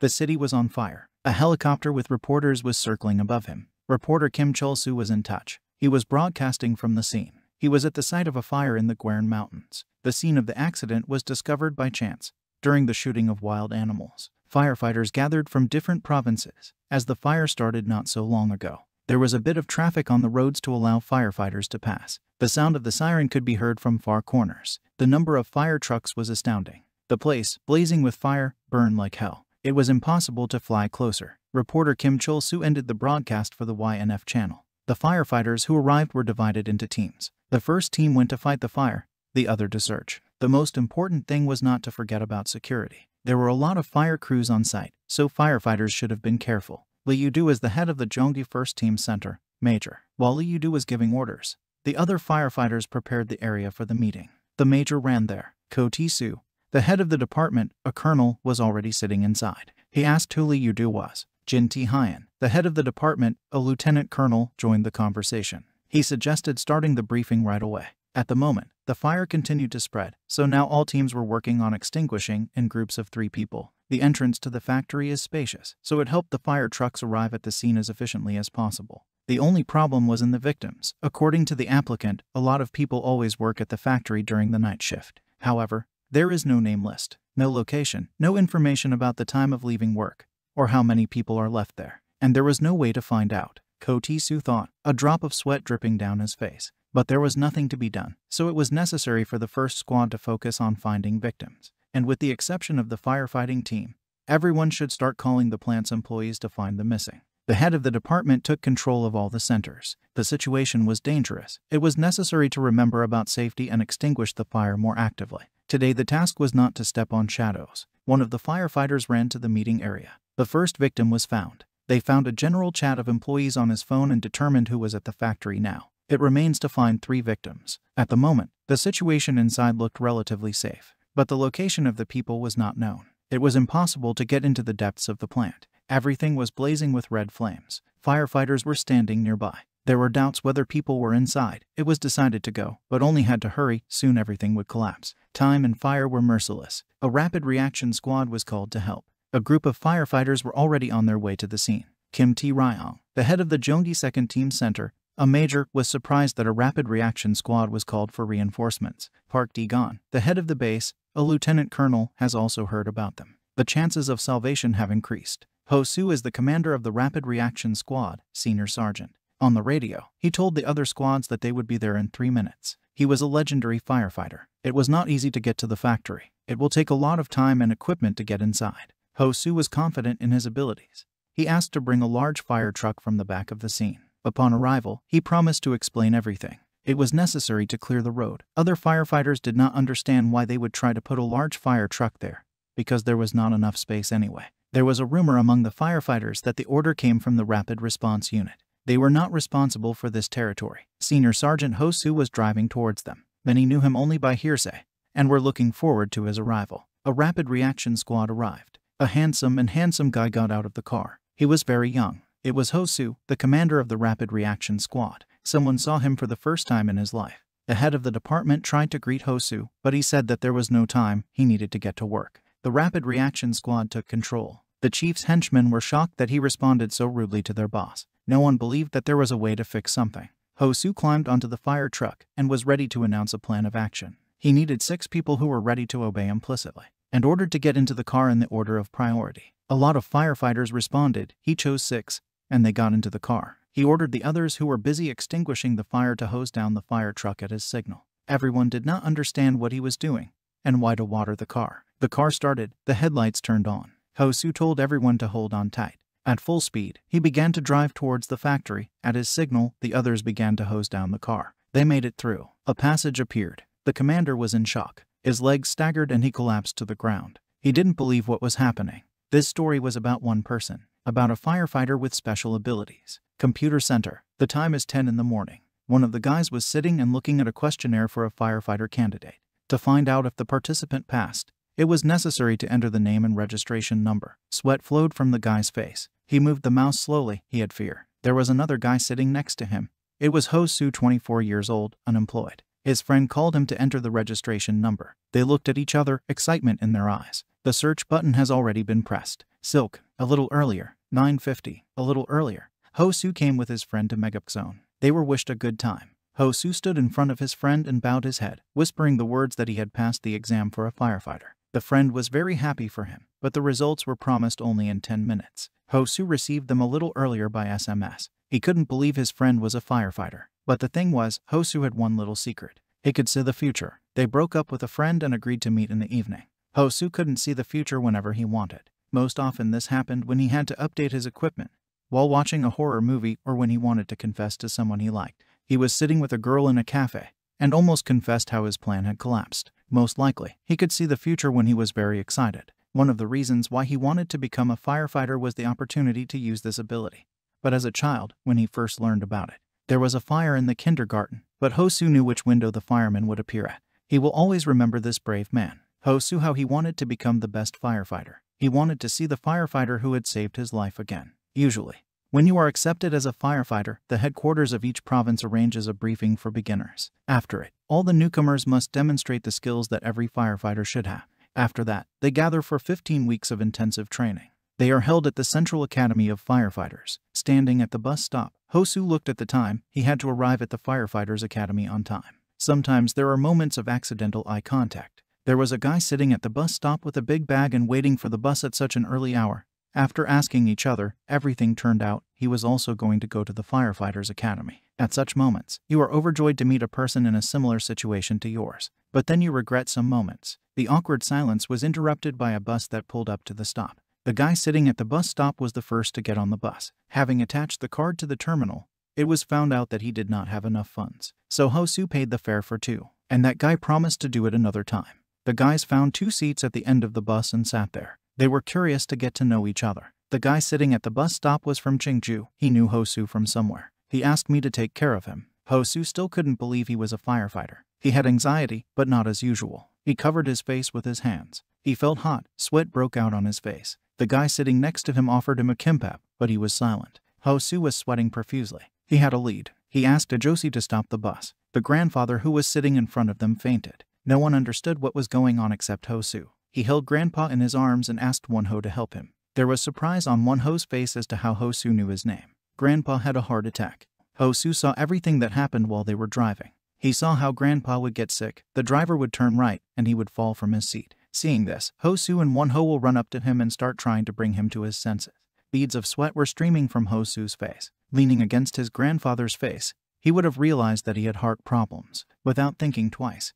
The city was on fire. A helicopter with reporters was circling above him. Reporter Kim Chul-soo was in touch. He was broadcasting from the scene. He was at the site of a fire in the Gwern Mountains. The scene of the accident was discovered by chance during the shooting of wild animals. Firefighters gathered from different provinces as the fire started not so long ago. There was a bit of traffic on the roads to allow firefighters to pass. The sound of the siren could be heard from far corners. The number of fire trucks was astounding. The place, blazing with fire, burned like hell. It was impossible to fly closer. Reporter Kim Chul-soo ended the broadcast for the YNF channel. The firefighters who arrived were divided into teams. The first team went to fight the fire, the other to search. The most important thing was not to forget about security. There were a lot of fire crews on site, so firefighters should have been careful. Lee Yu-do is the head of the Gyeonggi First Team Center, Major. While Lee Yu-do was giving orders, the other firefighters prepared the area for the meeting. The major ran there. Ko Ti-soo, the head of the department, a colonel, was already sitting inside. He asked who Lee Yu-do was. Jin Ti-hyen, the head of the department, a lieutenant colonel, joined the conversation. He suggested starting the briefing right away. At the moment, the fire continued to spread, so now all teams were working on extinguishing in groups of three people. The entrance to the factory is spacious, so it helped the fire trucks arrive at the scene as efficiently as possible. The only problem was in the victims. According to the applicant, a lot of people always work at the factory during the night shift. However, there is no name list, no location, no information about the time of leaving work, or how many people are left there. And there was no way to find out. Ko Ti-soo thought, a drop of sweat dripping down his face. But there was nothing to be done, so it was necessary for the first squad to focus on finding victims. And with the exception of the firefighting team, everyone should start calling the plant's employees to find the missing. The head of the department took control of all the centers. The situation was dangerous. It was necessary to remember about safety and extinguish the fire more actively. Today, the task was not to step on shadows. One of the firefighters ran to the meeting area. The first victim was found. They found a general chat of employees on his phone and determined who was at the factory now. It remains to find three victims. At the moment, the situation inside looked relatively safe, but the location of the people was not known. It was impossible to get into the depths of the plant. Everything was blazing with red flames. Firefighters were standing nearby. There were doubts whether people were inside. It was decided to go, but only had to hurry, soon everything would collapse. Time and fire were merciless. A rapid reaction squad was called to help. A group of firefighters were already on their way to the scene. Kim T. Ryong, the head of the Gyeonggi 2nd Team Center, a major was surprised that a rapid reaction squad was called for reinforcements. Park Di-gon, the head of the base, a lieutenant colonel, has also heard about them. The chances of salvation have increased. Ho Soo is the commander of the Rapid Reaction Squad, senior sergeant. On the radio, he told the other squads that they would be there in three minutes. He was a legendary firefighter. It was not easy to get to the factory. It will take a lot of time and equipment to get inside. Ho Soo was confident in his abilities. He asked to bring a large fire truck from the back of the scene. Upon arrival, he promised to explain everything. It was necessary to clear the road. Other firefighters did not understand why they would try to put a large fire truck there, because there was not enough space anyway. There was a rumor among the firefighters that the order came from the Rapid Response Unit. They were not responsible for this territory. Senior Sergeant Hosu was driving towards them. Many knew him only by hearsay, and were looking forward to his arrival. A rapid reaction squad arrived. A handsome and handsome guy got out of the car. He was very young, it was Hosu, the commander of the Rapid Reaction Squad. Someone saw him for the first time in his life. The head of the department tried to greet Hosu, but he said that there was no time, he needed to get to work. The Rapid Reaction Squad took control. The chief's henchmen were shocked that he responded so rudely to their boss. No one believed that there was a way to fix something. Hosu climbed onto the fire truck and was ready to announce a plan of action. He needed six people who were ready to obey implicitly and ordered to get into the car in the order of priority. A lot of firefighters responded. He chose six, and they got into the car. He ordered the others who were busy extinguishing the fire to hose down the fire truck at his signal. Everyone did not understand what he was doing and why to water the car. The car started, the headlights turned on. Hosu told everyone to hold on tight. At full speed, he began to drive towards the factory. At his signal, the others began to hose down the car. They made it through. A passage appeared. The commander was in shock. His legs staggered and he collapsed to the ground. He didn't believe what was happening. This story was about one person about a firefighter with special abilities. Computer Center. The time is 10 in the morning. One of the guys was sitting and looking at a questionnaire for a firefighter candidate. To find out if the participant passed, it was necessary to enter the name and registration number. Sweat flowed from the guy's face. He moved the mouse slowly, he had fear. There was another guy sitting next to him. It was Ho Su, 24 years old, unemployed. His friend called him to enter the registration number. They looked at each other, excitement in their eyes. The search button has already been pressed. Silk, a little earlier. 9.50, a little earlier. Hosu came with his friend to Megap Zone. They were wished a good time. Hosu stood in front of his friend and bowed his head, whispering the words that he had passed the exam for a firefighter. The friend was very happy for him, but the results were promised only in 10 minutes. Hosu received them a little earlier by SMS. He couldn't believe his friend was a firefighter. But the thing was, Hosu had one little secret. He could see the future. They broke up with a friend and agreed to meet in the evening. Hosu couldn't see the future whenever he wanted. Most often this happened when he had to update his equipment, while watching a horror movie or when he wanted to confess to someone he liked. He was sitting with a girl in a cafe and almost confessed how his plan had collapsed. Most likely, he could see the future when he was very excited. One of the reasons why he wanted to become a firefighter was the opportunity to use this ability. But as a child, when he first learned about it, there was a fire in the kindergarten, but Hosu knew which window the fireman would appear at. He will always remember this brave man. Hosu how he wanted to become the best firefighter. He wanted to see the firefighter who had saved his life again. Usually, when you are accepted as a firefighter, the headquarters of each province arranges a briefing for beginners. After it, all the newcomers must demonstrate the skills that every firefighter should have. After that, they gather for 15 weeks of intensive training. They are held at the Central Academy of Firefighters. Standing at the bus stop, Hosu looked at the time, he had to arrive at the Firefighters Academy on time. Sometimes there are moments of accidental eye contact. There was a guy sitting at the bus stop with a big bag and waiting for the bus at such an early hour. After asking each other, everything turned out he was also going to go to the Firefighters Academy. At such moments, you are overjoyed to meet a person in a similar situation to yours. But then you regret some moments. The awkward silence was interrupted by a bus that pulled up to the stop. The guy sitting at the bus stop was the first to get on the bus. Having attached the card to the terminal, it was found out that he did not have enough funds. So Hosu paid the fare for two, and that guy promised to do it another time. The guys found two seats at the end of the bus and sat there. They were curious to get to know each other. The guy sitting at the bus stop was from Qingju. He knew Hosu from somewhere. He asked me to take care of him. Hosu still couldn't believe he was a firefighter. He had anxiety, but not as usual. He covered his face with his hands. He felt hot. Sweat broke out on his face. The guy sitting next to him offered him a kimbap, but he was silent. Hosu was sweating profusely. He had a lead. He asked a Ajosi to stop the bus. The grandfather who was sitting in front of them fainted. No one understood what was going on except Hosu. He held Grandpa in his arms and asked Wonho to help him. There was surprise on Wonho's face as to how Hosu knew his name. Grandpa had a heart attack. Hosu saw everything that happened while they were driving. He saw how Grandpa would get sick, the driver would turn right, and he would fall from his seat. Seeing this, Hosu and Wonho will run up to him and start trying to bring him to his senses. Beads of sweat were streaming from Hosu's face. Leaning against his grandfather's face, he would have realized that he had heart problems, without thinking twice.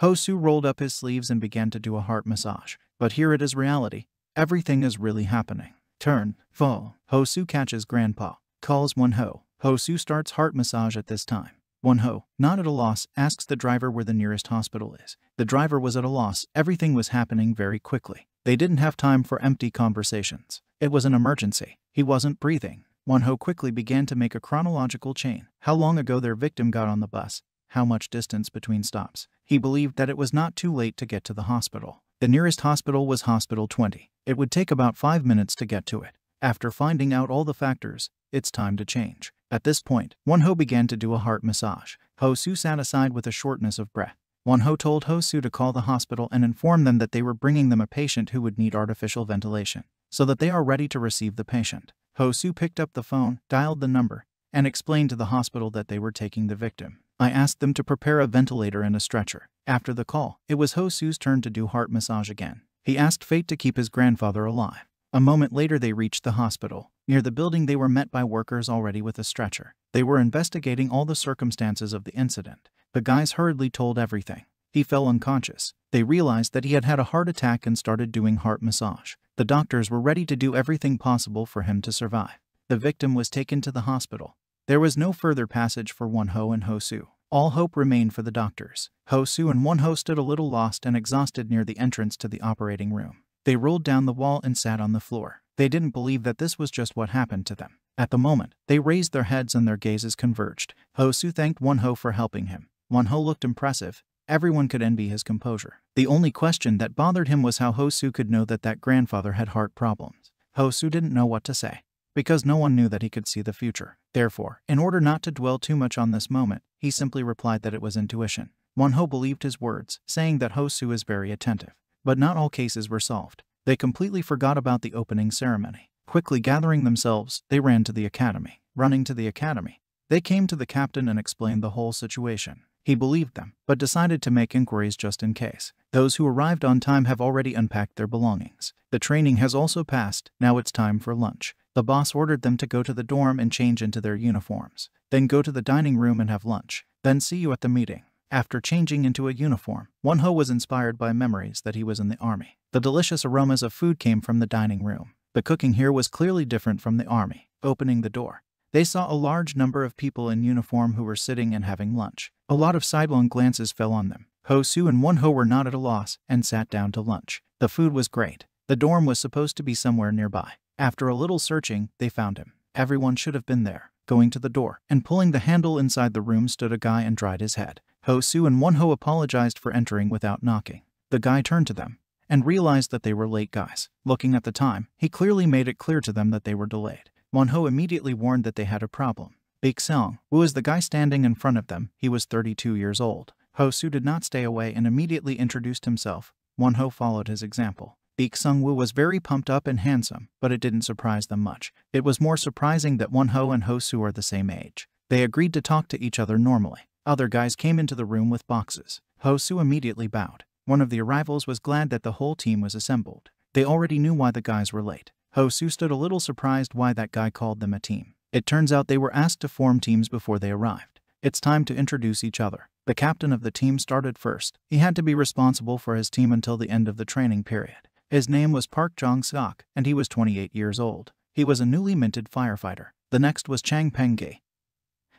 Hosu rolled up his sleeves and began to do a heart massage. But here it is reality. Everything is really happening. Turn, fall. Hosu catches Grandpa, calls Wonho. Hosu starts heart massage at this time. Wonho, not at a loss, asks the driver where the nearest hospital is. The driver was at a loss. Everything was happening very quickly. They didn't have time for empty conversations. It was an emergency. He wasn't breathing. Wonho quickly began to make a chronological chain. How long ago their victim got on the bus, how much distance between stops. He believed that it was not too late to get to the hospital. The nearest hospital was Hospital 20. It would take about five minutes to get to it. After finding out all the factors, it's time to change. At this point, Won-ho began to do a heart massage. Hosu sat aside with a shortness of breath. Won-ho told Hosu to call the hospital and inform them that they were bringing them a patient who would need artificial ventilation, so that they are ready to receive the patient. Hosu picked up the phone, dialed the number, and explained to the hospital that they were taking the victim. I asked them to prepare a ventilator and a stretcher. After the call, it was Hosu's turn to do heart massage again. He asked fate to keep his grandfather alive. A moment later they reached the hospital. Near the building they were met by workers already with a stretcher. They were investigating all the circumstances of the incident. The guys hurriedly told everything. He fell unconscious. They realized that he had had a heart attack and started doing heart massage. The doctors were ready to do everything possible for him to survive. The victim was taken to the hospital. There was no further passage for Wonho and Hosu. All hope remained for the doctors. Hosu and Wonho stood a little lost and exhausted near the entrance to the operating room. They rolled down the wall and sat on the floor. They didn't believe that this was just what happened to them. At the moment, they raised their heads and their gazes converged. Hosu thanked Wonho for helping him. Wonho looked impressive. Everyone could envy his composure. The only question that bothered him was how Hosu could know that that grandfather had heart problems. Hosu didn't know what to say because no one knew that he could see the future. Therefore, in order not to dwell too much on this moment, he simply replied that it was intuition. Wonho believed his words, saying that Hosu is very attentive. But not all cases were solved. They completely forgot about the opening ceremony. Quickly gathering themselves, they ran to the academy. Running to the academy, they came to the captain and explained the whole situation. He believed them, but decided to make inquiries just in case. Those who arrived on time have already unpacked their belongings. The training has also passed, now it's time for lunch. The boss ordered them to go to the dorm and change into their uniforms. Then go to the dining room and have lunch. Then see you at the meeting. After changing into a uniform, Wonho was inspired by memories that he was in the army. The delicious aromas of food came from the dining room. The cooking here was clearly different from the army. Opening the door, they saw a large number of people in uniform who were sitting and having lunch. A lot of sidelong glances fell on them. Ho Su and Wonho were not at a loss and sat down to lunch. The food was great. The dorm was supposed to be somewhere nearby. After a little searching, they found him. Everyone should have been there. Going to the door and pulling the handle inside the room stood a guy and dried his head. Ho Su and Wonho apologized for entering without knocking. The guy turned to them and realized that they were late guys. Looking at the time, he clearly made it clear to them that they were delayed. Wonho immediately warned that they had a problem. Baek Sung, who was the guy standing in front of them, he was 32 years old. Ho Su did not stay away and immediately introduced himself. Wonho followed his example. Baek Sung Woo was very pumped up and handsome, but it didn't surprise them much. It was more surprising that Wonho and Ho Su are the same age. They agreed to talk to each other normally. Other guys came into the room with boxes. Ho Su immediately bowed. One of the arrivals was glad that the whole team was assembled. They already knew why the guys were late. Ho Su stood a little surprised why that guy called them a team. It turns out they were asked to form teams before they arrived. It's time to introduce each other. The captain of the team started first. He had to be responsible for his team until the end of the training period. His name was Park Jong-seok, and he was 28 years old. He was a newly minted firefighter. The next was Chang Peng-gi.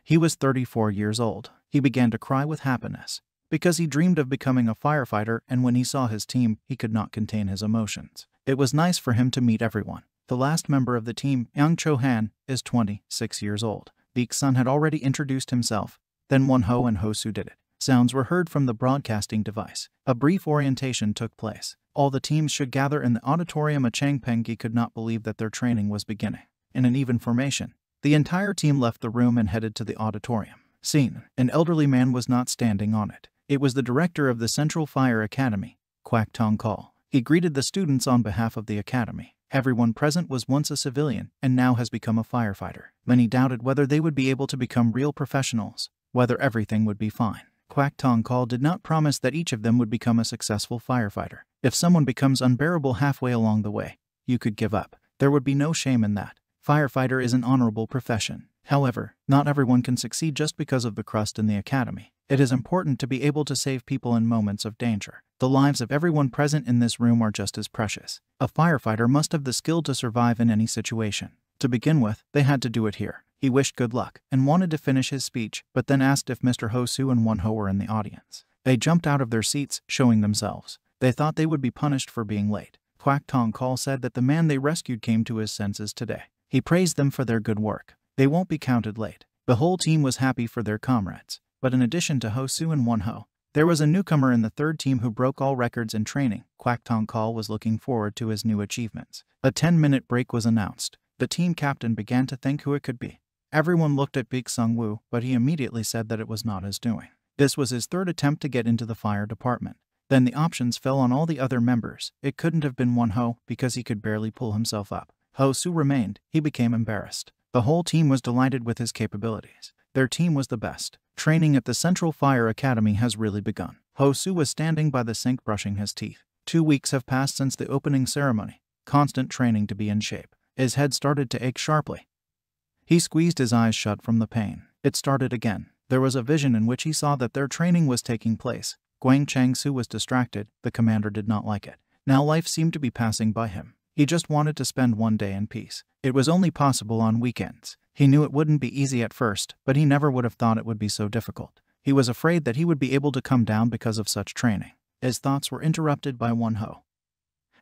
He was 34 years old. He began to cry with happiness because he dreamed of becoming a firefighter and when he saw his team, he could not contain his emotions. It was nice for him to meet everyone. The last member of the team, Yang Cho-han, is 26 years old. Baek Sun had already introduced himself. Then Won Ho and Hosu did it. Sounds were heard from the broadcasting device. A brief orientation took place. All the teams should gather in the auditorium. A Chang Penggi could not believe that their training was beginning. In an even formation, the entire team left the room and headed to the auditorium. Scene. An elderly man was not standing on it. It was the director of the Central Fire Academy, Kwak Tong Kal. He greeted the students on behalf of the academy. Everyone present was once a civilian and now has become a firefighter. Many doubted whether they would be able to become real professionals, whether everything would be fine. Kwak Tong Kal did not promise that each of them would become a successful firefighter. If someone becomes unbearable halfway along the way, you could give up. There would be no shame in that. Firefighter is an honorable profession. However, not everyone can succeed just because of the crust in the academy. It is important to be able to save people in moments of danger. The lives of everyone present in this room are just as precious. A firefighter must have the skill to survive in any situation. To begin with, they had to do it here. He wished good luck and wanted to finish his speech, but then asked if Mr. Hosu and Wonho were in the audience. They jumped out of their seats, showing themselves. They thought they would be punished for being late. Kwak Tong Kal said that the man they rescued came to his senses today. He praised them for their good work. They won't be counted late. The whole team was happy for their comrades. But in addition to Hosu and Wonho, there was a newcomer in the third team who broke all records in training. Kwak Tong Kal was looking forward to his new achievements. A 10-minute break was announced. The team captain began to think who it could be. Everyone looked at Baek Sung Woo, but he immediately said that it was not his doing. This was his third attempt to get into the fire department. Then the options fell on all the other members. It couldn't have been Wonho because he could barely pull himself up. Ho Su remained. He became embarrassed. The whole team was delighted with his capabilities. Their team was the best. Training at the Central Fire Academy has really begun. Ho Su was standing by the sink brushing his teeth. Two weeks have passed since the opening ceremony. Constant training to be in shape. His head started to ache sharply. He squeezed his eyes shut from the pain. It started again. There was a vision in which he saw that their training was taking place. Guang Chang-su was distracted. The commander did not like it. Now life seemed to be passing by him. He just wanted to spend one day in peace. It was only possible on weekends. He knew it wouldn't be easy at first, but he never would have thought it would be so difficult. He was afraid that he would be able to come down because of such training. His thoughts were interrupted by Wonho,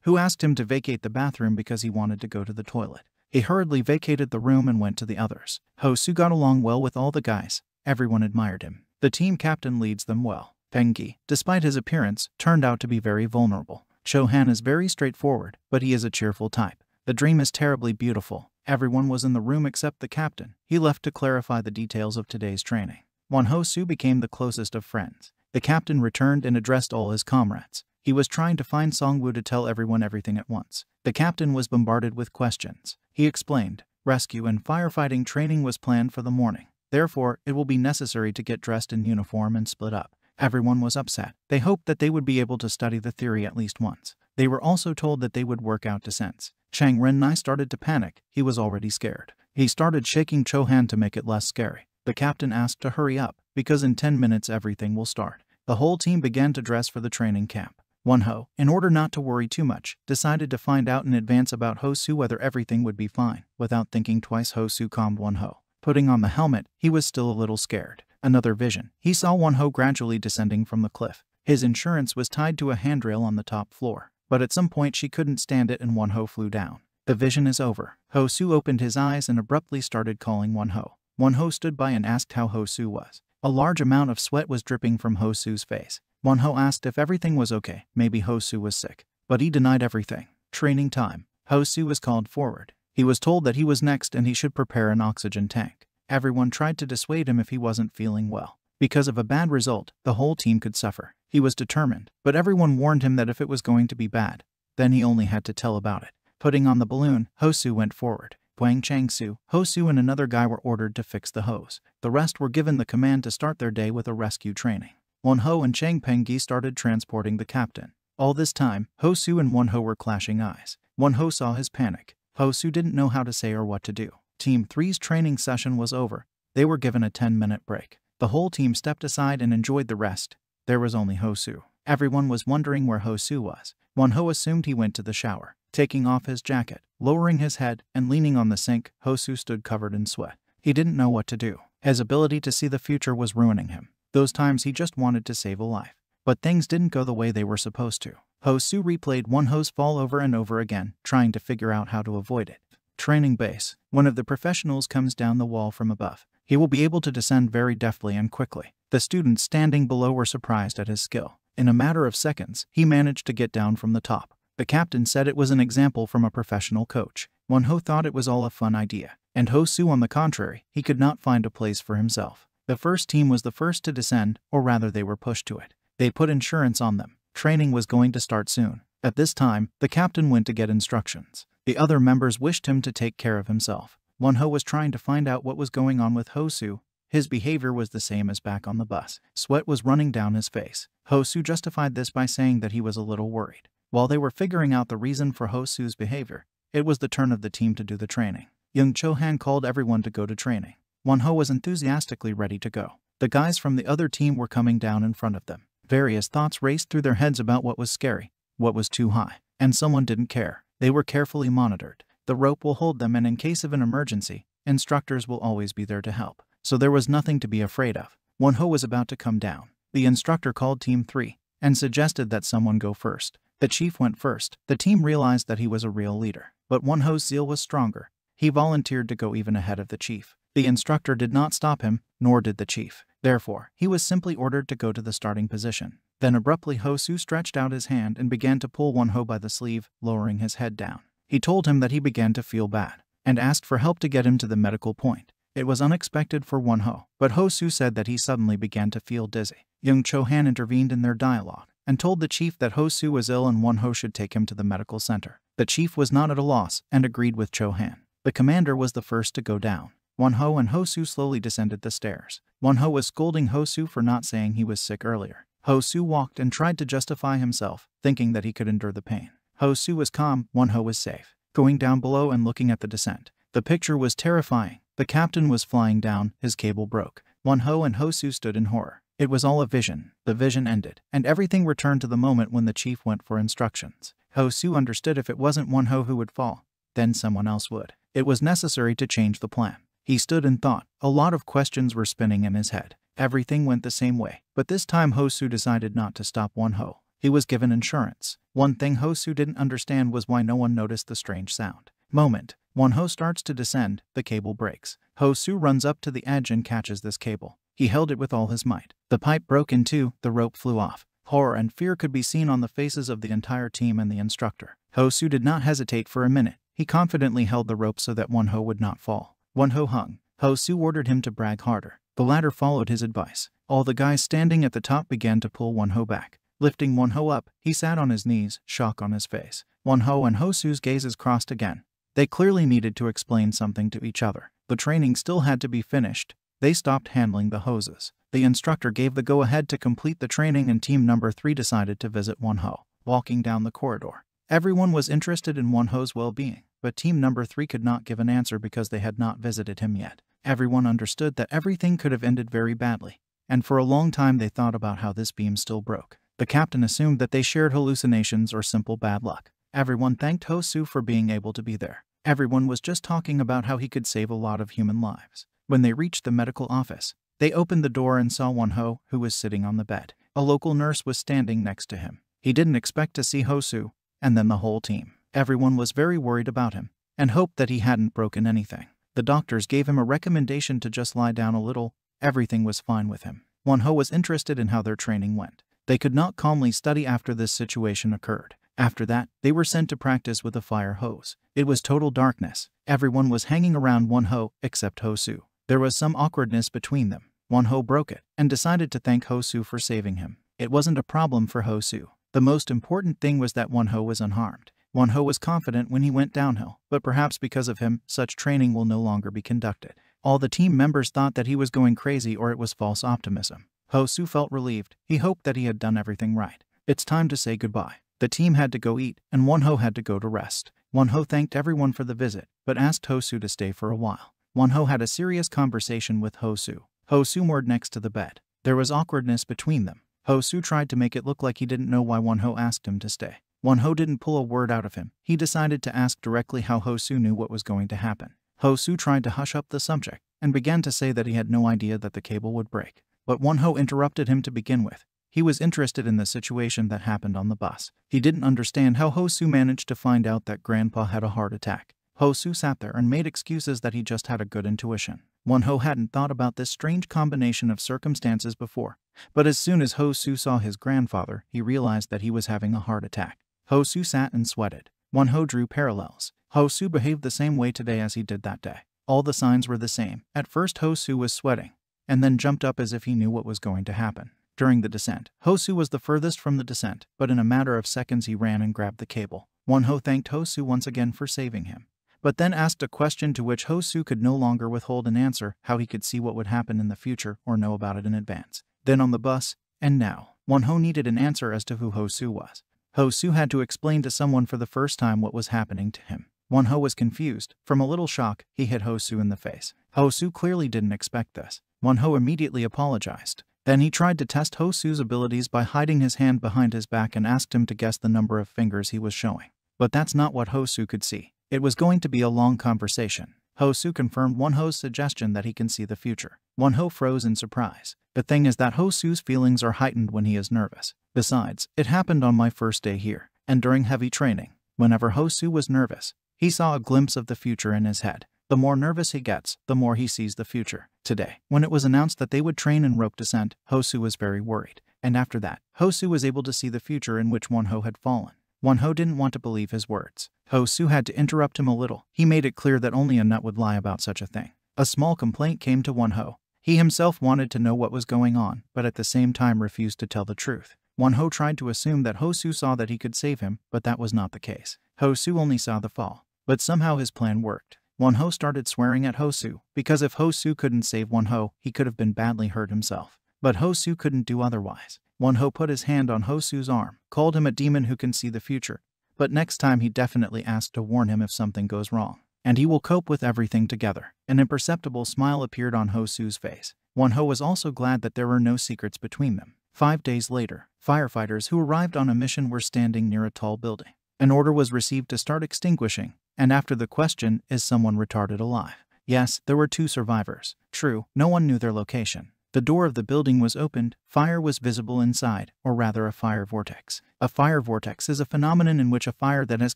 who asked him to vacate the bathroom because he wanted to go to the toilet. He hurriedly vacated the room and went to the others. Hosu got along well with all the guys. Everyone admired him. The team captain leads them well. Penggi, despite his appearance, turned out to be very vulnerable. Cho-han is very straightforward, but he is a cheerful type. The dream is terribly beautiful. Everyone was in the room except the captain. He left to clarify the details of today's training. Won Ho Su became the closest of friends. The captain returned and addressed all his comrades. He was trying to find Songwoo to tell everyone everything at once. The captain was bombarded with questions. He explained, rescue and firefighting training was planned for the morning. Therefore, it will be necessary to get dressed in uniform and split up. Everyone was upset. They hoped that they would be able to study the theory at least once. They were also told that they would work out descents. Chang Ren-nai started to panic. He was already scared. He started shaking Cho Han to make it less scary. The captain asked to hurry up, because in 10 minutes everything will start. The whole team began to dress for the training camp. Won Ho, in order not to worry too much, decided to find out in advance about Ho Su whether everything would be fine. Without thinking twice, Ho Su calmed Won Ho. Putting on the helmet, he was still a little scared. Another vision. He saw Won Ho gradually descending from the cliff. His insurance was tied to a handrail on the top floor, but at some point she couldn't stand it and Won Ho flew down. The vision is over. Ho Su opened his eyes and abruptly started calling Won Ho. Won Ho stood by and asked how Ho Su was. A large amount of sweat was dripping from Ho Su's face. Won Ho asked if everything was okay, maybe Ho Su was sick. But he denied everything. Training time. Ho Su was called forward. He was told that he was next and he should prepare an oxygen tank. Everyone tried to dissuade him if he wasn't feeling well. Because of a bad result, the whole team could suffer. He was determined, but everyone warned him that if it was going to be bad, then he only had to tell about it. Putting on the balloon, Hosu went forward. Huang Changsu, Hosu and another guy were ordered to fix the hose. The rest were given the command to start their day with a rescue training. Wonho and Chang Pengyi started transporting the captain. All this time, Hosu and Wonho were clashing eyes. Wonho saw his panic. Hosu didn't know how to say or what to do. Team 3's training session was over. They were given a 10-minute break. The whole team stepped aside and enjoyed the rest. There was only Hosu. Everyone was wondering where Hosu was. Wonho assumed he went to the shower. Taking off his jacket, lowering his head, and leaning on the sink, Hosu stood covered in sweat. He didn't know what to do. His ability to see the future was ruining him. Those times he just wanted to save a life. But things didn't go the way they were supposed to. Hosu replayed one hose fall over and over again, trying to figure out how to avoid it. Training base. One of the professionals comes down the wall from above. He will be able to descend very deftly and quickly. The students standing below were surprised at his skill. In a matter of seconds, he managed to get down from the top. The captain said it was an example from a professional coach. Wonho thought it was all a fun idea. And Ho Su, on the contrary, he could not find a place for himself. The first team was the first to descend, or rather they were pushed to it. They put insurance on them. Training was going to start soon. At this time, the captain went to get instructions. The other members wished him to take care of himself. Wonho was trying to find out what was going on with Hosu. His behavior was the same as back on the bus. Sweat was running down his face. Hosu justified this by saying that he was a little worried. While they were figuring out the reason for Ho Hosu's behavior, it was the turn of the team to do the training. Young Cho-han called everyone to go to training. Wonho was enthusiastically ready to go. The guys from the other team were coming down in front of them. Various thoughts raced through their heads about what was scary, what was too high, and someone didn't care. They were carefully monitored. The rope will hold them and in case of an emergency, instructors will always be there to help. So there was nothing to be afraid of. Wonho was about to come down. The instructor called Team 3 and suggested that someone go first. The chief went first. The team realized that he was a real leader. But Wonho's zeal was stronger. He volunteered to go even ahead of the chief. The instructor did not stop him, nor did the chief. Therefore, he was simply ordered to go to the starting position. Then abruptly Hosu stretched out his hand and began to pull Wonho by the sleeve, lowering his head down. He told him that he began to feel bad, and asked for help to get him to the medical point. It was unexpected for Wonho, but Hosu said that he suddenly began to feel dizzy. Young Cho-han intervened in their dialogue, and told the chief that Hosu was ill and Wonho should take him to the medical center. The chief was not at a loss and agreed with Cho-han. The commander was the first to go down. Wonho and Hosu slowly descended the stairs. Wonho was scolding Hosu for not saying he was sick earlier. Hosu walked and tried to justify himself, thinking that he could endure the pain. Hosu was calm, Wonho was safe. Going down below and looking at the descent. The picture was terrifying. The captain was flying down, his cable broke. Wonho and Hosu stood in horror. It was all a vision. The vision ended, and everything returned to the moment when the chief went for instructions. Hosu understood if it wasn't one Wonho who would fall, then someone else would. It was necessary to change the plan. He stood and thought. A lot of questions were spinning in his head. Everything went the same way, but this time Ho Hosu decided not to stop one Wonho. He was given insurance. One thing Ho Hosu didn't understand was why no one noticed the strange sound. Moment. One Wonho starts to descend, the cable breaks. Ho Hosu runs up to the edge and catches this cable. He held it with all his might. The pipe broke in two, the rope flew off. Horror and fear could be seen on the faces of the entire team and the instructor. Ho Hosu did not hesitate for a minute. He confidently held the rope so that Wonho would not fall. Wonho hung. Ho Hosu ordered him to brag harder. The latter followed his advice. All the guys standing at the top began to pull Wonho back. Lifting Wonho up, he sat on his knees, shock on his face. Wonho and Ho Hosu's gazes crossed again. They clearly needed to explain something to each other. The training still had to be finished. They stopped handling the hoses. The instructor gave the go-ahead to complete the training and team number 3 decided to visit Wonho. Walking down the corridor, everyone was interested in Wonho's well-being, but team number 3 could not give an answer because they had not visited him yet. Everyone understood that everything could have ended very badly, and for a long time they thought about how this beam still broke. The captain assumed that they shared hallucinations or simple bad luck. Everyone thanked Hosu for being able to be there. Everyone was just talking about how he could save a lot of human lives. When they reached the medical office, they opened the door and saw Wonho, who was sitting on the bed. A local nurse was standing next to him. He didn't expect to see Hosu, and then the whole team. Everyone was very worried about him, and hoped that he hadn't broken anything. The doctors gave him a recommendation to just lie down a little. Everything was fine with him. Wonho was interested in how their training went. They could not calmly study after this situation occurred. After that, they were sent to practice with a fire hose. It was total darkness. Everyone was hanging around Wonho except Hosu. There was some awkwardness between them. Wonho broke it and decided to thank Hosu for saving him. It wasn't a problem for Hosu. The most important thing was that Wonho was unharmed. Wonho was confident when he went downhill, but perhaps because of him, such training will no longer be conducted. All the team members thought that he was going crazy or it was false optimism. Hosu felt relieved. He hoped that he had done everything right. It's time to say goodbye. The team had to go eat, and Wonho had to go to rest. Wonho thanked everyone for the visit, but asked Hosu to stay for a while. Wonho had a serious conversation with Hosu. Hosu moored next to the bed. There was awkwardness between them. Hosu tried to make it look like he didn't know why Wonho asked him to stay. Wonho didn't pull a word out of him. He decided to ask directly how Hosu knew what was going to happen. Hosu tried to hush up the subject and began to say that he had no idea that the cable would break. But Wonho interrupted him to begin with. He was interested in the situation that happened on the bus. He didn't understand how Hosu managed to find out that Grandpa had a heart attack. Hosu sat there and made excuses that he just had a good intuition. Wonho hadn't thought about this strange combination of circumstances before, but as soon as Ho Hosu saw his grandfather, he realized that he was having a heart attack. Ho Hosu sat and sweated. Wonho drew parallels. Ho Hosu behaved the same way today as he did that day. All the signs were the same. At first Ho Hosu was sweating, and then jumped up as if he knew what was going to happen. During the descent, Hosu was the furthest from the descent, but in a matter of seconds he ran and grabbed the cable. Wonho thanked Hosu once again for saving him, but then asked a question to which Hosu could no longer withhold an answer, how he could see what would happen in the future or know about it in advance. Then on the bus, and now, Wonho needed an answer as to who Hosu was. Hosu had to explain to someone for the first time what was happening to him. Wonho was confused. From a little shock, he hit Hosu in the face. Hosu clearly didn't expect this. Wonho immediately apologized. Then he tried to test Hosu's abilities by hiding his hand behind his back and asked him to guess the number of fingers he was showing. But that's not what Hosu could see. It was going to be a long conversation. Hosu confirmed Wonho's suggestion that he can see the future. Wonho froze in surprise. The thing is that Hosu's feelings are heightened when he is nervous. Besides, it happened on my first day here, and during heavy training. Whenever Hosu was nervous, he saw a glimpse of the future in his head. The more nervous he gets, the more he sees the future. Today, when it was announced that they would train in rope descent, Hosu was very worried. And after that, Hosu was able to see the future in which Wonho had fallen. Wonho didn't want to believe his words. Hosu had to interrupt him a little. He made it clear that only a nut would lie about such a thing. A small complaint came to Wonho. He himself wanted to know what was going on, but at the same time refused to tell the truth. Wonho tried to assume that Hosu saw that he could save him, but that was not the case. Hosu only saw the fall. But somehow his plan worked. Wonho started swearing at Hosu, because if Hosu couldn't save Wonho, he could have been badly hurt himself. But Hosu couldn't do otherwise. Wonho put his hand on Hosu's arm, called him a demon who can see the future, but next time he definitely asked to warn him if something goes wrong. And he will cope with everything together. An imperceptible smile appeared on Hosu's face. Wonho was also glad that there were no secrets between them. Five days later, firefighters who arrived on a mission were standing near a tall building. An order was received to start extinguishing, and after the question, is someone retarded alive? Yes, there were two survivors. True, no one knew their location. The door of the building was opened, fire was visible inside, or rather a fire vortex. A fire vortex is a phenomenon in which a fire that has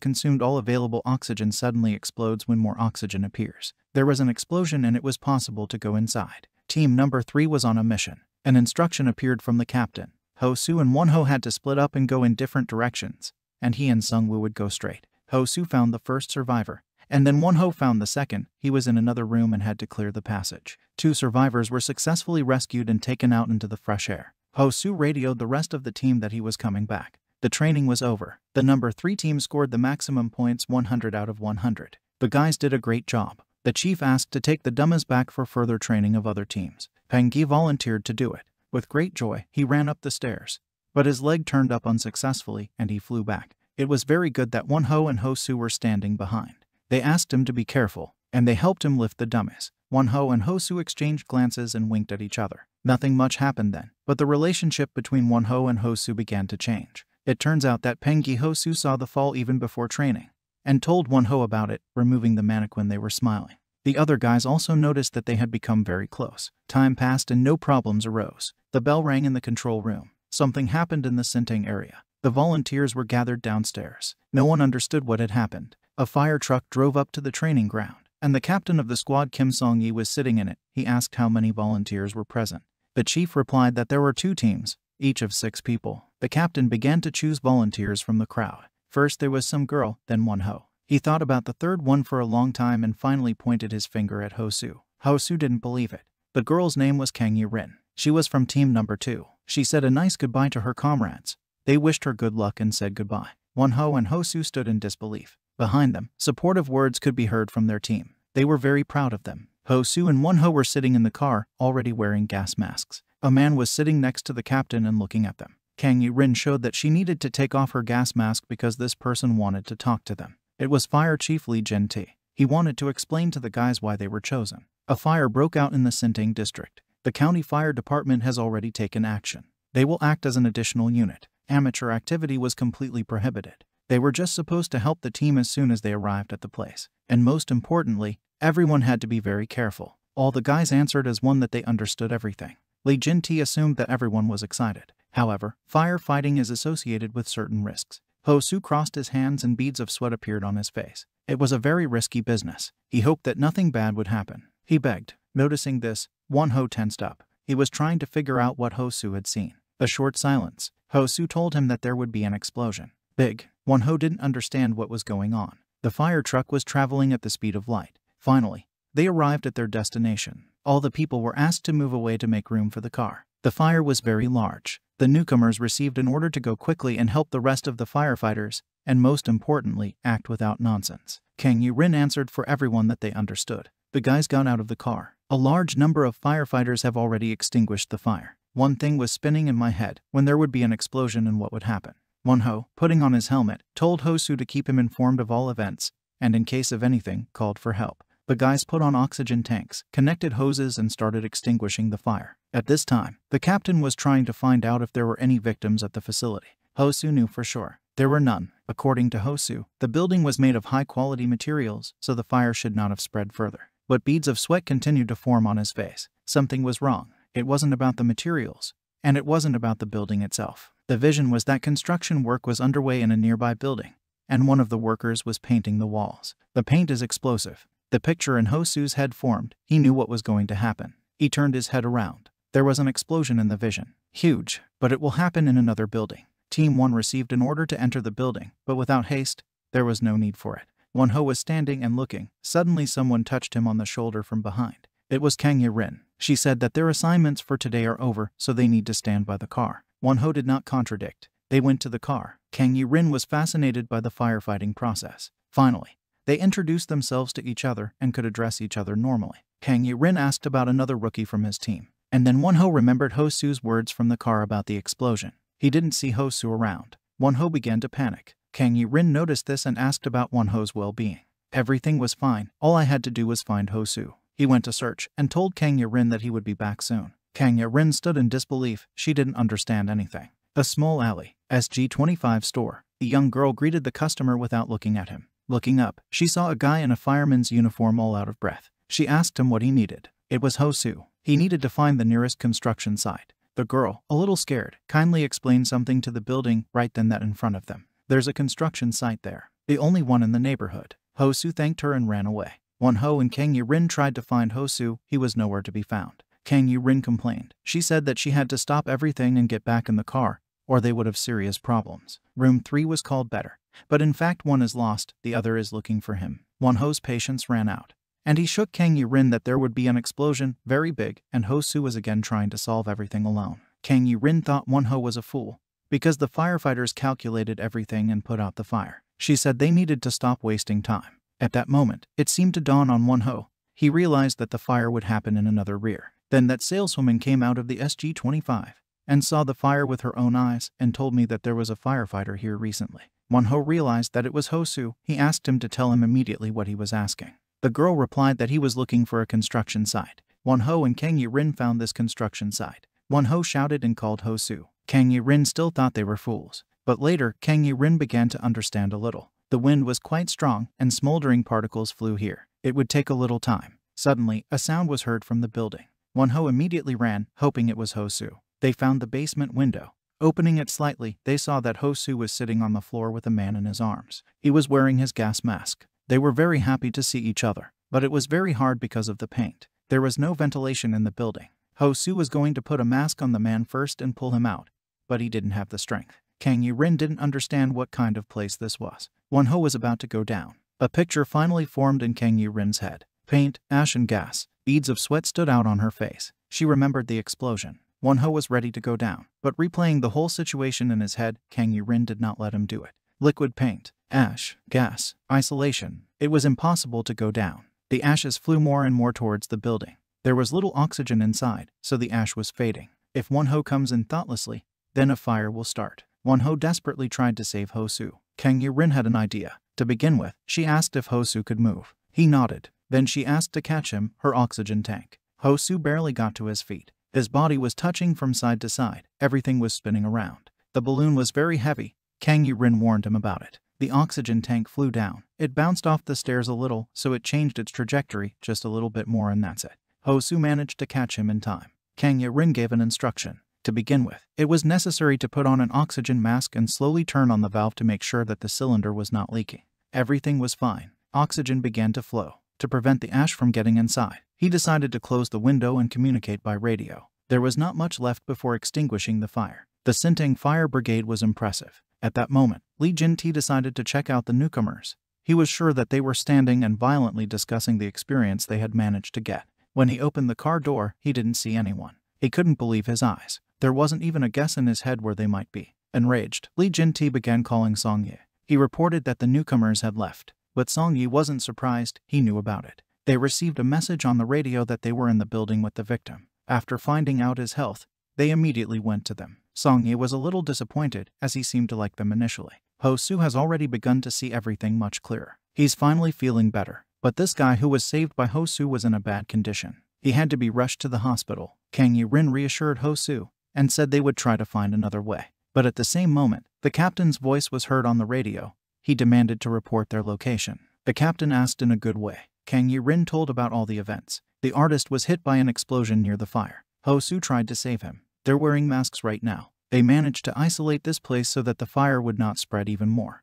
consumed all available oxygen suddenly explodes when more oxygen appears. There was an explosion and it was possible to go inside. Team number 3 was on a mission. An instruction appeared from the captain. Ho Su and Won Ho had to split up and go in different directions, and he and Sungwoo would go straight. Ho Su found the first survivor, And then Won Ho found the second. He was in another room and had to clear the passage. Two survivors were successfully rescued and taken out into the fresh air. Ho Soo radioed the rest of the team that he was coming back. The training was over. The number 3 team scored the maximum points 100 out of 100. The guys did a great job. The chief asked to take the dummies back for further training of other teams. Peng Gi volunteered to do it. With great joy, he ran up the stairs. But his leg turned up unsuccessfully and he flew back. It was very good that Won Ho and Ho Soo were standing behind. They asked him to be careful, and they helped him lift the dummies. Won Ho and Ho Soo exchanged glances and winked at each other. Nothing much happened then, but the relationship between Won Ho and Ho Soo began to change. It turns out that Peng Gi Ho saw the fall even before training, and told Won Ho about it, removing the mannequin they were smiling. The other guys also noticed that they had become very close. Time passed and no problems arose. The bell rang in the control room. Something happened in the Sintang area. The volunteers were gathered downstairs. No one understood what had happened. A fire truck drove up to the training ground, and the captain of the squad Kim Song-yi was sitting in it. He asked how many volunteers were present. The chief replied that there were two teams, each of six people. The captain began to choose volunteers from the crowd. First there was some girl, then Won Ho. He thought about the third one for a long time and finally pointed his finger at Hosu. Hosu didn't believe it. The girl's name was Kang Yin. She was from team number two. She said a nice goodbye to her comrades. They wished her good luck and said goodbye. Won Ho and Hosu stood in disbelief. Behind them, supportive words could be heard from their team. They were very proud of them. Hosu and Won Ho were sitting in the car, already wearing gas masks. A man was sitting next to the captain and looking at them. Kang Yin showed that she needed to take off her gas mask because this person wanted to talk to them. It was Fire Chief Lee Jin T. He wanted to explain to the guys why they were chosen. A fire broke out in the Sintang district. The county fire department has already taken action. They will act as an additional unit. Amateur activity was completely prohibited. They were just supposed to help the team as soon as they arrived at the place. And most importantly, everyone had to be very careful. All the guys answered as one that they understood everything. Li Jinti assumed that everyone was excited. However, firefighting is associated with certain risks. Ho Su crossed his hands and beads of sweat appeared on his face. It was a very risky business. He hoped that nothing bad would happen. He begged. Noticing this, Won Ho tensed up. He was trying to figure out what Ho Su had seen. A short silence. Ho Su told him that there would be an explosion. Big. Won Ho didn't understand what was going on. The fire truck was traveling at the speed of light. Finally, they arrived at their destination. All the people were asked to move away to make room for the car. The fire was very large. The newcomers received an order to go quickly and help the rest of the firefighters, and most importantly, act without nonsense. Kang Yin answered for everyone that they understood. The guys got out of the car. A large number of firefighters have already extinguished the fire. One thing was spinning in my head when there would be an explosion and what would happen. Won Ho, putting on his helmet, told Hosu to keep him informed of all events, and in case of anything, called for help. The guys put on oxygen tanks, connected hoses and started extinguishing the fire. At this time, the captain was trying to find out if there were any victims at the facility. Hosu knew for sure. There were none. According to Hosu, the building was made of high-quality materials, so the fire should not have spread further. But beads of sweat continued to form on his face. Something was wrong. It wasn't about the materials, and it wasn't about the building itself. The vision was that construction work was underway in a nearby building, and one of the workers was painting the walls. The paint is explosive. The picture in Hosu's head formed. He knew what was going to happen. He turned his head around. There was an explosion in the vision. Huge, but it will happen in another building. Team 1 received an order to enter the building, but without haste, there was no need for it. Won Ho was standing and looking. Suddenly someone touched him on the shoulder from behind. It was Kang Yin. She said that their assignments for today are over, so they need to stand by the car. Won Ho did not contradict. They went to the car. Kang Yin was fascinated by the firefighting process. Finally, they introduced themselves to each other and could address each other normally. Kang Yin asked about another rookie from his team. And then Won Ho remembered Hosu's words from the car about the explosion. He didn't see Hosu around. Won Ho began to panic. Kang Yin noticed this and asked about Won Ho's well-being. Everything was fine. All I had to do was find Hosu. He went to search and told Kang Yin that he would be back soon. Kang Yin stood in disbelief. She didn't understand anything. A small alley, SG25 store. The young girl greeted the customer without looking at him. Looking up, she saw a guy in a fireman's uniform all out of breath. She asked him what he needed. It was Hosu. He needed to find the nearest construction site. The girl, a little scared, kindly explained something to the building right then that in front of them. There's a construction site there. The only one in the neighborhood. Hosu thanked her and ran away. Won Ho and Kang Yin tried to find Hosu, he was nowhere to be found. Kang Yin complained. She said that she had to stop everything and get back in the car, or they would have serious problems. Room 3 was called better. But in fact one is lost, the other is looking for him. Wonho's patience ran out. And he shook Kang Yi-rin that there would be an explosion, very big, and Ho Su was again trying to solve everything alone. Kang Yi-rin thought Wonho was a fool, because the firefighters calculated everything and put out the fire. She said they needed to stop wasting time. At that moment, it seemed to dawn on Wonho. He realized that the fire would happen in another rear. Then that saleswoman came out of the SG-25 and saw the fire with her own eyes and told me that there was a firefighter here recently. Wonho realized that it was Hosu. He asked him to tell him immediately what he was asking. The girl replied that he was looking for a construction site. Wonho and Kang Yi-rin found this construction site. Wonho shouted and called Hosu. Kang Yi-rin still thought they were fools. But later, Kang Yi-rin began to understand a little. The wind was quite strong, and smoldering particles flew here. It would take a little time. Suddenly, a sound was heard from the building. Wonho immediately ran, hoping it was Hosu. They found the basement window. Opening it slightly, they saw that Hosu was sitting on the floor with a man in his arms. He was wearing his gas mask. They were very happy to see each other, but it was very hard because of the paint. There was no ventilation in the building. Hosu was going to put a mask on the man first and pull him out, but he didn't have the strength. Kang Yi-rin didn't understand what kind of place this was. Wonho was about to go down. A picture finally formed in Kang Yi-rin's head. Paint, ash and gas. Beads of sweat stood out on her face. She remembered the explosion. Wonho was ready to go down, but replaying the whole situation in his head, Kang Yi-rin did not let him do it. Liquid paint, ash, gas, isolation. It was impossible to go down. The ashes flew more and more towards the building. There was little oxygen inside, so the ash was fading. If Wonho comes in thoughtlessly, then a fire will start. Wonho desperately tried to save Hosu. Kang Yi-rin had an idea. To begin with, she asked if Hosu could move. He nodded. Then she asked to catch him, her oxygen tank. Hosu barely got to his feet. His body was touching from side to side. Everything was spinning around. The balloon was very heavy. Kang Yi-rin warned him about it. The oxygen tank flew down. It bounced off the stairs a little, so it changed its trajectory just a little bit more and that's it. Hosu managed to catch him in time. Kang Yi-rin gave an instruction. To begin with, it was necessary to put on an oxygen mask and slowly turn on the valve to make sure that the cylinder was not leaking. Everything was fine. Oxygen began to flow. To prevent the ash from getting inside, he decided to close the window and communicate by radio. There was not much left before extinguishing the fire. The Sintang Fire Brigade was impressive. At that moment, Li Jinti decided to check out the newcomers. He was sure that they were standing and violently discussing the experience they had managed to get. When he opened the car door, he didn't see anyone. He couldn't believe his eyes. There wasn't even a guess in his head where they might be. Enraged, Li Jinti began calling Song Yi. He reported that the newcomers had left, but Song Yi wasn't surprised, he knew about it. They received a message on the radio that they were in the building with the victim. After finding out his health, they immediately went to them. Song Yi was a little disappointed, as he seemed to like them initially. Ho Su has already begun to see everything much clearer. He's finally feeling better, but this guy who was saved by Ho Su was in a bad condition. He had to be rushed to the hospital. Kang Yi-rin reassured Ho Su and said they would try to find another way. But at the same moment, the captain's voice was heard on the radio. He demanded to report their location. The captain asked in a good way. Kang Yi-rin told about all the events. The artist was hit by an explosion near the fire. Ho Su tried to save him. They're wearing masks right now. They managed to isolate this place so that the fire would not spread even more.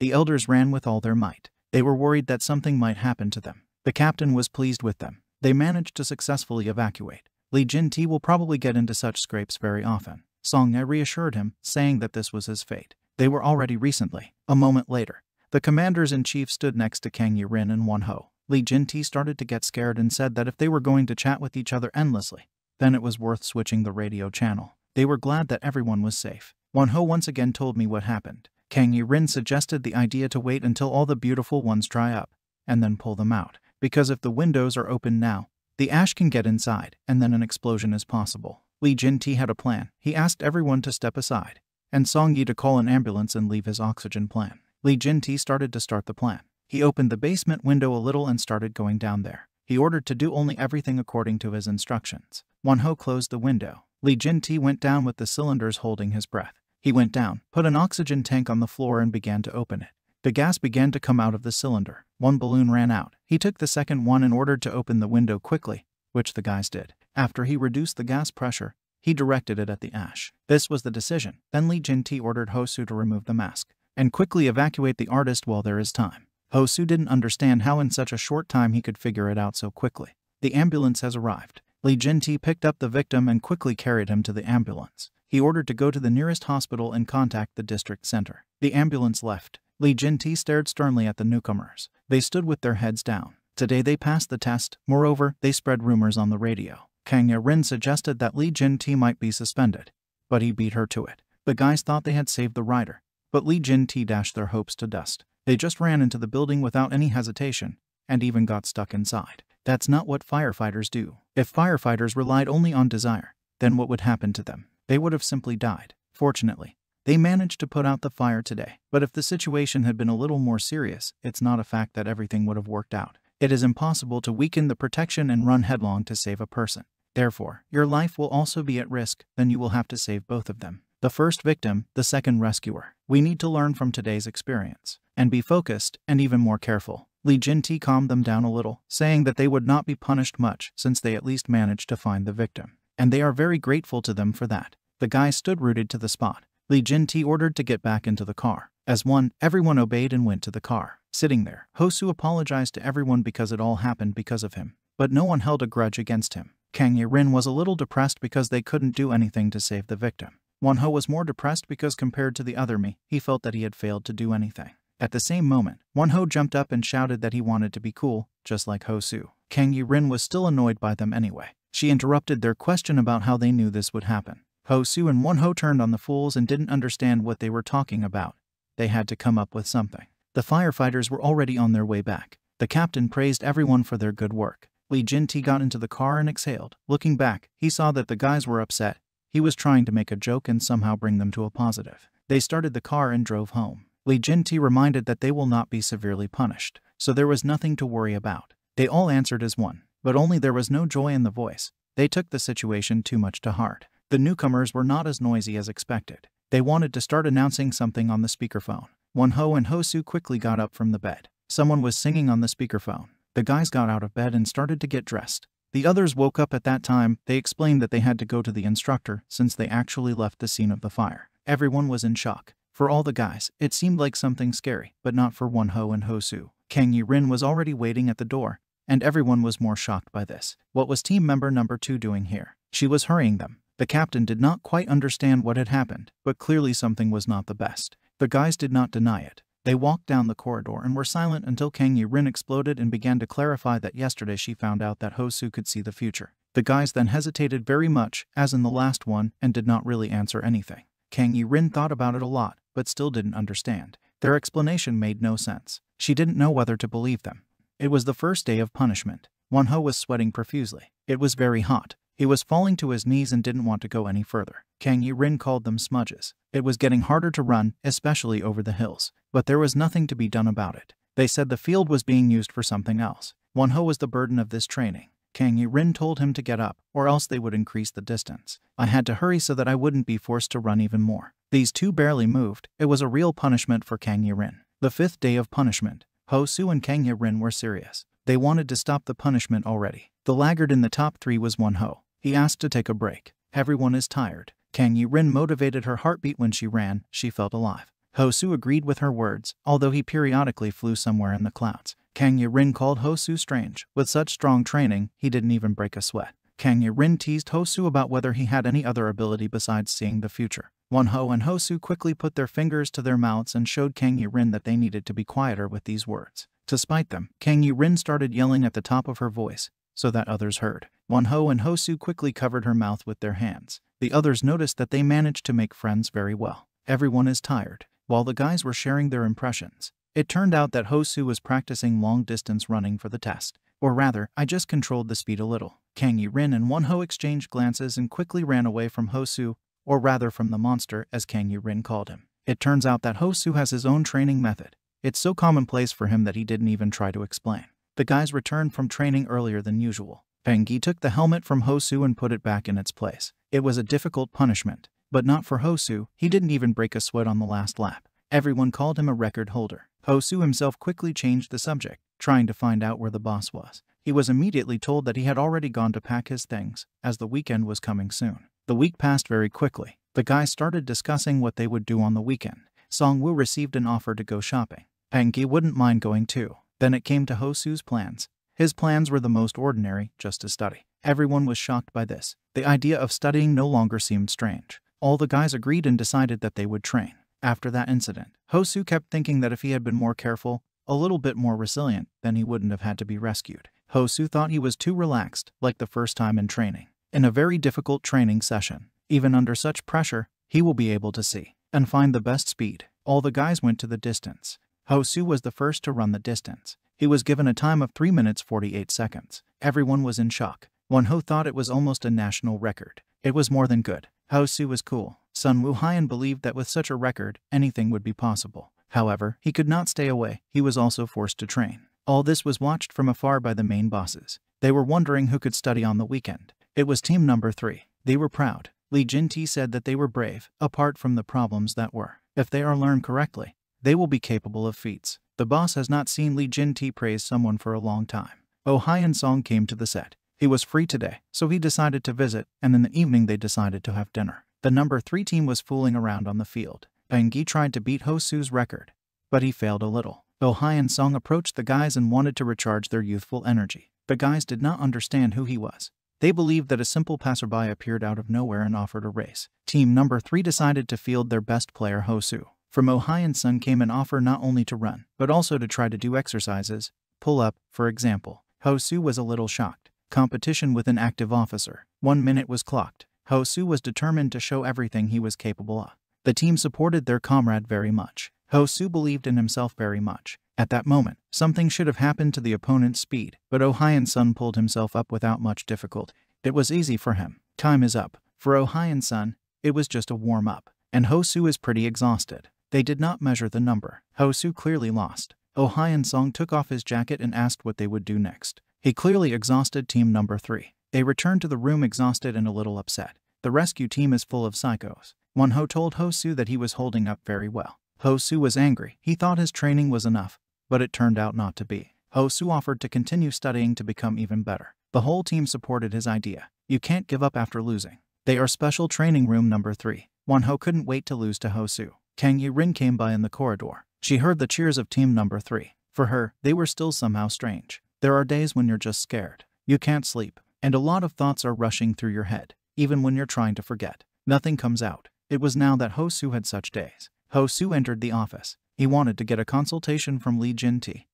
The elders ran with all their might. They were worried that something might happen to them. The captain was pleased with them. They managed to successfully evacuate. Li Jinti will probably get into such scrapes very often. Song Ye reassured him, saying that this was his fate. They were already recently. A moment later, the commanders-in-chief stood next to Kang Yi-rin and Wonho. Li Jinti started to get scared and said that if they were going to chat with each other endlessly, then it was worth switching the radio channel. They were glad that everyone was safe. Wonho once again told me what happened. Kang Yi-rin suggested the idea to wait until all the beautiful ones dry up, and then pull them out because if the windows are open now, the ash can get inside, and then an explosion is possible. Li Jinti had a plan. He asked everyone to step aside, and Song Yi to call an ambulance and leave his oxygen plan. Li Jinti started to start the plan. He opened the basement window a little and started going down there. He ordered to do only everything according to his instructions. Won Ho closed the window. Li Jinti went down with the cylinders holding his breath. He went down, put an oxygen tank on the floor and began to open it. The gas began to come out of the cylinder. One balloon ran out. He took the second one and ordered to open the window quickly, which the guys did. After he reduced the gas pressure, he directed it at the ash. This was the decision. Then Li Jinti ordered Hosu to remove the mask and quickly evacuate the artist while there is time. Hosu didn't understand how in such a short time he could figure it out so quickly. The ambulance has arrived. Li Jinti picked up the victim and quickly carried him to the ambulance. He ordered to go to the nearest hospital and contact the district center. The ambulance left. Li Jinti stared sternly at the newcomers. They stood with their heads down. Today they passed the test. Moreover, they spread rumors on the radio. Kang Rin suggested that Li Jinti might be suspended, but he beat her to it. The guys thought they had saved the rider, but Li Jinti dashed their hopes to dust. They just ran into the building without any hesitation, and even got stuck inside. That's not what firefighters do. If firefighters relied only on desire, then what would happen to them? They would have simply died. Fortunately, they managed to put out the fire today. But if the situation had been a little more serious, it's not a fact that everything would have worked out. It is impossible to weaken the protection and run headlong to save a person. Therefore, your life will also be at risk, then you will have to save both of them. The first victim, the second rescuer. We need to learn from today's experience and be focused and even more careful. Li Jinti calmed them down a little, saying that they would not be punished much since they at least managed to find the victim. And they are very grateful to them for that. The guy stood rooted to the spot. Li Jinti ordered to get back into the car. As one, everyone obeyed and went to the car. Sitting there, Hosu apologized to everyone because it all happened because of him. But no one held a grudge against him. Kang Rin was a little depressed because they couldn't do anything to save the victim. Wonho was more depressed because compared to the other me, he felt that he had failed to do anything. At the same moment, Wonho jumped up and shouted that he wanted to be cool, just like Hosu. Kang Rin was still annoyed by them anyway. She interrupted their question about how they knew this would happen. Hosu and Wonho turned on the fools and didn't understand what they were talking about. They had to come up with something. The firefighters were already on their way back. The captain praised everyone for their good work. Li Jinti got into the car and exhaled. Looking back, he saw that the guys were upset. He was trying to make a joke and somehow bring them to a positive. They started the car and drove home. Li Jinti reminded that they will not be severely punished, so there was nothing to worry about. They all answered as one, but only there was no joy in the voice. They took the situation too much to heart. The newcomers were not as noisy as expected. They wanted to start announcing something on the speakerphone. Wonho and Hosu quickly got up from the bed. Someone was singing on the speakerphone. The guys got out of bed and started to get dressed. The others woke up at that time. They explained that they had to go to the instructor since they actually left the scene of the fire. Everyone was in shock. For all the guys, it seemed like something scary, but not for Won Ho and Hosu. Kang Yi Rin was already waiting at the door, and everyone was more shocked by this. What was team member number two doing here? She was hurrying them. The captain did not quite understand what had happened, but clearly something was not the best. The guys did not deny it. They walked down the corridor and were silent until Kang Rin exploded and began to clarify that yesterday she found out that Hosu could see the future. The guys then hesitated very much, as in the last one, and did not really answer anything. Kang Rin thought about it a lot, but still didn't understand. Their explanation made no sense. She didn't know whether to believe them. It was the first day of punishment. Wonho was sweating profusely. It was very hot. He was falling to his knees and didn't want to go any further. Kang Rin called them smudges. It was getting harder to run, especially over the hills. But there was nothing to be done about it. They said the field was being used for something else. Wonho was the burden of this training. Kang Rin told him to get up, or else they would increase the distance. I had to hurry so that I wouldn't be forced to run even more. These two barely moved. It was a real punishment for Kang Rin. The fifth day of punishment. Ho Su and Kang Rin were serious. They wanted to stop the punishment already. The laggard in the top three was Wonho. He asked to take a break. Everyone is tired. Kang Rin motivated her heartbeat when she ran. She felt alive. Hosu agreed with her words, although he periodically flew somewhere in the clouds. Kang Rin called Hosu strange. With such strong training, he didn't even break a sweat. Kang Rin teased Hosu about whether he had any other ability besides seeing the future. Wonho and Hosu quickly put their fingers to their mouths and showed Kang Rin that they needed to be quieter with these words. To spite them, Kang Rin started yelling at the top of her voice, so that others heard. Wonho and Hosu quickly covered her mouth with their hands. The others noticed that they managed to make friends very well. Everyone is tired. While the guys were sharing their impressions, it turned out that Hosu was practicing long-distance running for the test. Or rather, I just controlled the speed a little. Kang Rin and Wonho exchanged glances and quickly ran away from Hosu, or rather from the monster, as Kang Rin called him. It turns out that Hosu has his own training method. It's so commonplace for him that he didn't even try to explain. The guys returned from training earlier than usual. Pengi took the helmet from Hosu and put it back in its place. It was a difficult punishment, but not for Hosu, he didn't even break a sweat on the last lap. Everyone called him a record holder. Hosu himself quickly changed the subject, trying to find out where the boss was. He was immediately told that he had already gone to pack his things, as the weekend was coming soon. The week passed very quickly. The guys started discussing what they would do on the weekend. Song Wu received an offer to go shopping. Pengi wouldn't mind going too. Then it came to Hosu's plans. His plans were the most ordinary, just to study. Everyone was shocked by this. The idea of studying no longer seemed strange. All the guys agreed and decided that they would train. After that incident, Hosu kept thinking that if he had been more careful, a little bit more resilient, then he wouldn't have had to be rescued. Hosu thought he was too relaxed, like the first time in training. In a very difficult training session, even under such pressure, he will be able to see and find the best speed. All the guys went to the distance. Hosu was the first to run the distance. He was given a time of 3 minutes 48 seconds. Everyone was in shock. Wonho thought it was almost a national record. It was more than good. Hosu was cool. Sun Wuhaiyan believed that with such a record, anything would be possible. However, he could not stay away. He was also forced to train. All this was watched from afar by the main bosses. They were wondering who could study on the weekend. It was team number three. They were proud. Li Jinti said that they were brave, apart from the problems that were. If they are learned correctly, they will be capable of feats. The boss has not seen Li Jinti praise someone for a long time. Oh Hyun Song came to the set. He was free today, so he decided to visit, and in the evening they decided to have dinner. The number 3 team was fooling around on the field. Bang Gi tried to beat Hosu's record, but he failed a little. Oh Hyun Song approached the guys and wanted to recharge their youthful energy. The guys did not understand who he was. They believed that a simple passerby appeared out of nowhere and offered a race. Team number 3 decided to field their best player Hosu. From Oh Hyun Sun came an offer not only to run, but also to try to do exercises, pull up, for example. Hosu was a little shocked. Competition with an active officer. One minute was clocked. Hosu was determined to show everything he was capable of. The team supported their comrade very much. Hosu believed in himself very much. At that moment, something should have happened to the opponent's speed, but Ohian Sun pulled himself up without much difficulty. It was easy for him. Time is up. For Ohian Sun, it was just a warm-up, and Hosu is pretty exhausted. They did not measure the number. Hosu clearly lost. Ohian Song took off his jacket and asked what they would do next. He clearly exhausted team number 3. They returned to the room exhausted and a little upset. The rescue team is full of psychos. Wonho told Hosu that he was holding up very well. Hosu was angry. He thought his training was enough, but it turned out not to be. Hosu offered to continue studying to become even better. The whole team supported his idea. You can't give up after losing. They are special training room number 3. Wonho couldn't wait to lose to Hosu. Kang Yi Rin came by in the corridor. She heard the cheers of team number 3. For her, they were still somehow strange. There are days when you're just scared. You can't sleep, and a lot of thoughts are rushing through your head, even when you're trying to forget. Nothing comes out. It was now that Hosu had such days. Hosu entered the office. He wanted to get a consultation from Li Jinti.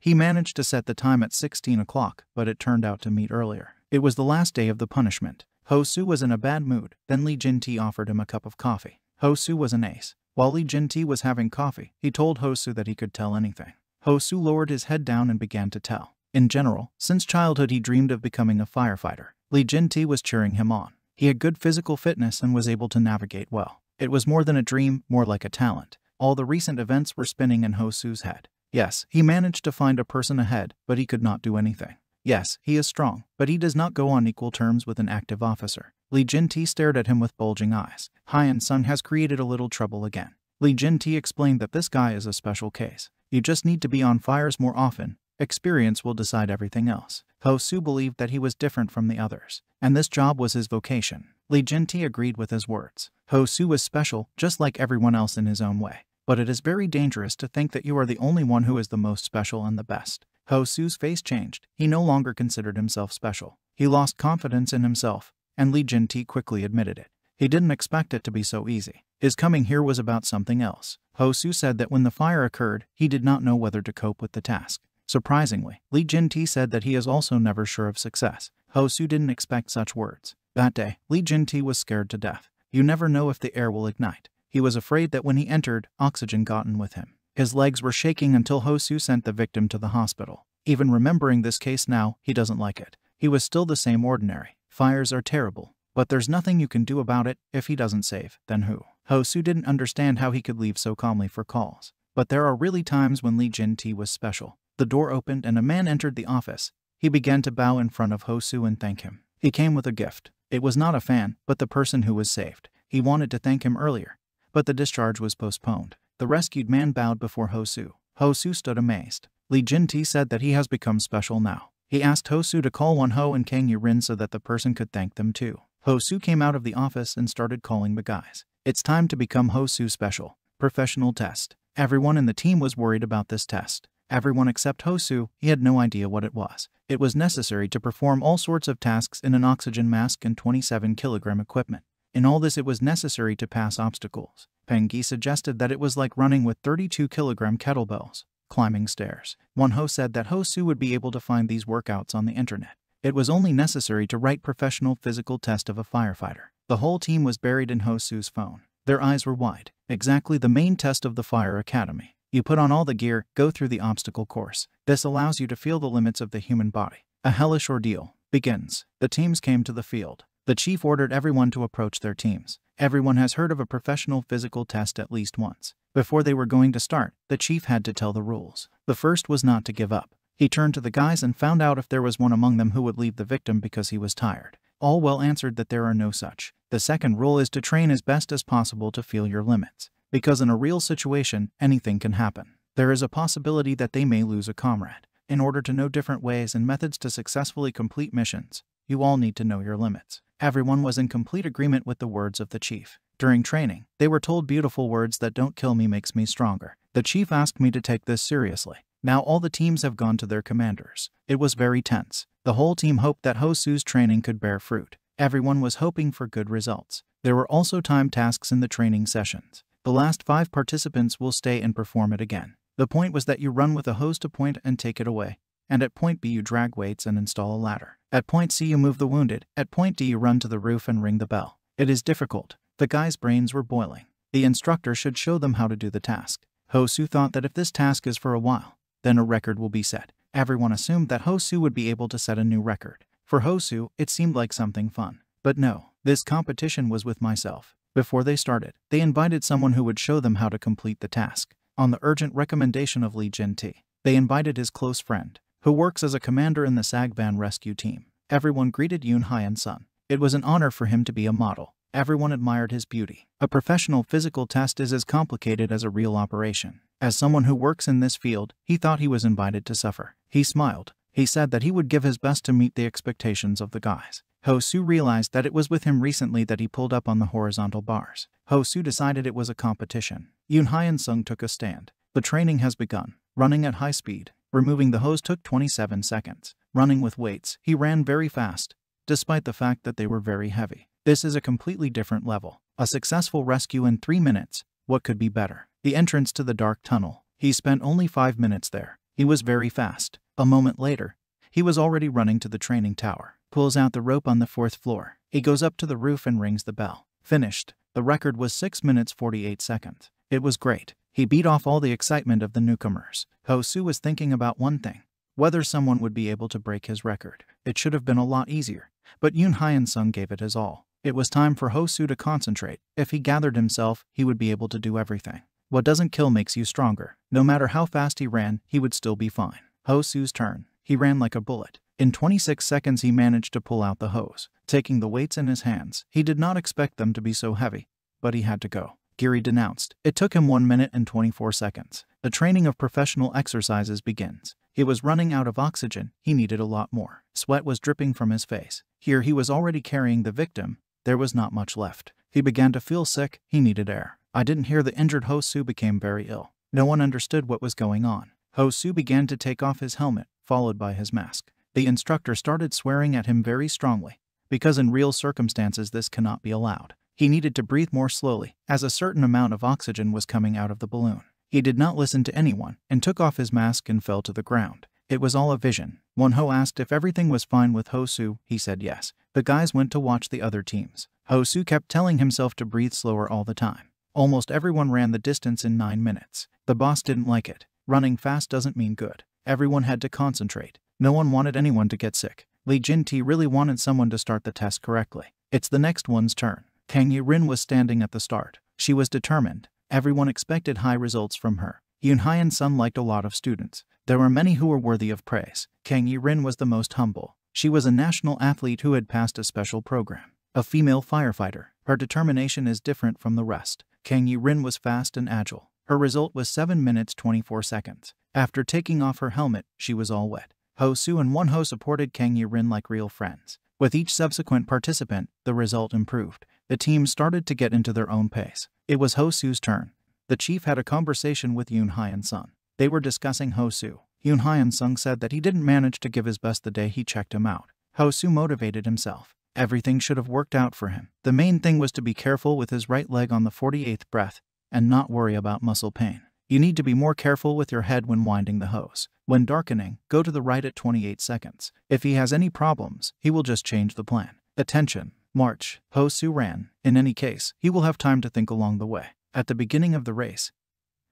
He managed to set the time at 16 o'clock, but it turned out to meet earlier. It was the last day of the punishment. Hosu was in a bad mood, then Li Jinti offered him a cup of coffee. Hosu was an ace. While Li Jinti was having coffee, he told Hosu that he could tell anything. Hosu lowered his head down and began to tell. In general, since childhood he dreamed of becoming a firefighter. Li Jinti was cheering him on. He had good physical fitness and was able to navigate well. It was more than a dream, more like a talent. All the recent events were spinning in Hosu's head. Yes, he managed to find a person ahead, but he could not do anything. Yes, he is strong, but he does not go on equal terms with an active officer. Li Jinti stared at him with bulging eyes. Hyan Sun has created a little trouble again. Li Jinti explained that this guy is a special case. You just need to be on fires more often. Experience will decide everything else. Hosu believed that he was different from the others, and this job was his vocation. Li Jinti agreed with his words. Hosu was special, just like everyone else in his own way. But it is very dangerous to think that you are the only one who is the most special and the best. Hosu's face changed. He no longer considered himself special. He lost confidence in himself, and Li Jinti quickly admitted it. He didn't expect it to be so easy. His coming here was about something else. Hosu said that when the fire occurred, he did not know whether to cope with the task. Surprisingly, Li Jinti said that he is also never sure of success. Hosu didn't expect such words. That day, Li Jinti was scared to death. You never know if the air will ignite. He was afraid that when he entered, oxygen gotten with him. His legs were shaking until Hosu sent the victim to the hospital. Even remembering this case now, he doesn't like it. He was still the same ordinary. Fires are terrible, but there's nothing you can do about it if he doesn't save, then who? Hosu didn't understand how he could leave so calmly for calls. But there are really times when Li Jin Ti was special. The door opened and a man entered the office. He began to bow in front of Hosu and thank him. He came with a gift. It was not a fan, but the person who was saved. He wanted to thank him earlier, but the discharge was postponed. The rescued man bowed before Hosu. Hosu stood amazed. Li Jin Ti said that he has become special now. He asked Hosu to call Wonho and Kang Yurin so that the person could thank them too. Hosu came out of the office and started calling the guys. It's time to become Hosu special. Professional test. Everyone in the team was worried about this test. Everyone except Hosu, he had no idea what it was. It was necessary to perform all sorts of tasks in an oxygen mask and 27 kilogram equipment. In all this, it was necessary to pass obstacles. Peng Gi suggested that it was like running with 32 kilogram kettlebells, climbing stairs. Won Ho said that Ho Su would be able to find these workouts on the internet. It was only necessary to write professional physical test of a firefighter. The whole team was buried in Ho Su's phone. Their eyes were wide. Exactly the main test of the Fire Academy. You put on all the gear, go through the obstacle course. This allows you to feel the limits of the human body. A hellish ordeal begins. The teams came to the field. The chief ordered everyone to approach their teams. Everyone has heard of a professional physical test at least once. Before they were going to start, the chief had to tell the rules. The first was not to give up. He turned to the guys and found out if there was one among them who would leave the victim because he was tired. All well answered that there are no such. The second rule is to train as best as possible to feel your limits. Because in a real situation, anything can happen. There is a possibility that they may lose a comrade. In order to know different ways and methods to successfully complete missions, you all need to know your limits. Everyone was in complete agreement with the words of the chief. During training, they were told beautiful words that don't kill me makes me stronger. The chief asked me to take this seriously. Now all the teams have gone to their commanders. It was very tense. The whole team hoped that Hosu's training could bear fruit. Everyone was hoping for good results. There were also time tasks in the training sessions. The last five participants will stay and perform it again. The point was that you run with a hose to point and take it away. And at point B you drag weights and install a ladder. At point C you move the wounded. At point D you run to the roof and ring the bell. It is difficult. The guy's brains were boiling. The instructor should show them how to do the task. Hosu thought that if this task is for a while, then a record will be set. Everyone assumed that Hosu would be able to set a new record. For Hosu, it seemed like something fun. But no, this competition was with myself. Before they started, they invited someone who would show them how to complete the task. On the urgent recommendation of Li Jinti, they invited his close friend, who works as a commander in the Sagban rescue team. Everyone greeted Yoon Hyan Sun. It was an honor for him to be a model. Everyone admired his beauty. A professional physical test is as complicated as a real operation. As someone who works in this field, he thought he was invited to suffer. He smiled. He said that he would give his best to meet the expectations of the guys. Ho Su realized that it was with him recently that he pulled up on the horizontal bars. Ho Su decided it was a competition. Yoon Hyun Sung took a stand. The training has begun. Running at high speed. Removing the hose took 27 seconds. Running with weights, he ran very fast, despite the fact that they were very heavy. This is a completely different level. A successful rescue in 3 minutes. What could be better? The entrance to the dark tunnel. He spent only 5 minutes there. He was very fast. A moment later, he was already running to the training tower. Pulls out the rope on the fourth floor. He goes up to the roof and rings the bell. Finished. The record was 6 minutes 48 seconds. It was great. He beat off all the excitement of the newcomers. Ho Su was thinking about one thing whether someone would be able to break his record. It should have been a lot easier, but Yoon Hyun Sung gave it his all. It was time for Ho Su to concentrate. If he gathered himself, he would be able to do everything. What doesn't kill makes you stronger. No matter how fast he ran, he would still be fine. Ho Su's turn. He ran like a bullet. In 26 seconds, he managed to pull out the hose. Taking the weights in his hands, he did not expect them to be so heavy, but he had to go. Geary denounced. It took him 1 minute and 24 seconds. The training of professional exercises begins. He was running out of oxygen, he needed a lot more. Sweat was dripping from his face. Here he was already carrying the victim, there was not much left. He began to feel sick, he needed air. I didn't hear the injured Hosu became very ill. No one understood what was going on. Hosu began to take off his helmet, followed by his mask. The instructor started swearing at him very strongly, because in real circumstances this cannot be allowed. He needed to breathe more slowly, as a certain amount of oxygen was coming out of the balloon. He did not listen to anyone and took off his mask and fell to the ground. It was all a vision. Wonho asked if everything was fine with Hosu. He said yes. The guys went to watch the other teams. Hosu kept telling himself to breathe slower all the time. Almost everyone ran the distance in 9 minutes. The boss didn't like it. Running fast doesn't mean good. Everyone had to concentrate. No one wanted anyone to get sick. Li Jinti really wanted someone to start the test correctly. It's the next one's turn. Kang Yi-rin was standing at the start. She was determined. Everyone expected high results from her. Yoon Hyun Sun liked a lot of students. There were many who were worthy of praise. Kang Yi-rin was the most humble. She was a national athlete who had passed a special program. A female firefighter. Her determination is different from the rest. Kang Yi-rin was fast and agile. Her result was 7 minutes 24 seconds. After taking off her helmet, she was all wet. Ho Su and Won Ho supported Kang Yi-rin like real friends. With each subsequent participant, the result improved. The team started to get into their own pace. It was Ho Su's turn. The chief had a conversation with Yoon Hyun Sun. They were discussing Ho Su. Yoon Hyun Sung said that he didn't manage to give his best the day he checked him out. Ho Su motivated himself. Everything should have worked out for him. The main thing was to be careful with his right leg on the 48th breath and not worry about muscle pain. You need to be more careful with your head when winding the hose. When darkening, go to the right at 28 seconds. If he has any problems, he will just change the plan. Attention! March. Hosu ran. In any case, he will have time to think along the way. At the beginning of the race,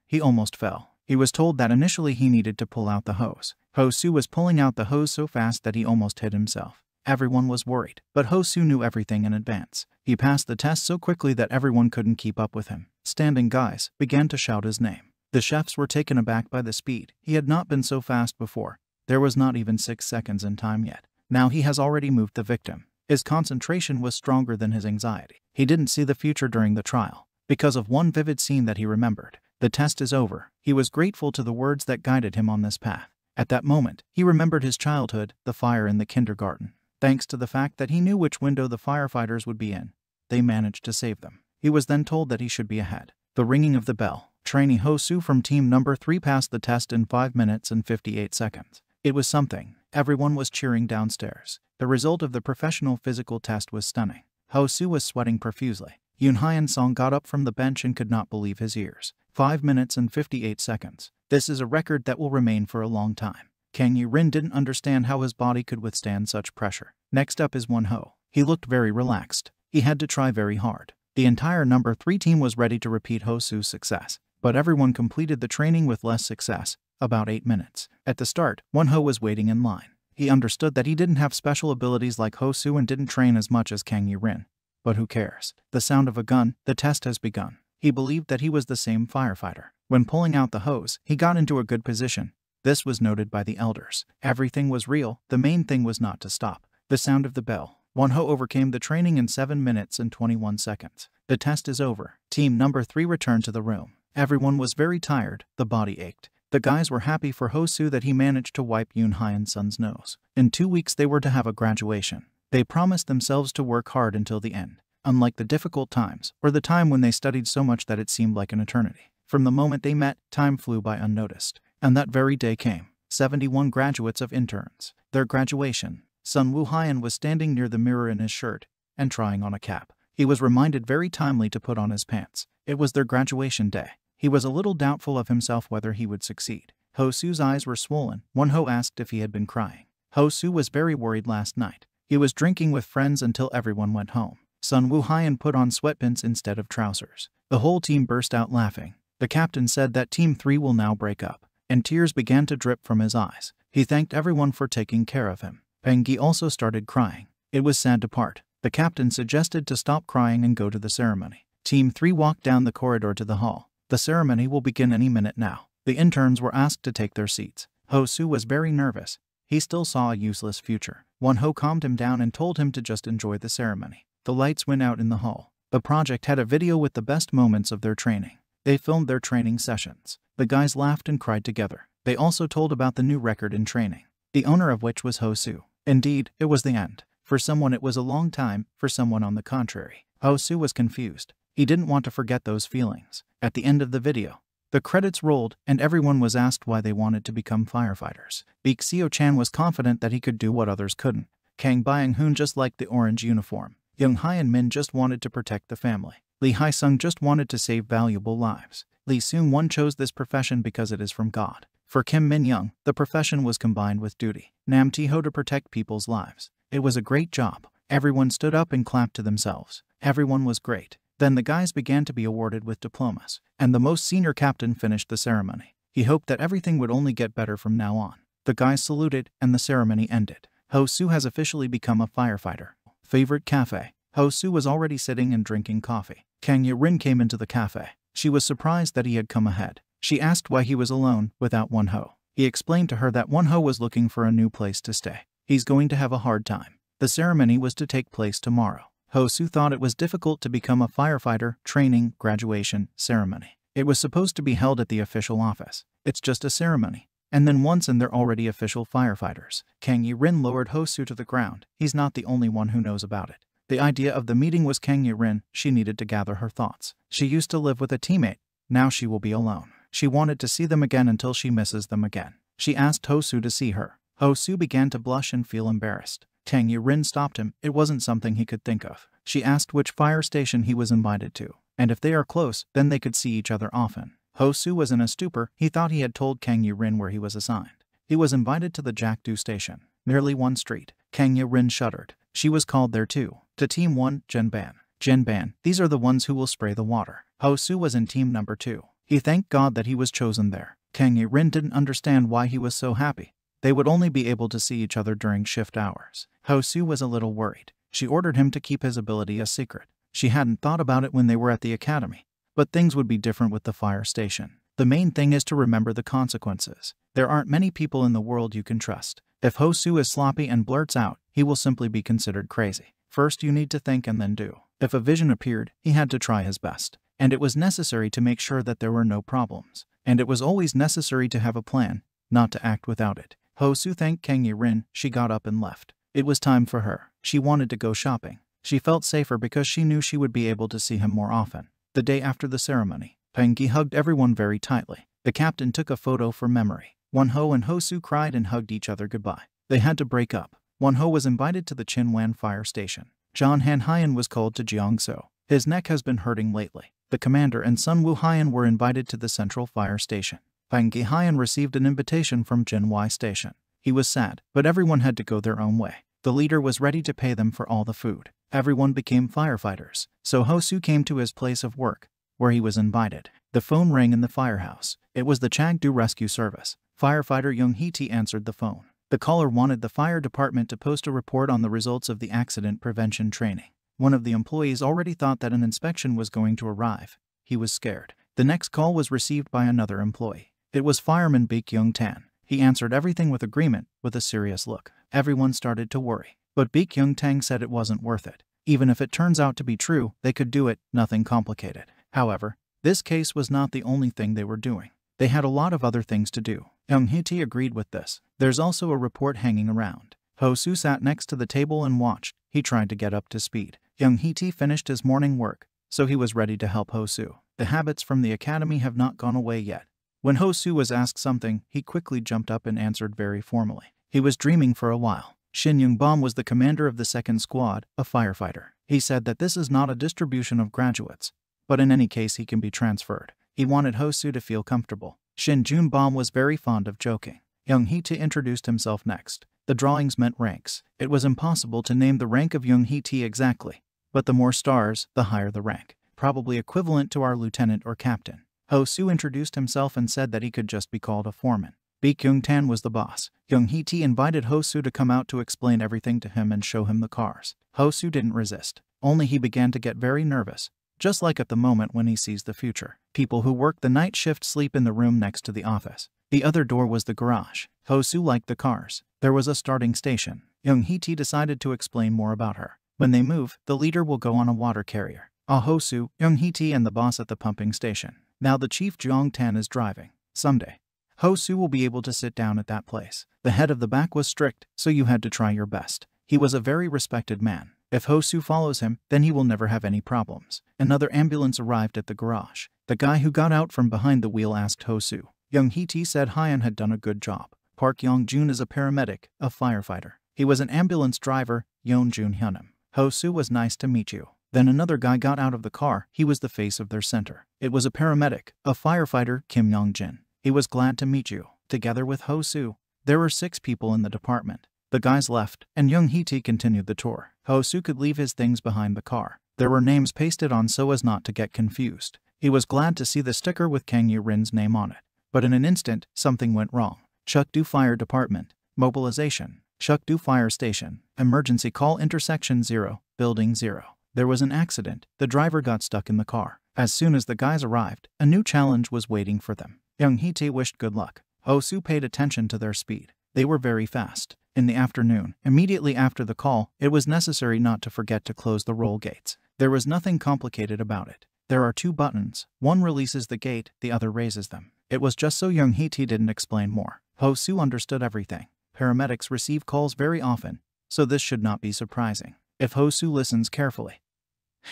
he almost fell. He was told that initially he needed to pull out the hose. Hosu was pulling out the hose so fast that he almost hit himself. Everyone was worried, but Hosu knew everything in advance. He passed the test so quickly that everyone couldn't keep up with him. Standing guys began to shout his name. The chefs were taken aback by the speed. He had not been so fast before. There was not even six seconds in time yet. Now he has already moved the victim. His concentration was stronger than his anxiety. He didn't see the future during the trial. Because of one vivid scene that he remembered. The test is over. He was grateful to the words that guided him on this path. At that moment, he remembered his childhood, the fire in the kindergarten. Thanks to the fact that he knew which window the firefighters would be in, they managed to save them. He was then told that he should be ahead. The ringing of the bell. Trainee Hosu from team number 3 passed the test in 5 minutes and 58 seconds. It was something. Everyone was cheering downstairs. The result of the professional physical test was stunning. Hosu was sweating profusely. Yoon Hyun Song got up from the bench and could not believe his ears. 5 minutes and 58 seconds. This is a record that will remain for a long time. Kang Yi-rin didn't understand how his body could withstand such pressure. Next up is Won Ho. He looked very relaxed. He had to try very hard. The entire number 3 team was ready to repeat Hosu's success, but everyone completed the training with less success, about 8 minutes. At the start, Won Ho was waiting in line. He understood that he didn't have special abilities like Hosu and didn't train as much as Kang Yi-rin. But who cares? The sound of a gun, the test has begun. He believed that he was the same firefighter. When pulling out the hose, he got into a good position. This was noted by the elders. Everything was real, the main thing was not to stop. The sound of the bell. Wonho overcame the training in 7 minutes and 21 seconds. The test is over. Team number 3 returned to the room. Everyone was very tired, the body ached. The guys were happy for Hosu that he managed to wipe Yoon Hyun Sun's nose. In two weeks they were to have a graduation. They promised themselves to work hard until the end unlike the difficult times, or the time when they studied so much that it seemed like an eternity. From the moment they met, time flew by unnoticed. And that very day came. 71 graduates of interns. Their graduation. Sun Hyun was standing near the mirror in his shirt and trying on a cap. He was reminded very timely to put on his pants. It was their graduation day. He was a little doubtful of himself whether he would succeed. Ho Su's eyes were swollen. Won Ho asked if he had been crying. Ho Su was very worried last night. He was drinking with friends until everyone went home. Sun Woo Hyun put on sweatpants instead of trousers. The whole team burst out laughing. The captain said that Team 3 will now break up, and tears began to drip from his eyes. He thanked everyone for taking care of him. Pengi also started crying. It was sad to part. The captain suggested to stop crying and go to the ceremony. Team 3 walked down the corridor to the hall. The ceremony will begin any minute now. The interns were asked to take their seats. Ho Su was very nervous. He still saw a useless future. Won Ho calmed him down and told him to just enjoy the ceremony. The lights went out in the hall. The project had a video with the best moments of their training. They filmed their training sessions. The guys laughed and cried together. They also told about the new record in training, the owner of which was Hosu. Indeed, it was the end. For someone it was a long time, for someone on the contrary. Hosu was confused. He didn't want to forget those feelings. At the end of the video, the credits rolled, and everyone was asked why they wanted to become firefighters. Bixio-chan was confident that he could do what others couldn't. Kang Byung Hoon just liked the orange uniform. Young Hyun Min just wanted to protect the family. Lee Hai Sung just wanted to save valuable lives. Lee Seung Won chose this profession because it is from God. For Kim Min Young, the profession was combined with duty. Nam Ti Ho to protect people's lives. It was a great job. Everyone stood up and clapped to themselves. Everyone was great. Then the guys began to be awarded with diplomas, and the most senior captain finished the ceremony. He hoped that everything would only get better from now on. The guys saluted, and the ceremony ended. Ho Su has officially become a firefighter favorite cafe. Ho Su was already sitting and drinking coffee. Kang Rin came into the cafe. She was surprised that he had come ahead. She asked why he was alone without Won Ho. He explained to her that Won Ho was looking for a new place to stay. He's going to have a hard time. The ceremony was to take place tomorrow. Ho Su thought it was difficult to become a firefighter, training, graduation, ceremony. It was supposed to be held at the official office. It's just a ceremony. And then once and they're already official firefighters. Kang Yi-rin lowered Hosu to the ground. He's not the only one who knows about it. The idea of the meeting was Kang Yi-rin. She needed to gather her thoughts. She used to live with a teammate. Now she will be alone. She wanted to see them again until she misses them again. She asked Hosu to see her. Hosu began to blush and feel embarrassed. Kang Yu-rin stopped him. It wasn't something he could think of. She asked which fire station he was invited to, and if they are close, then they could see each other often. Ho Su was in a stupor. He thought he had told Kang Yu-rin where he was assigned. He was invited to the Jakdu station, merely one street. Kang Yu-rin shuddered. She was called there too. To Team 1, Jen Ban. Jen Ban, these are the ones who will spray the water. Ho Su was in team number 2. He thanked God that he was chosen there. Kang Yu-rin didn't understand why he was so happy. They would only be able to see each other during shift hours. Ho Su was a little worried. She ordered him to keep his ability a secret. She hadn't thought about it when they were at the academy. But things would be different with the fire station. The main thing is to remember the consequences. There aren't many people in the world you can trust. If Ho Su is sloppy and blurts out, he will simply be considered crazy. First you need to think and then do. If a vision appeared, he had to try his best. And it was necessary to make sure that there were no problems. And it was always necessary to have a plan, not to act without it. Ho Su thanked Kang Yi-rin, she got up and left. It was time for her. She wanted to go shopping. She felt safer because she knew she would be able to see him more often. The day after the ceremony, Gi hugged everyone very tightly. The captain took a photo for memory. Won-ho and Ho-su cried and hugged each other goodbye. They had to break up. Won-ho was invited to the Chinwan fire station. John Han Hyan was called to Jiangsu. His neck has been hurting lately. The commander and Sun Wu Hyan were invited to the central fire station. Pang Gi Hyan received an invitation from Jinwai Station. He was sad, but everyone had to go their own way. The leader was ready to pay them for all the food. Everyone became firefighters, so Hosu came to his place of work, where he was invited. The phone rang in the firehouse. It was the Changdu Rescue Service. Firefighter Young Hee answered the phone. The caller wanted the fire department to post a report on the results of the accident prevention training. One of the employees already thought that an inspection was going to arrive. He was scared. The next call was received by another employee. It was fireman Baek Young Tan. He answered everything with agreement, with a serious look. Everyone started to worry. But Baek Young Tang said it wasn't worth it. Even if it turns out to be true, they could do it, nothing complicated. However, this case was not the only thing they were doing. They had a lot of other things to do. Young Hiti agreed with this. There's also a report hanging around. Ho Su sat next to the table and watched. He tried to get up to speed. Young Hiti finished his morning work, so he was ready to help Ho Su. The habits from the academy have not gone away yet. When Ho Su was asked something, he quickly jumped up and answered very formally. He was dreaming for a while. Shin Young Bom was the commander of the second squad, a firefighter. He said that this is not a distribution of graduates, but in any case he can be transferred. He wanted Ho Su to feel comfortable. Shin Jun Bom was very fond of joking. Young Hee-tae introduced himself next. The drawings meant ranks. It was impossible to name the rank of Young Hee-tae exactly, but the more stars, the higher the rank, probably equivalent to our lieutenant or captain. Ho Su introduced himself and said that he could just be called a foreman. Baek Kyung Tan was the boss. Young Hee Ti invited Ho Su to come out to explain everything to him and show him the cars. Ho Su didn't resist. Only he began to get very nervous, just like at the moment when he sees the future. People who work the night shift sleep in the room next to the office. The other door was the garage. Ho Su liked the cars. There was a starting station. Young Hee Ti decided to explain more about her. When they move, the leader will go on a water carrier. Ah Ho Su, Young Hee Ti and the boss at the pumping station. Now the chief Jiang Tan is driving. Someday. Ho Su will be able to sit down at that place. The head of the back was strict, so you had to try your best. He was a very respected man. If Hosu follows him, then he will never have any problems. Another ambulance arrived at the garage. The guy who got out from behind the wheel asked Hosu. Young Hee said Hyan had done a good job. Park Yong Jun is a paramedic, a firefighter. He was an ambulance driver, Yon Jun Hyunam. Ho Su was nice to meet you. Then another guy got out of the car. He was the face of their center. It was a paramedic, a firefighter, Kim Yong Jin. He was glad to meet you. Together with Ho Su, there were six people in the department. The guys left, and Young Hee continued the tour. Ho Su could leave his things behind the car. There were names pasted on so as not to get confused. He was glad to see the sticker with Kang Yu Rin's name on it. But in an instant, something went wrong. Chukdu Fire Department. Mobilization. Chukdu Fire Station. Emergency call intersection 0, building 0. There was an accident. The driver got stuck in the car. As soon as the guys arrived, a new challenge was waiting for them. Young Hee wished good luck. Oh, Ho-su paid attention to their speed. They were very fast. In the afternoon, immediately after the call, it was necessary not to forget to close the roll gates. There was nothing complicated about it. There are two buttons. One releases the gate, the other raises them. It was just so Young Hee didn't explain more. Oh, Ho-su understood everything. Paramedics receive calls very often, so this should not be surprising. If oh, Ho-su listens carefully,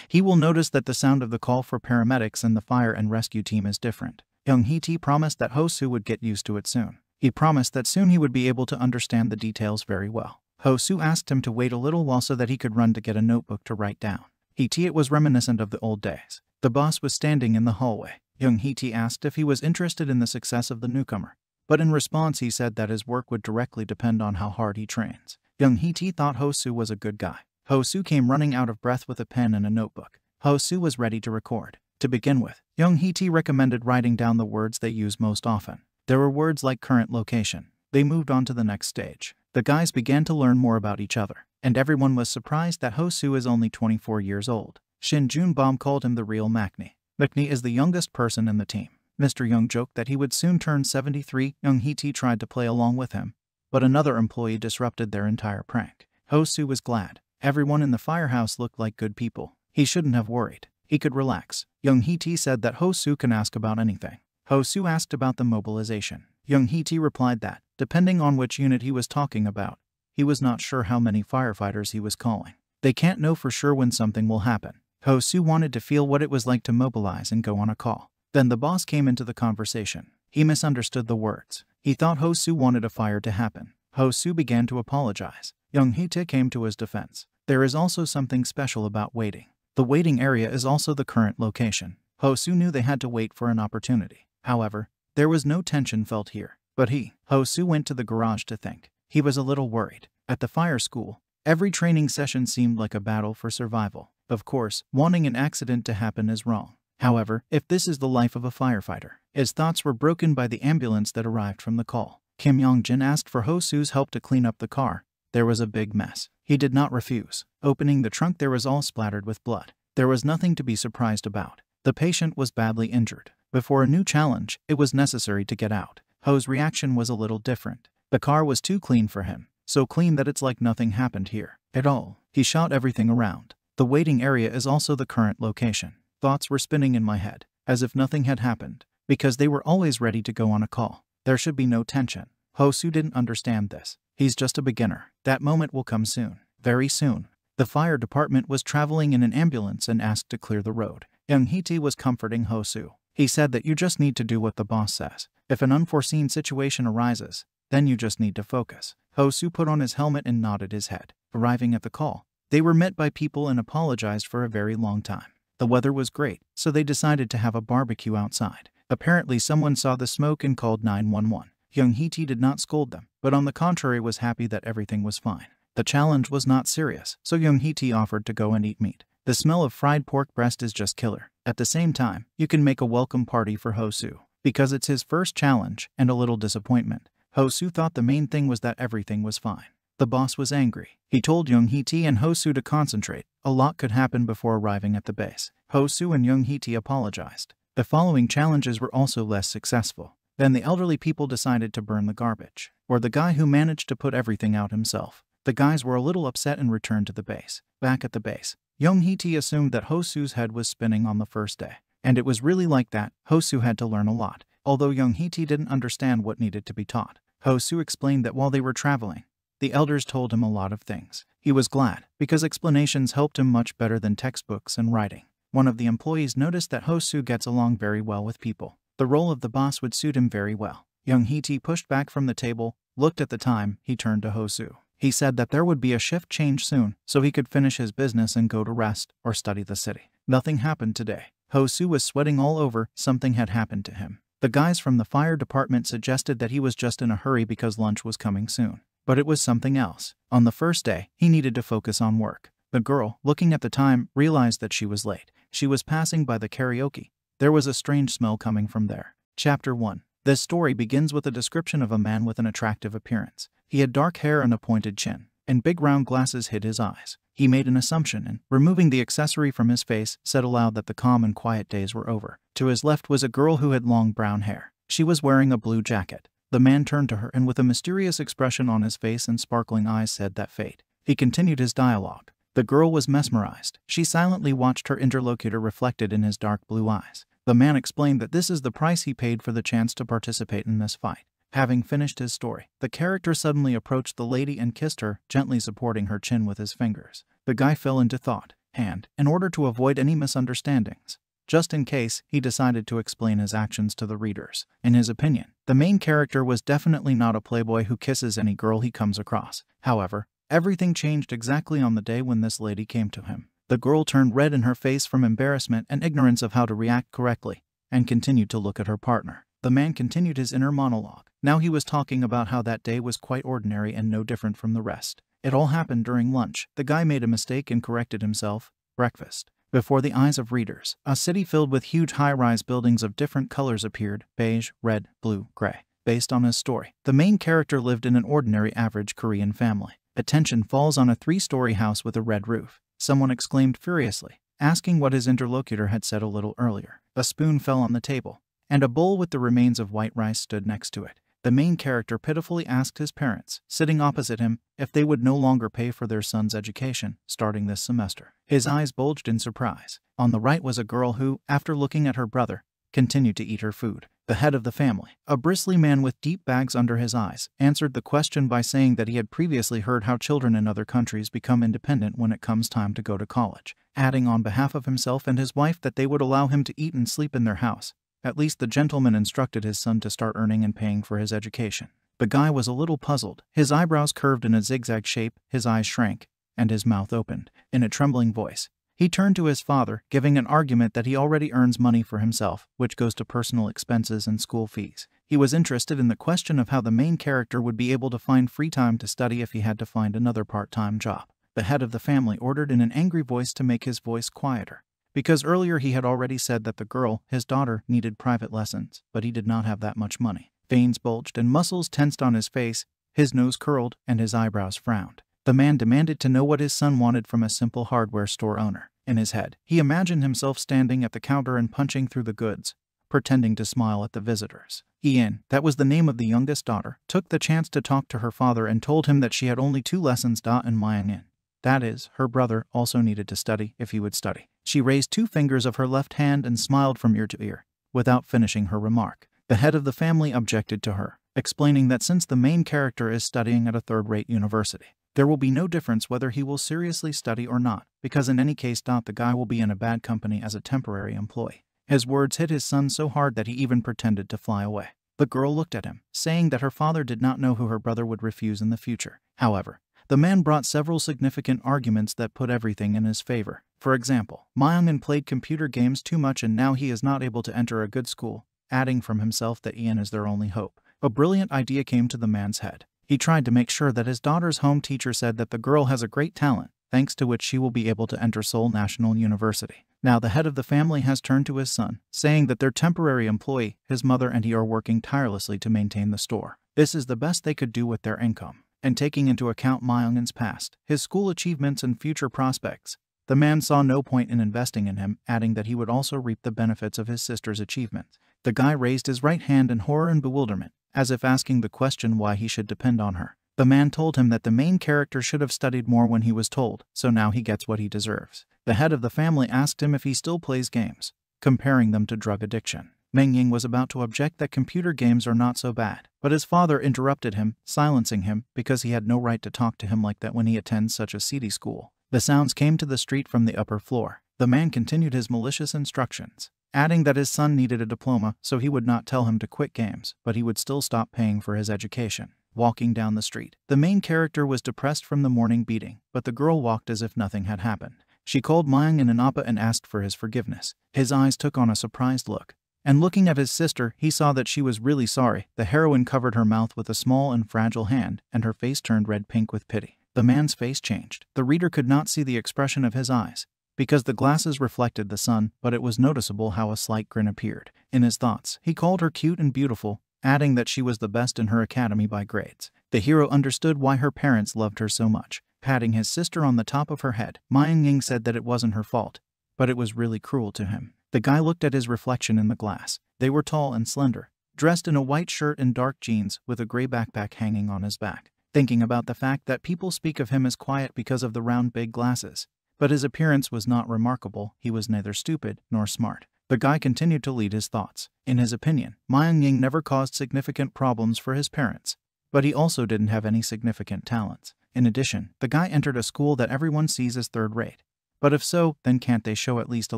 he will notice that the sound of the call for paramedics and the fire and rescue team is different. Young Hee promised that Hosu would get used to it soon. He promised that soon he would be able to understand the details very well. Hosu asked him to wait a little while so that he could run to get a notebook to write down. Hee it was reminiscent of the old days. The boss was standing in the hallway. Young Hee asked if he was interested in the success of the newcomer, but in response he said that his work would directly depend on how hard he trains. Young Hee thought Hosu was a good guy. Hosu came running out of breath with a pen and a notebook. Hosu was ready to record. To begin with, Young Hee recommended writing down the words they use most often. There were words like current location. They moved on to the next stage. The guys began to learn more about each other, and everyone was surprised that Hosu is only 24 years old. Shin Junbom called him the real Maknae. Maknae is the youngest person in the team. Mr. Young joked that he would soon turn 73. Young Hee tried to play along with him, but another employee disrupted their entire prank. Hosu was glad. Everyone in the firehouse looked like good people. He shouldn't have worried. He could relax. Young Hee said that Hosu can ask about anything. Hosu asked about the mobilization. Young Hee replied that, depending on which unit he was talking about, he was not sure how many firefighters he was calling. They can't know for sure when something will happen. Hosu wanted to feel what it was like to mobilize and go on a call. Then the boss came into the conversation. He misunderstood the words. He thought Hosu wanted a fire to happen. Hosu began to apologize. Young Hee came to his defense. There is also something special about waiting. The waiting area is also the current location. Hosu knew they had to wait for an opportunity. However, there was no tension felt here. But he, Hosu went to the garage to think. He was a little worried. At the fire school, every training session seemed like a battle for survival. Of course, wanting an accident to happen is wrong. However, if this is the life of a firefighter, his thoughts were broken by the ambulance that arrived from the call. Kim Yong-jin asked for Hosu's help to clean up the car. There was a big mess. He did not refuse. Opening the trunk there was all splattered with blood. There was nothing to be surprised about. The patient was badly injured. Before a new challenge, it was necessary to get out. Ho's reaction was a little different. The car was too clean for him, so clean that it's like nothing happened here at all. He shot everything around. The waiting area is also the current location. Thoughts were spinning in my head, as if nothing had happened, because they were always ready to go on a call. There should be no tension. Hosu didn't understand this. He's just a beginner. That moment will come soon. Very soon. The fire department was traveling in an ambulance and asked to clear the road. Young Hiti was comforting Hosu. He said that you just need to do what the boss says. If an unforeseen situation arises, then you just need to focus. Hosu put on his helmet and nodded his head. Arriving at the call, they were met by people and apologized for a very long time. The weather was great, so they decided to have a barbecue outside. Apparently someone saw the smoke and called 911. Young Hee did not scold them, but on the contrary was happy that everything was fine. The challenge was not serious, so Young Hee offered to go and eat meat. The smell of fried pork breast is just killer. At the same time, you can make a welcome party for Hosu, because it's his first challenge and a little disappointment. Hosu thought the main thing was that everything was fine. The boss was angry. He told Young Hee and Hosu to concentrate. A lot could happen before arriving at the base. Hosu and Young Hee apologized. The following challenges were also less successful. Then the elderly people decided to burn the garbage, or the guy who managed to put everything out himself. The guys were a little upset and returned to the base. Back at the base, Young Hee assumed that Hosu's head was spinning on the first day. And it was really like that. Hosu had to learn a lot. Although Young Hee didn't understand what needed to be taught, Hosu explained that while they were traveling, the elders told him a lot of things. He was glad, because explanations helped him much better than textbooks and writing. One of the employees noticed that Hosu gets along very well with people. The role of the boss would suit him very well. Young Hee pushed back from the table, looked at the time, he turned to Hosu. He said that there would be a shift change soon, so he could finish his business and go to rest or study the city. Nothing happened today. Hosu was sweating all over, something had happened to him. The guys from the fire department suggested that he was just in a hurry because lunch was coming soon. But it was something else. On the first day, he needed to focus on work. The girl, looking at the time, realized that she was late. She was passing by the karaoke. There was a strange smell coming from there. Chapter 1 This story begins with a description of a man with an attractive appearance. He had dark hair and a pointed chin, and big round glasses hid his eyes. He made an assumption and, removing the accessory from his face, said aloud that the calm and quiet days were over. To his left was a girl who had long brown hair. She was wearing a blue jacket. The man turned to her and with a mysterious expression on his face and sparkling eyes said that fate. He continued his dialogue. The girl was mesmerized. She silently watched her interlocutor reflected in his dark blue eyes. The man explained that this is the price he paid for the chance to participate in this fight. Having finished his story, the character suddenly approached the lady and kissed her, gently supporting her chin with his fingers. The guy fell into thought, and, in order to avoid any misunderstandings, just in case, he decided to explain his actions to the readers. In his opinion, the main character was definitely not a playboy who kisses any girl he comes across. However, Everything changed exactly on the day when this lady came to him. The girl turned red in her face from embarrassment and ignorance of how to react correctly, and continued to look at her partner. The man continued his inner monologue. Now he was talking about how that day was quite ordinary and no different from the rest. It all happened during lunch. The guy made a mistake and corrected himself. Breakfast. Before the eyes of readers, a city filled with huge high-rise buildings of different colors appeared, beige, red, blue, gray. Based on his story, the main character lived in an ordinary average Korean family. Attention falls on a three-story house with a red roof. Someone exclaimed furiously, asking what his interlocutor had said a little earlier. A spoon fell on the table, and a bowl with the remains of white rice stood next to it. The main character pitifully asked his parents, sitting opposite him, if they would no longer pay for their son's education starting this semester. His eyes bulged in surprise. On the right was a girl who, after looking at her brother, continued to eat her food. The head of the family, a bristly man with deep bags under his eyes, answered the question by saying that he had previously heard how children in other countries become independent when it comes time to go to college, adding on behalf of himself and his wife that they would allow him to eat and sleep in their house, at least the gentleman instructed his son to start earning and paying for his education. The guy was a little puzzled. His eyebrows curved in a zigzag shape, his eyes shrank, and his mouth opened. In a trembling voice, he turned to his father, giving an argument that he already earns money for himself, which goes to personal expenses and school fees. He was interested in the question of how the main character would be able to find free time to study if he had to find another part-time job. The head of the family ordered in an angry voice to make his voice quieter because earlier he had already said that the girl, his daughter, needed private lessons, but he did not have that much money. Veins bulged and muscles tensed on his face, his nose curled, and his eyebrows frowned. The man demanded to know what his son wanted from a simple hardware store owner. In his head, he imagined himself standing at the counter and punching through the goods, pretending to smile at the visitors. Ian, that was the name of the youngest daughter, took the chance to talk to her father and told him that she had only two lessons. Da and Mayan that is, her brother also needed to study if he would study. She raised two fingers of her left hand and smiled from ear to ear, without finishing her remark. The head of the family objected to her, explaining that since the main character is studying at a third-rate university, there will be no difference whether he will seriously study or not, because in any case the guy will be in a bad company as a temporary employee. His words hit his son so hard that he even pretended to fly away. The girl looked at him, saying that her father did not know who her brother would refuse in the future. However, the man brought several significant arguments that put everything in his favor. For example, Myungin played computer games too much and now he is not able to enter a good school, adding from himself that Ian is their only hope. A brilliant idea came to the man's head. He tried to make sure that his daughter's home teacher said that the girl has a great talent, thanks to which she will be able to enter Seoul National University. Now the head of the family has turned to his son, saying that their temporary employee, his mother and he are working tirelessly to maintain the store. This is the best they could do with their income and taking into account Myungin's past, his school achievements and future prospects, the man saw no point in investing in him, adding that he would also reap the benefits of his sister's achievements. The guy raised his right hand in horror and bewilderment, as if asking the question why he should depend on her. The man told him that the main character should have studied more when he was told, so now he gets what he deserves. The head of the family asked him if he still plays games, comparing them to drug addiction. Meng Ying was about to object that computer games are not so bad, but his father interrupted him, silencing him because he had no right to talk to him like that when he attends such a seedy school. The sounds came to the street from the upper floor. The man continued his malicious instructions, adding that his son needed a diploma so he would not tell him to quit games, but he would still stop paying for his education. Walking down the street, the main character was depressed from the morning beating, but the girl walked as if nothing had happened. She called Myung and an appa and asked for his forgiveness. His eyes took on a surprised look, and looking at his sister, he saw that she was really sorry. The heroine covered her mouth with a small and fragile hand, and her face turned red-pink with pity. The man's face changed. The reader could not see the expression of his eyes, because the glasses reflected the sun, but it was noticeable how a slight grin appeared. In his thoughts, he called her cute and beautiful, adding that she was the best in her academy by grades. The hero understood why her parents loved her so much. Patting his sister on the top of her head, Myung Ying said that it wasn't her fault, but it was really cruel to him. The guy looked at his reflection in the glass. They were tall and slender, dressed in a white shirt and dark jeans with a gray backpack hanging on his back. Thinking about the fact that people speak of him as quiet because of the round big glasses. But his appearance was not remarkable, he was neither stupid nor smart. The guy continued to lead his thoughts. In his opinion, Myung Ying never caused significant problems for his parents, but he also didn't have any significant talents. In addition, the guy entered a school that everyone sees as third rate. But if so, then can't they show at least a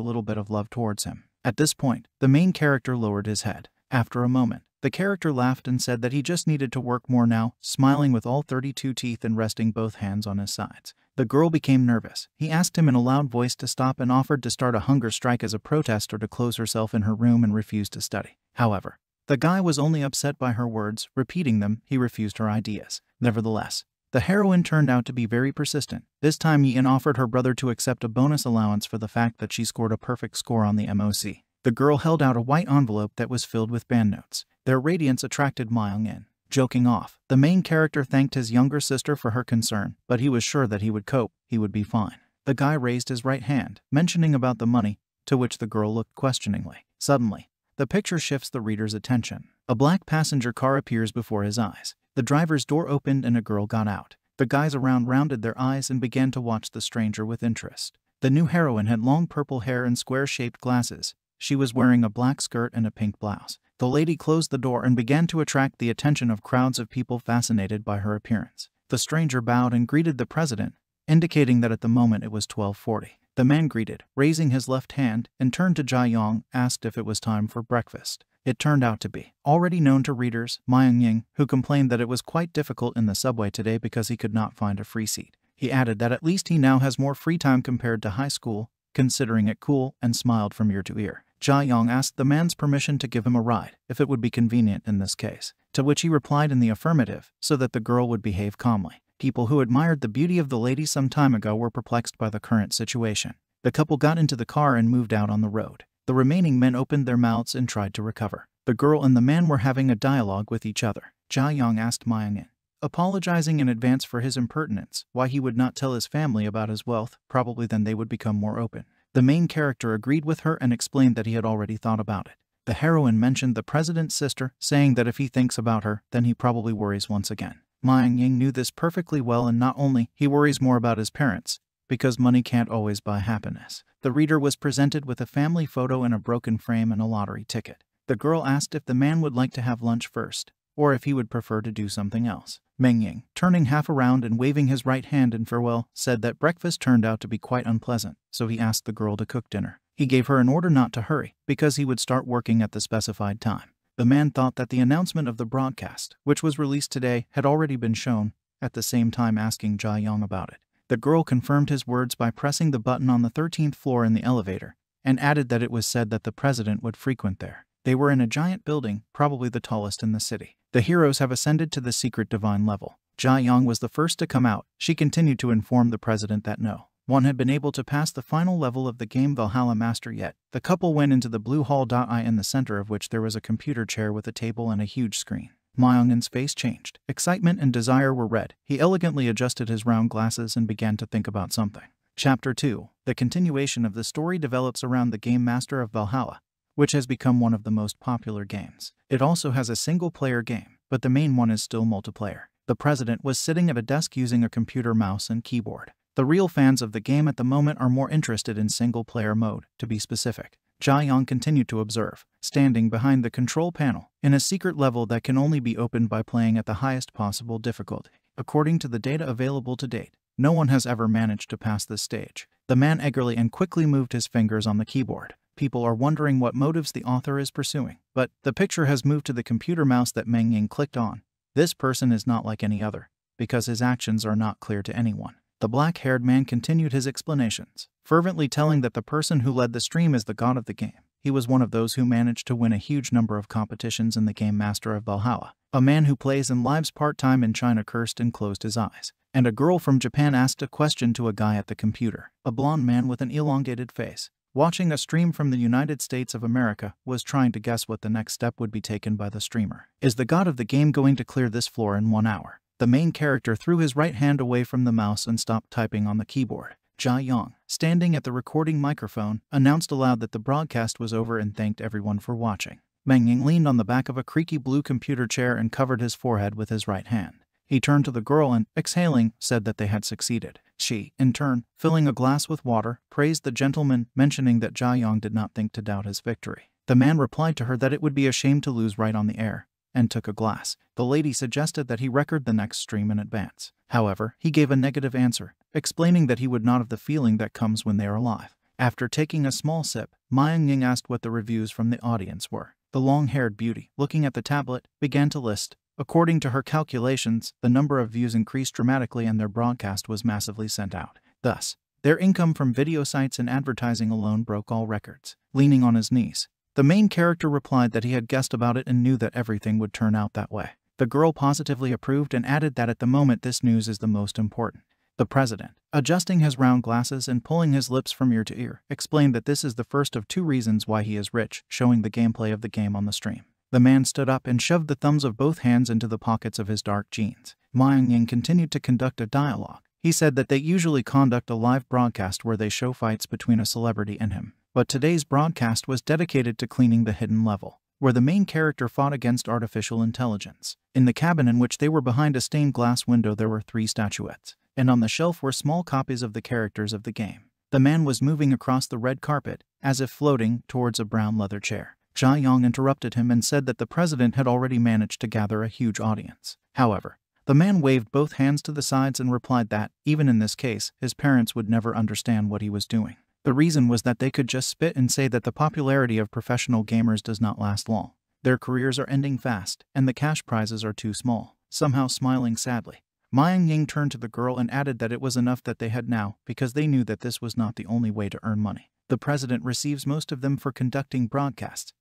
little bit of love towards him? At this point, the main character lowered his head. After a moment, The character laughed and said that he just needed to work more now, smiling with all 32 teeth and resting both hands on his sides. The girl became nervous. He asked him in a loud voice to stop and offered to start a hunger strike as a protest or to close herself in her room and refuse to study. However, the guy was only upset by her words, repeating them, he refused her ideas. Nevertheless, the heroine turned out to be very persistent. This time Yin offered her brother to accept a bonus allowance for the fact that she scored a perfect score on the MOC. The girl held out a white envelope that was filled with banknotes. Their radiance attracted Myung-in. Joking off, the main character thanked his younger sister for her concern, but he was sure that he would cope, he would be fine. The guy raised his right hand, mentioning about the money, to which the girl looked questioningly. Suddenly, the picture shifts the reader's attention. A black passenger car appears before his eyes. The driver's door opened and a girl got out. The guys around rounded their eyes and began to watch the stranger with interest. The new heroine had long purple hair and square-shaped glasses. She was wearing a black skirt and a pink blouse. The lady closed the door and began to attract the attention of crowds of people fascinated by her appearance. The stranger bowed and greeted the president, indicating that at the moment it was 1240. The man greeted, raising his left hand, and turned to Jia Yong, asked if it was time for breakfast. It turned out to be. Already known to readers, Myung Ying, who complained that it was quite difficult in the subway today because he could not find a free seat. He added that at least he now has more free time compared to high school, considering it cool, and smiled from ear to ear. Jia Yong asked the man's permission to give him a ride, if it would be convenient in this case, to which he replied in the affirmative, so that the girl would behave calmly. People who admired the beauty of the lady some time ago were perplexed by the current situation. The couple got into the car and moved out on the road. The remaining men opened their mouths and tried to recover. The girl and the man were having a dialogue with each other. Jia Yong asked Myung-in, apologizing in advance for his impertinence, why he would not tell his family about his wealth, probably then they would become more open. The main character agreed with her and explained that he had already thought about it. The heroine mentioned the president's sister, saying that if he thinks about her, then he probably worries once again. Myung Ying knew this perfectly well and not only, he worries more about his parents, because money can't always buy happiness. The reader was presented with a family photo in a broken frame and a lottery ticket. The girl asked if the man would like to have lunch first, or if he would prefer to do something else. Meng Ying, turning half around and waving his right hand in farewell, said that breakfast turned out to be quite unpleasant, so he asked the girl to cook dinner. He gave her an order not to hurry, because he would start working at the specified time. The man thought that the announcement of the broadcast, which was released today, had already been shown, at the same time asking Jia Yong about it. The girl confirmed his words by pressing the button on the 13th floor in the elevator, and added that it was said that the president would frequent there. They were in a giant building, probably the tallest in the city. The heroes have ascended to the secret divine level. Jia Yong was the first to come out. She continued to inform the president that no, one had been able to pass the final level of the game Valhalla Master yet. The couple went into the blue hall. I in the center of which there was a computer chair with a table and a huge screen. Myung-in's face changed. Excitement and desire were red. He elegantly adjusted his round glasses and began to think about something. Chapter 2 The continuation of the story develops around the Game Master of Valhalla, which has become one of the most popular games. It also has a single-player game, but the main one is still multiplayer. The president was sitting at a desk using a computer mouse and keyboard. The real fans of the game at the moment are more interested in single-player mode, to be specific. Jia Yong continued to observe, standing behind the control panel, in a secret level that can only be opened by playing at the highest possible difficulty. According to the data available to date, no one has ever managed to pass this stage. The man eagerly and quickly moved his fingers on the keyboard. People are wondering what motives the author is pursuing. But the picture has moved to the computer mouse that Meng Ying clicked on. This person is not like any other, because his actions are not clear to anyone. The black haired man continued his explanations, fervently telling that the person who led the stream is the god of the game. He was one of those who managed to win a huge number of competitions in the game Master of Valhalla. A man who plays and lives part time in China cursed and closed his eyes. And a girl from Japan asked a question to a guy at the computer. A blond man with an elongated face, watching a stream from the United States of America, was trying to guess what the next step would be taken by the streamer. Is the god of the game going to clear this floor in one hour? The main character threw his right hand away from the mouse and stopped typing on the keyboard. Jia Yong, standing at the recording microphone, announced aloud that the broadcast was over and thanked everyone for watching. Meng Ying leaned on the back of a creaky blue computer chair and covered his forehead with his right hand. He turned to the girl and, exhaling, said that they had succeeded. She, in turn, filling a glass with water, praised the gentleman, mentioning that Jia Yong did not think to doubt his victory. The man replied to her that it would be a shame to lose right on the air, and took a glass. The lady suggested that he record the next stream in advance. However, he gave a negative answer, explaining that he would not have the feeling that comes when they are alive. After taking a small sip, Myung Ying asked what the reviews from the audience were. The long-haired beauty, looking at the tablet, began to list. According to her calculations, the number of views increased dramatically and their broadcast was massively sent out. Thus, their income from video sites and advertising alone broke all records. Leaning on his knees, the main character replied that he had guessed about it and knew that everything would turn out that way. The girl positively approved and added that at the moment this news is the most important. The president, adjusting his round glasses and pulling his lips from ear to ear, explained that this is the first of two reasons why he is rich, showing the gameplay of the game on the stream. The man stood up and shoved the thumbs of both hands into the pockets of his dark jeans. Myung Ying continued to conduct a dialogue. He said that they usually conduct a live broadcast where they show fights between a celebrity and him. But today's broadcast was dedicated to cleaning the hidden level, where the main character fought against artificial intelligence. In the cabin in which they were behind a stained glass window there were three statuettes and on the shelf were small copies of the characters of the game. The man was moving across the red carpet, as if floating, towards a brown leather chair. Jia Yong interrupted him and said that the president had already managed to gather a huge audience. However, the man waved both hands to the sides and replied that, even in this case, his parents would never understand what he was doing. The reason was that they could just spit and say that the popularity of professional gamers does not last long. Their careers are ending fast, and the cash prizes are too small. Somehow smiling sadly, Myung Ying turned to the girl and added that it was enough that they had now, because they knew that this was not the only way to earn money. The president receives most of them for conducting broadcasts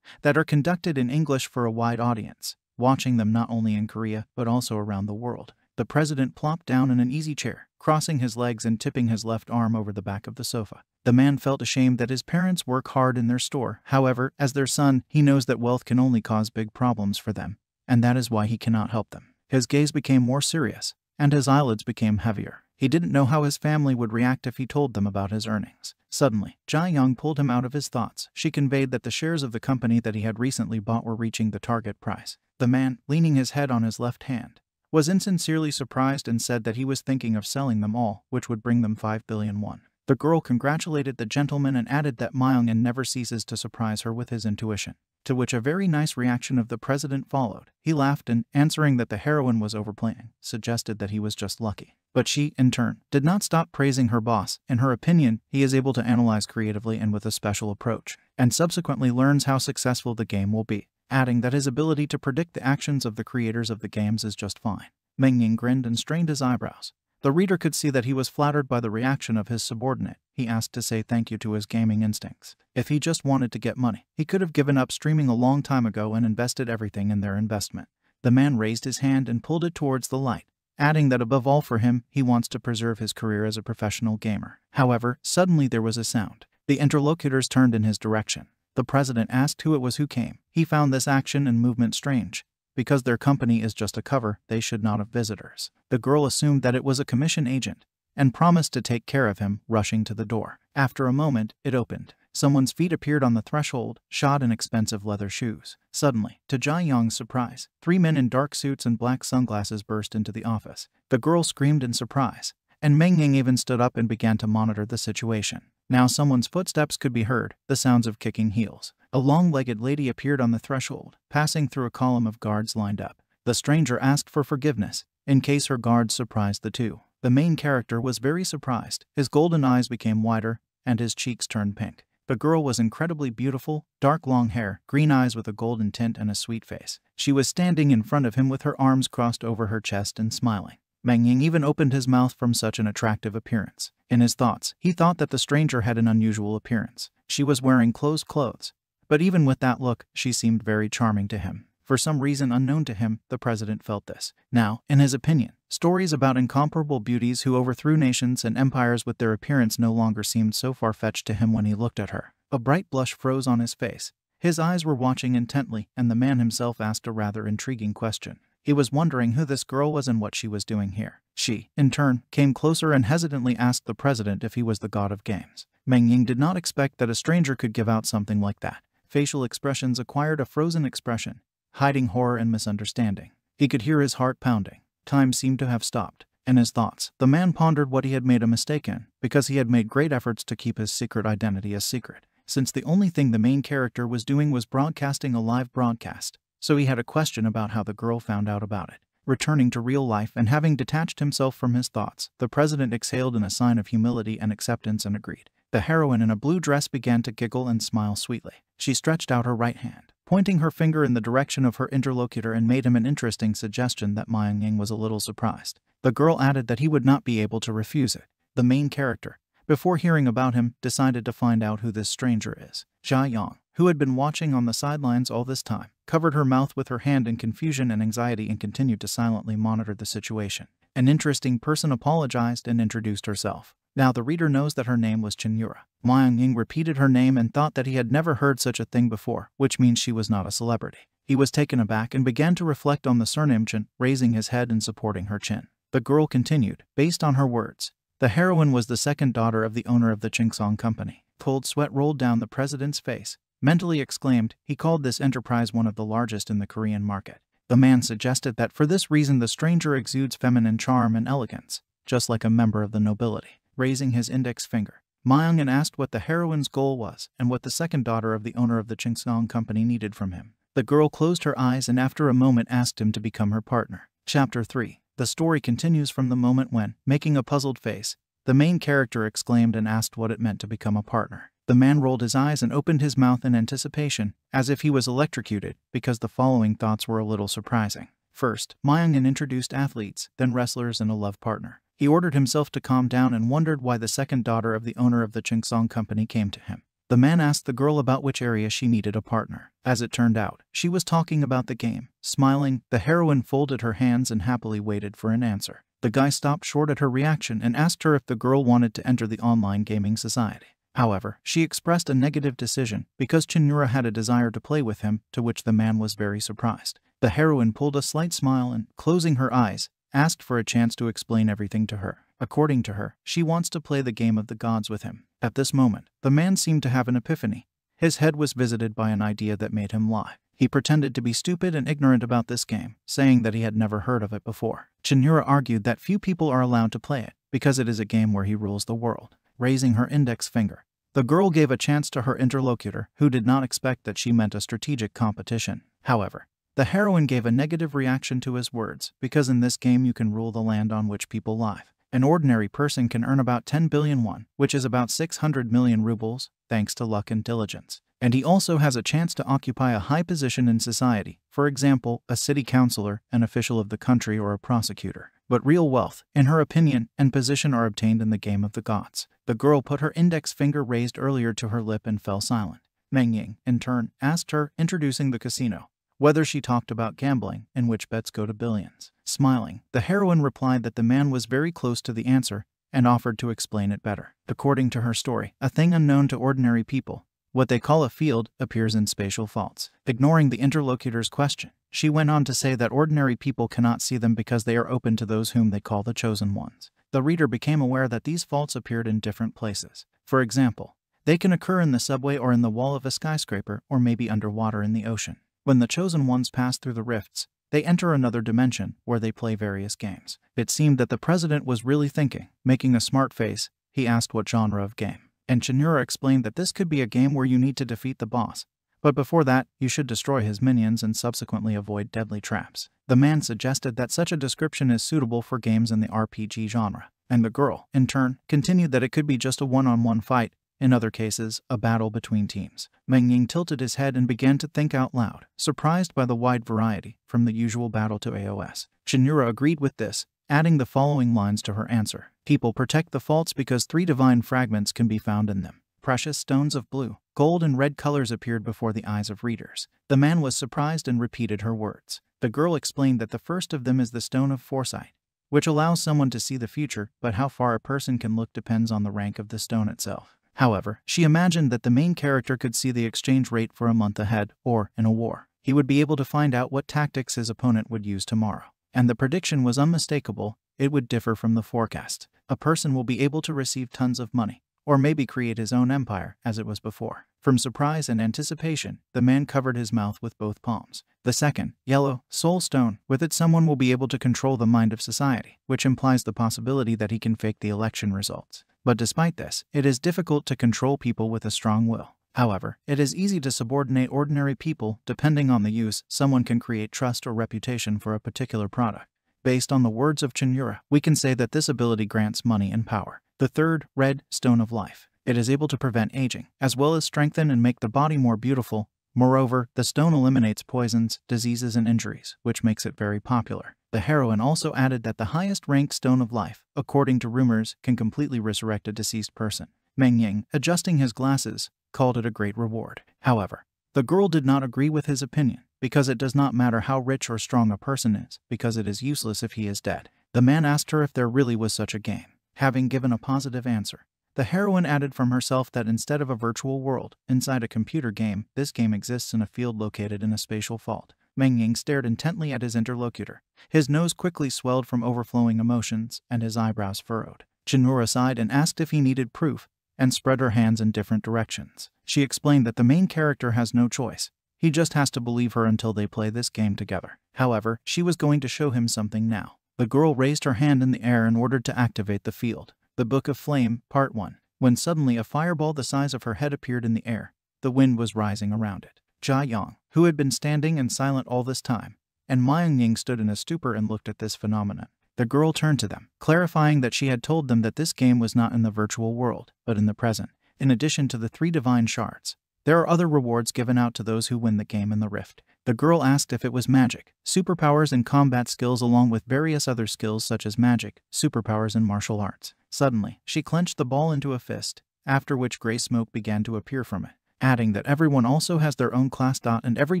that are conducted in English for a wide audience, watching them not only in Korea but also around the world. The president plopped down in an easy chair, crossing his legs and tipping his left arm over the back of the sofa. The man felt ashamed that his parents work hard in their store. However, as their son, he knows that wealth can only cause big problems for them, and that is why he cannot help them. His gaze became more serious, and his eyelids became heavier. He didn't know how his family would react if he told them about his earnings. Suddenly, Jia Young pulled him out of his thoughts. She conveyed that the shares of the company that he had recently bought were reaching the target price. The man, leaning his head on his left hand, was insincerely surprised and said that he was thinking of selling them all, which would bring them 5 billion won. The girl congratulated the gentleman and added that Myung never ceases to surprise her with his intuition to which a very nice reaction of the president followed. He laughed and, answering that the heroine was overplaying, suggested that he was just lucky. But she, in turn, did not stop praising her boss. In her opinion, he is able to analyze creatively and with a special approach, and subsequently learns how successful the game will be, adding that his ability to predict the actions of the creators of the games is just fine. Meng Ying grinned and strained his eyebrows. The reader could see that he was flattered by the reaction of his subordinate. He asked to say thank you to his gaming instincts. If he just wanted to get money, he could have given up streaming a long time ago and invested everything in their investment. The man raised his hand and pulled it towards the light, adding that above all for him, he wants to preserve his career as a professional gamer. However, suddenly there was a sound. The interlocutors turned in his direction. The president asked who it was who came. He found this action and movement strange. Because their company is just a cover, they should not have visitors. The girl assumed that it was a commission agent and promised to take care of him, rushing to the door. After a moment, it opened. Someone's feet appeared on the threshold, shod in expensive leather shoes. Suddenly, to Jia Yong's surprise, three men in dark suits and black sunglasses burst into the office. The girl screamed in surprise, and Meng Ying even stood up and began to monitor the situation. Now someone's footsteps could be heard, the sounds of kicking heels. A long-legged lady appeared on the threshold, passing through a column of guards lined up. The stranger asked for forgiveness, in case her guards surprised the two. The main character was very surprised. His golden eyes became wider, and his cheeks turned pink. The girl was incredibly beautiful, dark long hair, green eyes with a golden tint and a sweet face. She was standing in front of him with her arms crossed over her chest and smiling. Meng Ying even opened his mouth from such an attractive appearance. In his thoughts, he thought that the stranger had an unusual appearance. She was wearing closed clothes, but even with that look, she seemed very charming to him. For some reason unknown to him, the president felt this. Now, in his opinion, stories about incomparable beauties who overthrew nations and empires with their appearance no longer seemed so far-fetched to him when he looked at her. A bright blush froze on his face. His eyes were watching intently, and the man himself asked a rather intriguing question. He was wondering who this girl was and what she was doing here. She, in turn, came closer and hesitantly asked the president if he was the god of games. Meng Ying did not expect that a stranger could give out something like that facial expressions acquired a frozen expression, hiding horror and misunderstanding. He could hear his heart pounding. Time seemed to have stopped. In his thoughts, the man pondered what he had made a mistake in, because he had made great efforts to keep his secret identity a secret, since the only thing the main character was doing was broadcasting a live broadcast. So he had a question about how the girl found out about it. Returning to real life and having detached himself from his thoughts, the president exhaled in a sign of humility and acceptance and agreed. The heroine in a blue dress began to giggle and smile sweetly. She stretched out her right hand, pointing her finger in the direction of her interlocutor and made him an interesting suggestion that Mayang Ying was a little surprised. The girl added that he would not be able to refuse it. The main character, before hearing about him, decided to find out who this stranger is. Jia Yang, who had been watching on the sidelines all this time, covered her mouth with her hand in confusion and anxiety and continued to silently monitor the situation. An interesting person apologized and introduced herself. Now the reader knows that her name was Chinyura. Mayang Ying repeated her name and thought that he had never heard such a thing before, which means she was not a celebrity. He was taken aback and began to reflect on the surname Chen, raising his head and supporting her chin. The girl continued, based on her words. The heroine was the second daughter of the owner of the Chingsong Company. Cold sweat rolled down the president's face. Mentally exclaimed, he called this enterprise one of the largest in the Korean market. The man suggested that for this reason the stranger exudes feminine charm and elegance, just like a member of the nobility. Raising his index finger, Mayang asked what the heroine's goal was and what the second daughter of the owner of the Chingsong Company needed from him. The girl closed her eyes and after a moment asked him to become her partner. Chapter 3 The story continues from the moment when, making a puzzled face, the main character exclaimed and asked what it meant to become a partner. The man rolled his eyes and opened his mouth in anticipation, as if he was electrocuted, because the following thoughts were a little surprising. First, Mayungan introduced athletes, then wrestlers and a love partner. He ordered himself to calm down and wondered why the second daughter of the owner of the Chingsong company came to him. The man asked the girl about which area she needed a partner. As it turned out, she was talking about the game. Smiling, the heroine folded her hands and happily waited for an answer. The guy stopped short at her reaction and asked her if the girl wanted to enter the online gaming society. However, she expressed a negative decision because Chinura had a desire to play with him, to which the man was very surprised. The heroine pulled a slight smile and, closing her eyes, asked for a chance to explain everything to her. According to her, she wants to play the game of the gods with him. At this moment, the man seemed to have an epiphany. His head was visited by an idea that made him lie. He pretended to be stupid and ignorant about this game, saying that he had never heard of it before. Chinura argued that few people are allowed to play it, because it is a game where he rules the world raising her index finger. The girl gave a chance to her interlocutor, who did not expect that she meant a strategic competition. However, the heroine gave a negative reaction to his words, because in this game you can rule the land on which people live. An ordinary person can earn about 10 billion won, which is about 600 million rubles, thanks to luck and diligence. And he also has a chance to occupy a high position in society, for example, a city councillor, an official of the country, or a prosecutor. But real wealth, in her opinion, and position are obtained in the game of the gods. The girl put her index finger raised earlier to her lip and fell silent. Meng Ying, in turn, asked her, introducing the casino, whether she talked about gambling, in which bets go to billions. Smiling, the heroine replied that the man was very close to the answer and offered to explain it better. According to her story, a thing unknown to ordinary people, what they call a field, appears in spatial faults. Ignoring the interlocutor's question, she went on to say that ordinary people cannot see them because they are open to those whom they call the chosen ones. The reader became aware that these faults appeared in different places. For example, they can occur in the subway or in the wall of a skyscraper or maybe underwater in the ocean. When the chosen ones pass through the rifts, they enter another dimension where they play various games. It seemed that the president was really thinking. Making a smart face, he asked what genre of game. And Chinura explained that this could be a game where you need to defeat the boss, but before that, you should destroy his minions and subsequently avoid deadly traps. The man suggested that such a description is suitable for games in the RPG genre, and the girl, in turn, continued that it could be just a one-on-one -on -one fight, in other cases, a battle between teams. Meng Ying tilted his head and began to think out loud, surprised by the wide variety, from the usual battle to AOS. Chinura agreed with this, adding the following lines to her answer. People protect the faults because three divine fragments can be found in them. Precious stones of blue, gold and red colors appeared before the eyes of readers. The man was surprised and repeated her words. The girl explained that the first of them is the stone of foresight, which allows someone to see the future, but how far a person can look depends on the rank of the stone itself. However, she imagined that the main character could see the exchange rate for a month ahead, or, in a war, he would be able to find out what tactics his opponent would use tomorrow. And the prediction was unmistakable, it would differ from the forecast. A person will be able to receive tons of money, or maybe create his own empire, as it was before. From surprise and anticipation, the man covered his mouth with both palms. The second, yellow, soul stone, with it someone will be able to control the mind of society, which implies the possibility that he can fake the election results. But despite this, it is difficult to control people with a strong will. However, it is easy to subordinate ordinary people depending on the use someone can create trust or reputation for a particular product. Based on the words of Chinyura, we can say that this ability grants money and power. The third, red, stone of life. It is able to prevent aging, as well as strengthen and make the body more beautiful, Moreover, the stone eliminates poisons, diseases, and injuries, which makes it very popular. The heroine also added that the highest ranked stone of life, according to rumors, can completely resurrect a deceased person. Meng Ying, adjusting his glasses, called it a great reward. However, the girl did not agree with his opinion, because it does not matter how rich or strong a person is, because it is useless if he is dead. The man asked her if there really was such a game. Having given a positive answer, the heroine added from herself that instead of a virtual world, inside a computer game, this game exists in a field located in a spatial fault. Meng Ying stared intently at his interlocutor. His nose quickly swelled from overflowing emotions, and his eyebrows furrowed. Chinura sighed and asked if he needed proof, and spread her hands in different directions. She explained that the main character has no choice. He just has to believe her until they play this game together. However, she was going to show him something now. The girl raised her hand in the air in order to activate the field. The Book of Flame, Part 1. When suddenly a fireball the size of her head appeared in the air, the wind was rising around it. Jia Yang, who had been standing and silent all this time, and Mayang Ying stood in a stupor and looked at this phenomenon. The girl turned to them, clarifying that she had told them that this game was not in the virtual world, but in the present. In addition to the three divine shards, there are other rewards given out to those who win the game in the Rift. The girl asked if it was magic, superpowers and combat skills along with various other skills such as magic, superpowers and martial arts. Suddenly, she clenched the ball into a fist, after which gray smoke began to appear from it, adding that everyone also has their own class dot and every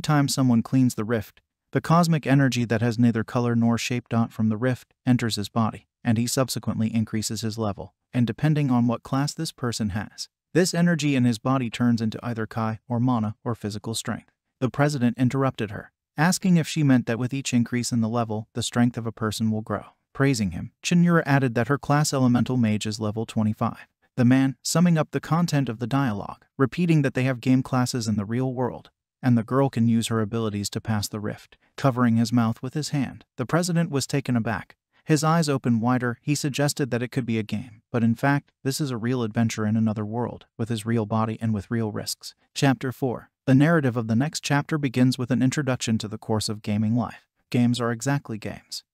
time someone cleans the rift, the cosmic energy that has neither color nor shape dot from the rift enters his body, and he subsequently increases his level, and depending on what class this person has, this energy in his body turns into either Kai or Mana or physical strength. The president interrupted her, asking if she meant that with each increase in the level, the strength of a person will grow. Praising him, Chinura added that her class elemental mage is level 25. The man, summing up the content of the dialogue, repeating that they have game classes in the real world, and the girl can use her abilities to pass the rift. Covering his mouth with his hand, the president was taken aback. His eyes opened wider, he suggested that it could be a game, but in fact, this is a real adventure in another world, with his real body and with real risks. Chapter 4 The narrative of the next chapter begins with an introduction to the course of gaming life. Games are exactly games.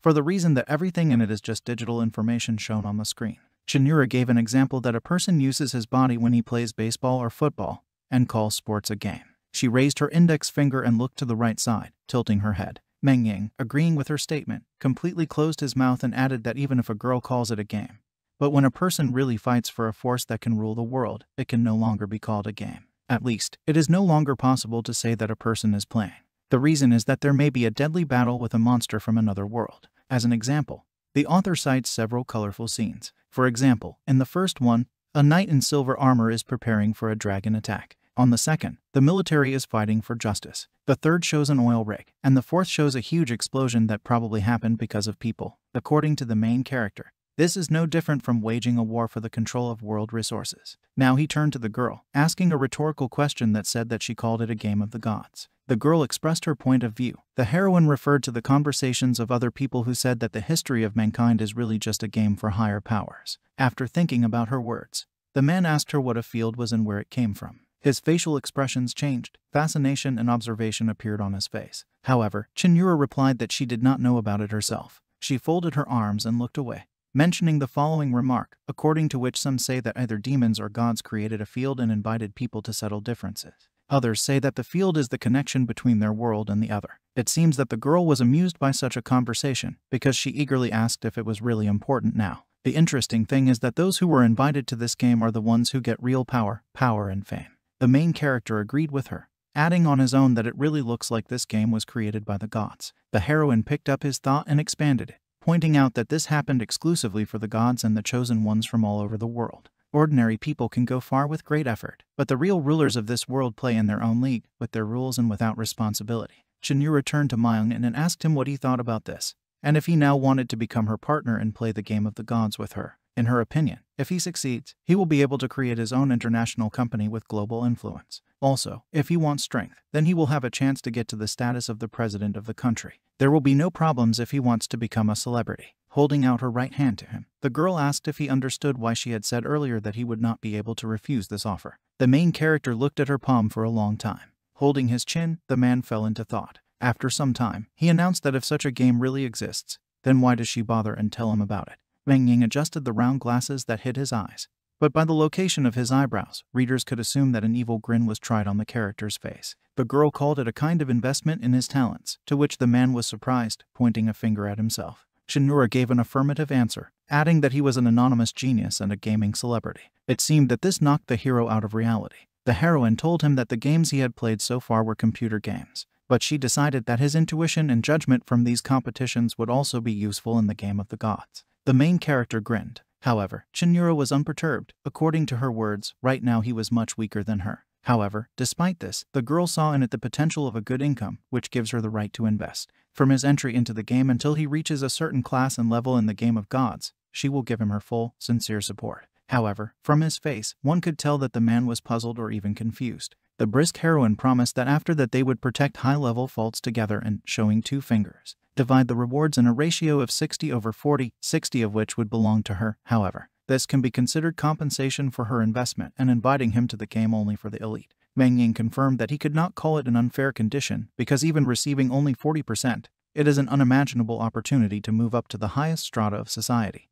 For the reason that everything in it is just digital information shown on the screen. Chinura gave an example that a person uses his body when he plays baseball or football, and calls sports a game. She raised her index finger and looked to the right side, tilting her head. Meng Ying, agreeing with her statement, completely closed his mouth and added that even if a girl calls it a game, but when a person really fights for a force that can rule the world, it can no longer be called a game. At least, it is no longer possible to say that a person is playing. The reason is that there may be a deadly battle with a monster from another world. As an example, the author cites several colorful scenes. For example, in the first one, a knight in silver armor is preparing for a dragon attack. On the second, the military is fighting for justice. The third shows an oil rig, and the fourth shows a huge explosion that probably happened because of people. According to the main character, this is no different from waging a war for the control of world resources. Now he turned to the girl, asking a rhetorical question that said that she called it a game of the gods. The girl expressed her point of view. The heroine referred to the conversations of other people who said that the history of mankind is really just a game for higher powers. After thinking about her words, the man asked her what a field was and where it came from. His facial expressions changed. Fascination and observation appeared on his face. However, Chinura replied that she did not know about it herself. She folded her arms and looked away, mentioning the following remark, according to which some say that either demons or gods created a field and invited people to settle differences. Others say that the field is the connection between their world and the other. It seems that the girl was amused by such a conversation because she eagerly asked if it was really important now. The interesting thing is that those who were invited to this game are the ones who get real power, power and fame. The main character agreed with her, adding on his own that it really looks like this game was created by the gods. The heroine picked up his thought and expanded it, pointing out that this happened exclusively for the gods and the chosen ones from all over the world. Ordinary people can go far with great effort, but the real rulers of this world play in their own league, with their rules and without responsibility. Chinyu returned to Myung and asked him what he thought about this, and if he now wanted to become her partner and play the game of the gods with her. In her opinion, if he succeeds, he will be able to create his own international company with global influence. Also, if he wants strength, then he will have a chance to get to the status of the president of the country. There will be no problems if he wants to become a celebrity. Holding out her right hand to him, the girl asked if he understood why she had said earlier that he would not be able to refuse this offer. The main character looked at her palm for a long time. Holding his chin, the man fell into thought. After some time, he announced that if such a game really exists, then why does she bother and tell him about it? Meng Ying adjusted the round glasses that hid his eyes, but by the location of his eyebrows, readers could assume that an evil grin was tried on the character's face. The girl called it a kind of investment in his talents, to which the man was surprised, pointing a finger at himself. Shinura gave an affirmative answer, adding that he was an anonymous genius and a gaming celebrity. It seemed that this knocked the hero out of reality. The heroine told him that the games he had played so far were computer games, but she decided that his intuition and judgment from these competitions would also be useful in the game of the gods. The main character grinned. However, Shinura was unperturbed. According to her words, right now he was much weaker than her. However, despite this, the girl saw in it the potential of a good income, which gives her the right to invest. From his entry into the game until he reaches a certain class and level in the game of gods, she will give him her full, sincere support. However, from his face, one could tell that the man was puzzled or even confused. The brisk heroine promised that after that they would protect high-level faults together and, showing two fingers, divide the rewards in a ratio of 60 over 40, 60 of which would belong to her. However, this can be considered compensation for her investment and inviting him to the game only for the elite. Meng Ying confirmed that he could not call it an unfair condition because even receiving only 40%, it is an unimaginable opportunity to move up to the highest strata of society.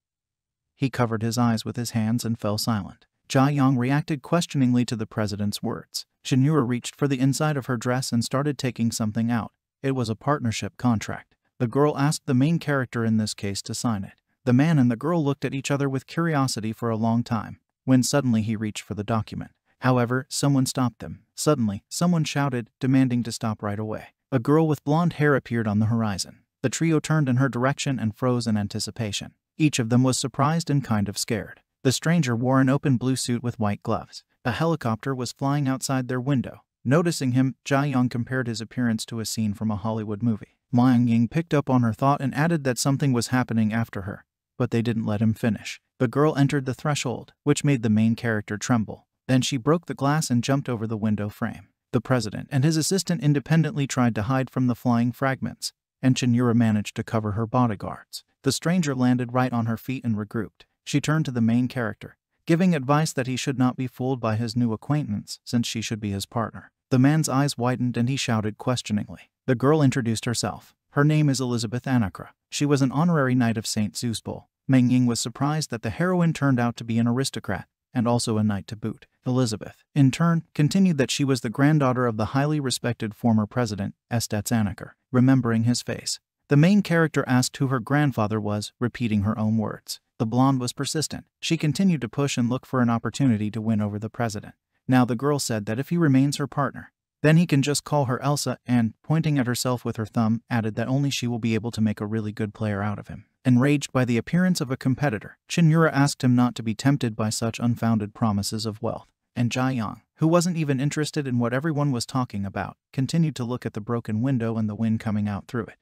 He covered his eyes with his hands and fell silent. Jia Yang reacted questioningly to the president's words. Shinura reached for the inside of her dress and started taking something out. It was a partnership contract. The girl asked the main character in this case to sign it. The man and the girl looked at each other with curiosity for a long time, when suddenly he reached for the document. However, someone stopped them. Suddenly, someone shouted, demanding to stop right away. A girl with blonde hair appeared on the horizon. The trio turned in her direction and froze in anticipation. Each of them was surprised and kind of scared. The stranger wore an open blue suit with white gloves. A helicopter was flying outside their window. Noticing him, Jia Yang compared his appearance to a scene from a Hollywood movie. Meng Ying picked up on her thought and added that something was happening after her, but they didn't let him finish. The girl entered the threshold, which made the main character tremble. Then she broke the glass and jumped over the window frame. The president and his assistant independently tried to hide from the flying fragments, and Shinura managed to cover her bodyguards. The stranger landed right on her feet and regrouped. She turned to the main character, giving advice that he should not be fooled by his new acquaintance since she should be his partner. The man's eyes widened and he shouted questioningly. The girl introduced herself. Her name is Elizabeth Anakra. She was an honorary knight of St. Zeusbul. Meng Ying was surprised that the heroine turned out to be an aristocrat, and also a knight to boot. Elizabeth, in turn, continued that she was the granddaughter of the highly respected former president, Estes Anaker. Remembering his face, the main character asked who her grandfather was, repeating her own words. The blonde was persistent. She continued to push and look for an opportunity to win over the president. Now the girl said that if he remains her partner, then he can just call her Elsa and, pointing at herself with her thumb, added that only she will be able to make a really good player out of him. Enraged by the appearance of a competitor, Shinura asked him not to be tempted by such unfounded promises of wealth. And Jia Yang, who wasn't even interested in what everyone was talking about, continued to look at the broken window and the wind coming out through it.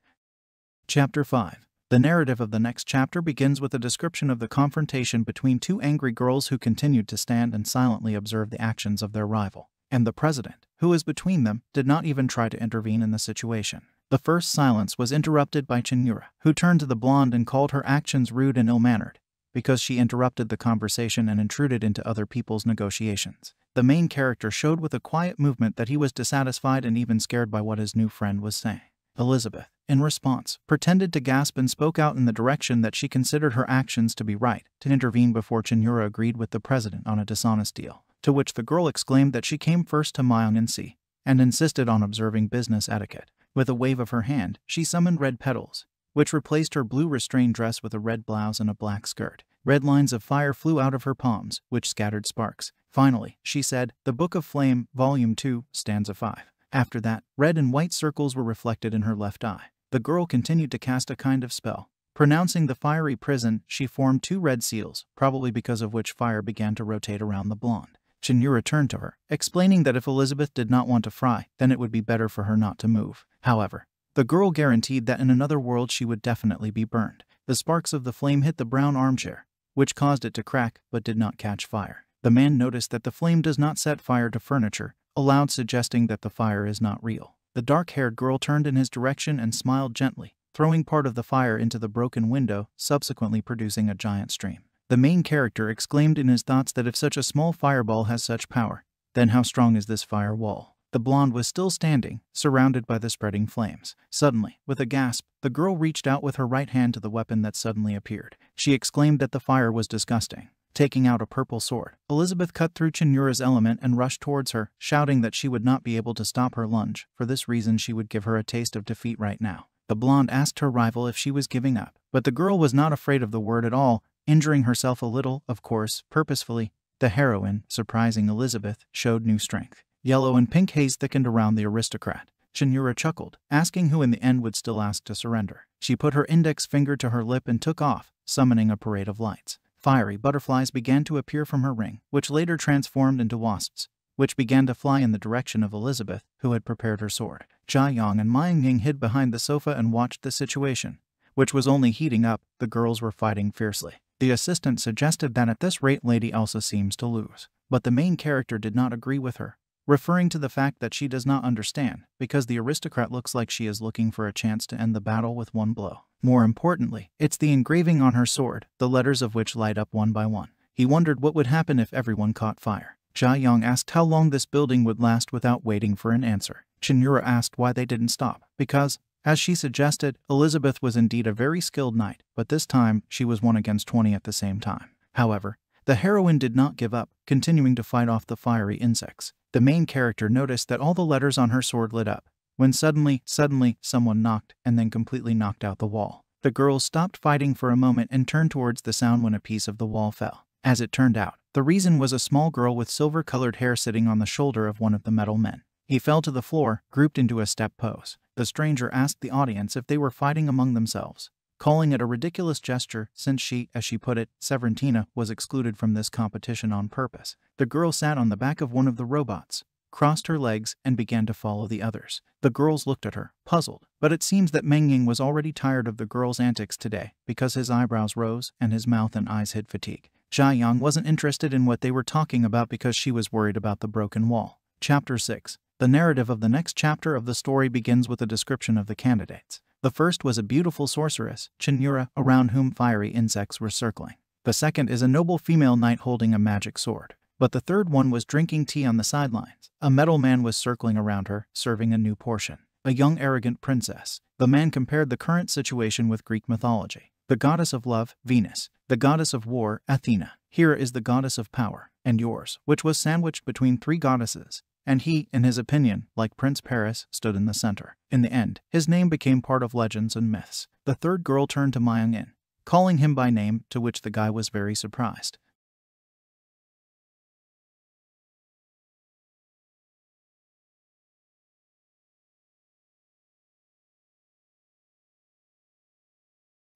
Chapter 5 The narrative of the next chapter begins with a description of the confrontation between two angry girls who continued to stand and silently observe the actions of their rival and the president, who was between them, did not even try to intervene in the situation. The first silence was interrupted by Shinura, who turned to the blonde and called her actions rude and ill-mannered, because she interrupted the conversation and intruded into other people's negotiations. The main character showed with a quiet movement that he was dissatisfied and even scared by what his new friend was saying. Elizabeth, in response, pretended to gasp and spoke out in the direction that she considered her actions to be right, to intervene before Shinura agreed with the president on a dishonest deal to which the girl exclaimed that she came first to Myonensi and insisted on observing business etiquette. With a wave of her hand, she summoned red petals, which replaced her blue restrained dress with a red blouse and a black skirt. Red lines of fire flew out of her palms, which scattered sparks. Finally, she said, The Book of Flame, Volume 2, Stanza 5. After that, red and white circles were reflected in her left eye. The girl continued to cast a kind of spell. Pronouncing the fiery prison, she formed two red seals, probably because of which fire began to rotate around the blonde. Shinura turned to her, explaining that if Elizabeth did not want to fry, then it would be better for her not to move. However, the girl guaranteed that in another world she would definitely be burned. The sparks of the flame hit the brown armchair, which caused it to crack but did not catch fire. The man noticed that the flame does not set fire to furniture, aloud suggesting that the fire is not real. The dark-haired girl turned in his direction and smiled gently, throwing part of the fire into the broken window, subsequently producing a giant stream. The main character exclaimed in his thoughts that if such a small fireball has such power, then how strong is this firewall? The blonde was still standing, surrounded by the spreading flames. Suddenly, with a gasp, the girl reached out with her right hand to the weapon that suddenly appeared. She exclaimed that the fire was disgusting. Taking out a purple sword, Elizabeth cut through Chinura's element and rushed towards her, shouting that she would not be able to stop her lunge. For this reason, she would give her a taste of defeat right now. The blonde asked her rival if she was giving up, but the girl was not afraid of the word at all, injuring herself a little, of course, purposefully. The heroine, surprising Elizabeth, showed new strength. Yellow and pink haze thickened around the aristocrat. Chinura chuckled, asking who in the end would still ask to surrender. She put her index finger to her lip and took off, summoning a parade of lights. Fiery butterflies began to appear from her ring, which later transformed into wasps, which began to fly in the direction of Elizabeth, who had prepared her sword. Jia Yang and Miang Ying hid behind the sofa and watched the situation, which was only heating up. The girls were fighting fiercely. The assistant suggested that at this rate Lady Elsa seems to lose, but the main character did not agree with her, referring to the fact that she does not understand, because the aristocrat looks like she is looking for a chance to end the battle with one blow. More importantly, it's the engraving on her sword, the letters of which light up one by one. He wondered what would happen if everyone caught fire. Jia Yang asked how long this building would last without waiting for an answer. Chinura asked why they didn't stop, because, as she suggested, Elizabeth was indeed a very skilled knight, but this time she was one against 20 at the same time. However, the heroine did not give up, continuing to fight off the fiery insects. The main character noticed that all the letters on her sword lit up, when suddenly, suddenly, someone knocked and then completely knocked out the wall. The girl stopped fighting for a moment and turned towards the sound when a piece of the wall fell. As it turned out, the reason was a small girl with silver-colored hair sitting on the shoulder of one of the metal men. He fell to the floor, grouped into a step pose. The stranger asked the audience if they were fighting among themselves, calling it a ridiculous gesture since she, as she put it, Severintina, was excluded from this competition on purpose. The girl sat on the back of one of the robots, crossed her legs, and began to follow the others. The girls looked at her, puzzled, but it seems that Meng Ying was already tired of the girl's antics today because his eyebrows rose and his mouth and eyes hid fatigue. Jia Yang wasn't interested in what they were talking about because she was worried about the broken wall. Chapter 6 The narrative of the next chapter of the story begins with a description of the candidates. The first was a beautiful sorceress, Chinura, around whom fiery insects were circling. The second is a noble female knight holding a magic sword. But the third one was drinking tea on the sidelines. A metal man was circling around her, serving a new portion. A young arrogant princess. The man compared the current situation with Greek mythology. The goddess of love, Venus. The goddess of war, Athena. Here is the goddess of power, and yours, which was sandwiched between three goddesses. And he, in his opinion, like Prince Paris, stood in the center. In the end, his name became part of legends and myths. The third girl turned to Miang Yin, calling him by name, to which the guy was very surprised.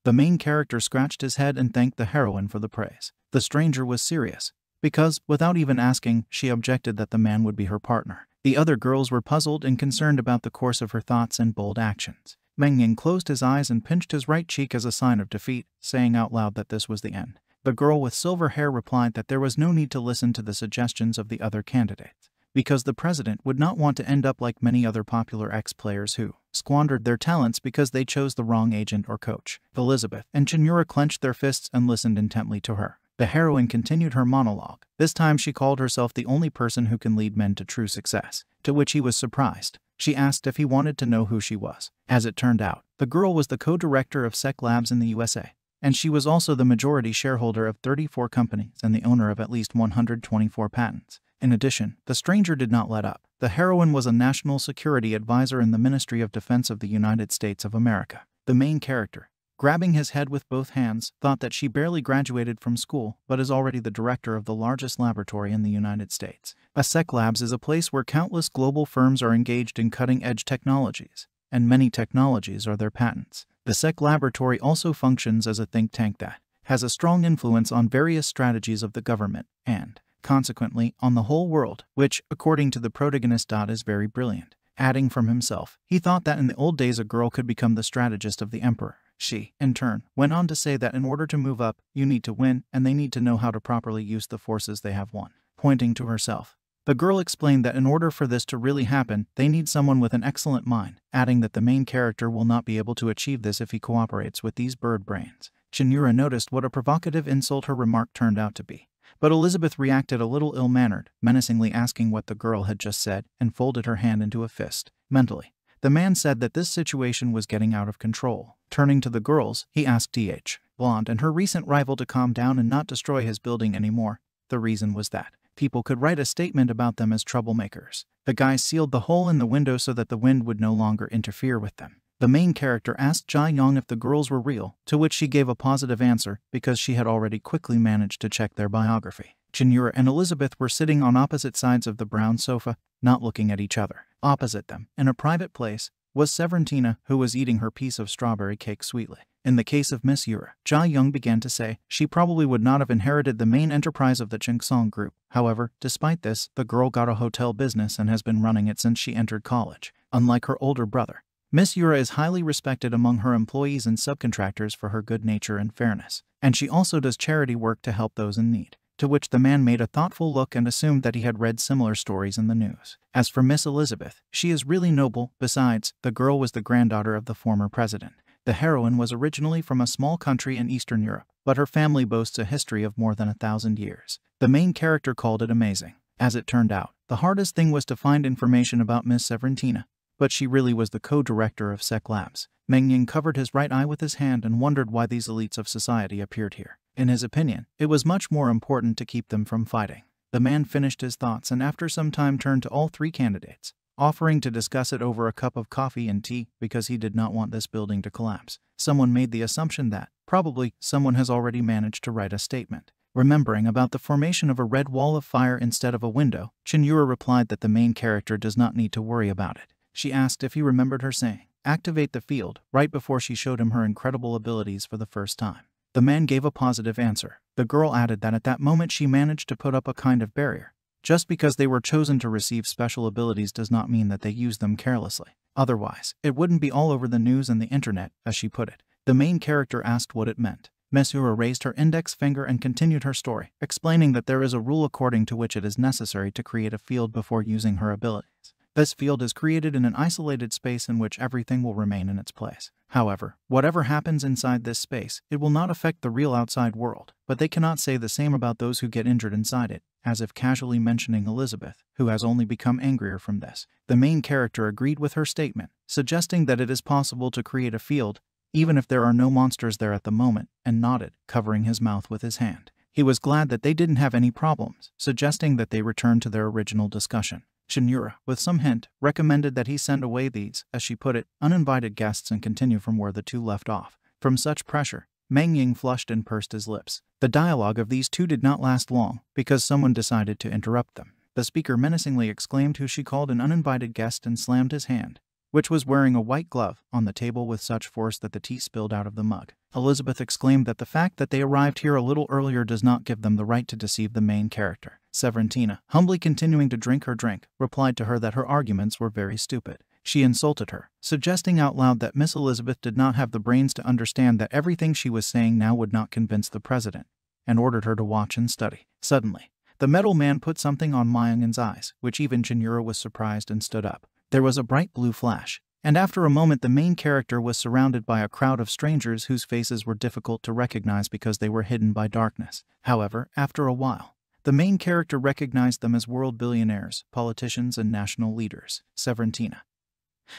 The main character scratched his head and thanked the heroine for the praise. The stranger was serious, because, without even asking, she objected that the man would be her partner. The other girls were puzzled and concerned about the course of her thoughts and bold actions. Meng Ying closed his eyes and pinched his right cheek as a sign of defeat, saying out loud that this was the end. The girl with silver hair replied that there was no need to listen to the suggestions of the other candidates because the president would not want to end up like many other popular ex-players who squandered their talents because they chose the wrong agent or coach. Elizabeth and Chinura clenched their fists and listened intently to her. The heroine continued her monologue. This time she called herself the only person who can lead men to true success, to which he was surprised. She asked if he wanted to know who she was. As it turned out, the girl was the co-director of SEC Labs in the USA, and she was also the majority shareholder of 34 companies and the owner of at least 124 patents. In addition, the stranger did not let up. The heroine was a national security advisor in the Ministry of Defense of the United States of America. The main character, grabbing his head with both hands, thought that she barely graduated from school but is already the director of the largest laboratory in the United States. ASEC Labs is a place where countless global firms are engaged in cutting-edge technologies, and many technologies are their patents. The SEC laboratory also functions as a think tank that has a strong influence on various strategies of the government and consequently, on the whole world, which, according to the protagonist, is very brilliant. Adding from himself, he thought that in the old days a girl could become the strategist of the emperor. She, in turn, went on to say that in order to move up, you need to win, and they need to know how to properly use the forces they have won. Pointing to herself, the girl explained that in order for this to really happen, they need someone with an excellent mind, adding that the main character will not be able to achieve this if he cooperates with these bird brains. Chinura noticed what a provocative insult her remark turned out to be. But Elizabeth reacted a little ill-mannered, menacingly asking what the girl had just said, and folded her hand into a fist. Mentally, the man said that this situation was getting out of control. Turning to the girls, he asked DH, blonde, and her recent rival to calm down and not destroy his building anymore. The reason was that people could write a statement about them as troublemakers. The guy sealed the hole in the window so that the wind would no longer interfere with them. The main character asked Jia Yong if the girls were real, to which she gave a positive answer because she had already quickly managed to check their biography. Chinura and Elizabeth were sitting on opposite sides of the brown sofa, not looking at each other. Opposite them, in a private place, was Severintina, who was eating her piece of strawberry cake sweetly. In the case of Miss Yura, Jia Young began to say she probably would not have inherited the main enterprise of the Chingsong Group. However, despite this, the girl got a hotel business and has been running it since she entered college. Unlike her older brother, Miss Yura is highly respected among her employees and subcontractors for her good nature and fairness, and she also does charity work to help those in need to which the man made a thoughtful look and assumed that he had read similar stories in the news. As for Miss Elizabeth, she is really noble. Besides, the girl was the granddaughter of the former president. The heroine was originally from a small country in Eastern Europe, but her family boasts a history of more than a thousand years. The main character called it amazing. As it turned out, the hardest thing was to find information about Miss Severintina, but she really was the co-director of Sec Labs. Meng Ying covered his right eye with his hand and wondered why these elites of society appeared here. In his opinion, it was much more important to keep them from fighting. The man finished his thoughts and after some time turned to all three candidates, offering to discuss it over a cup of coffee and tea because he did not want this building to collapse. Someone made the assumption that, probably, someone has already managed to write a statement. Remembering about the formation of a red wall of fire instead of a window, Chinyura replied that the main character does not need to worry about it. She asked if he remembered her saying, activate the field, right before she showed him her incredible abilities for the first time. The man gave a positive answer. The girl added that at that moment she managed to put up a kind of barrier. Just because they were chosen to receive special abilities does not mean that they use them carelessly. Otherwise, it wouldn't be all over the news and the internet, as she put it. The main character asked what it meant. Mesura raised her index finger and continued her story, explaining that there is a rule according to which it is necessary to create a field before using her abilities. This field is created in an isolated space in which everything will remain in its place. However, whatever happens inside this space, it will not affect the real outside world, but they cannot say the same about those who get injured inside it, as if casually mentioning Elizabeth, who has only become angrier from this. The main character agreed with her statement, suggesting that it is possible to create a field, even if there are no monsters there at the moment, and nodded, covering his mouth with his hand. He was glad that they didn't have any problems, suggesting that they return to their original discussion. Shinura, with some hint, recommended that he send away these, as she put it, uninvited guests and continue from where the two left off. From such pressure, Meng Ying flushed and pursed his lips. The dialogue of these two did not last long, because someone decided to interrupt them. The speaker menacingly exclaimed who she called an uninvited guest and slammed his hand, which was wearing a white glove, on the table with such force that the tea spilled out of the mug. Elizabeth exclaimed that the fact that they arrived here a little earlier does not give them the right to deceive the main character. Severintina, humbly continuing to drink her drink, replied to her that her arguments were very stupid. She insulted her, suggesting out loud that Miss Elizabeth did not have the brains to understand that everything she was saying now would not convince the president, and ordered her to watch and study. Suddenly, the metal man put something on Myungin's eyes, which even Jinura was surprised and stood up. There was a bright blue flash, and after a moment the main character was surrounded by a crowd of strangers whose faces were difficult to recognize because they were hidden by darkness. However, after a while, the main character recognized them as world billionaires, politicians, and national leaders. Severintina,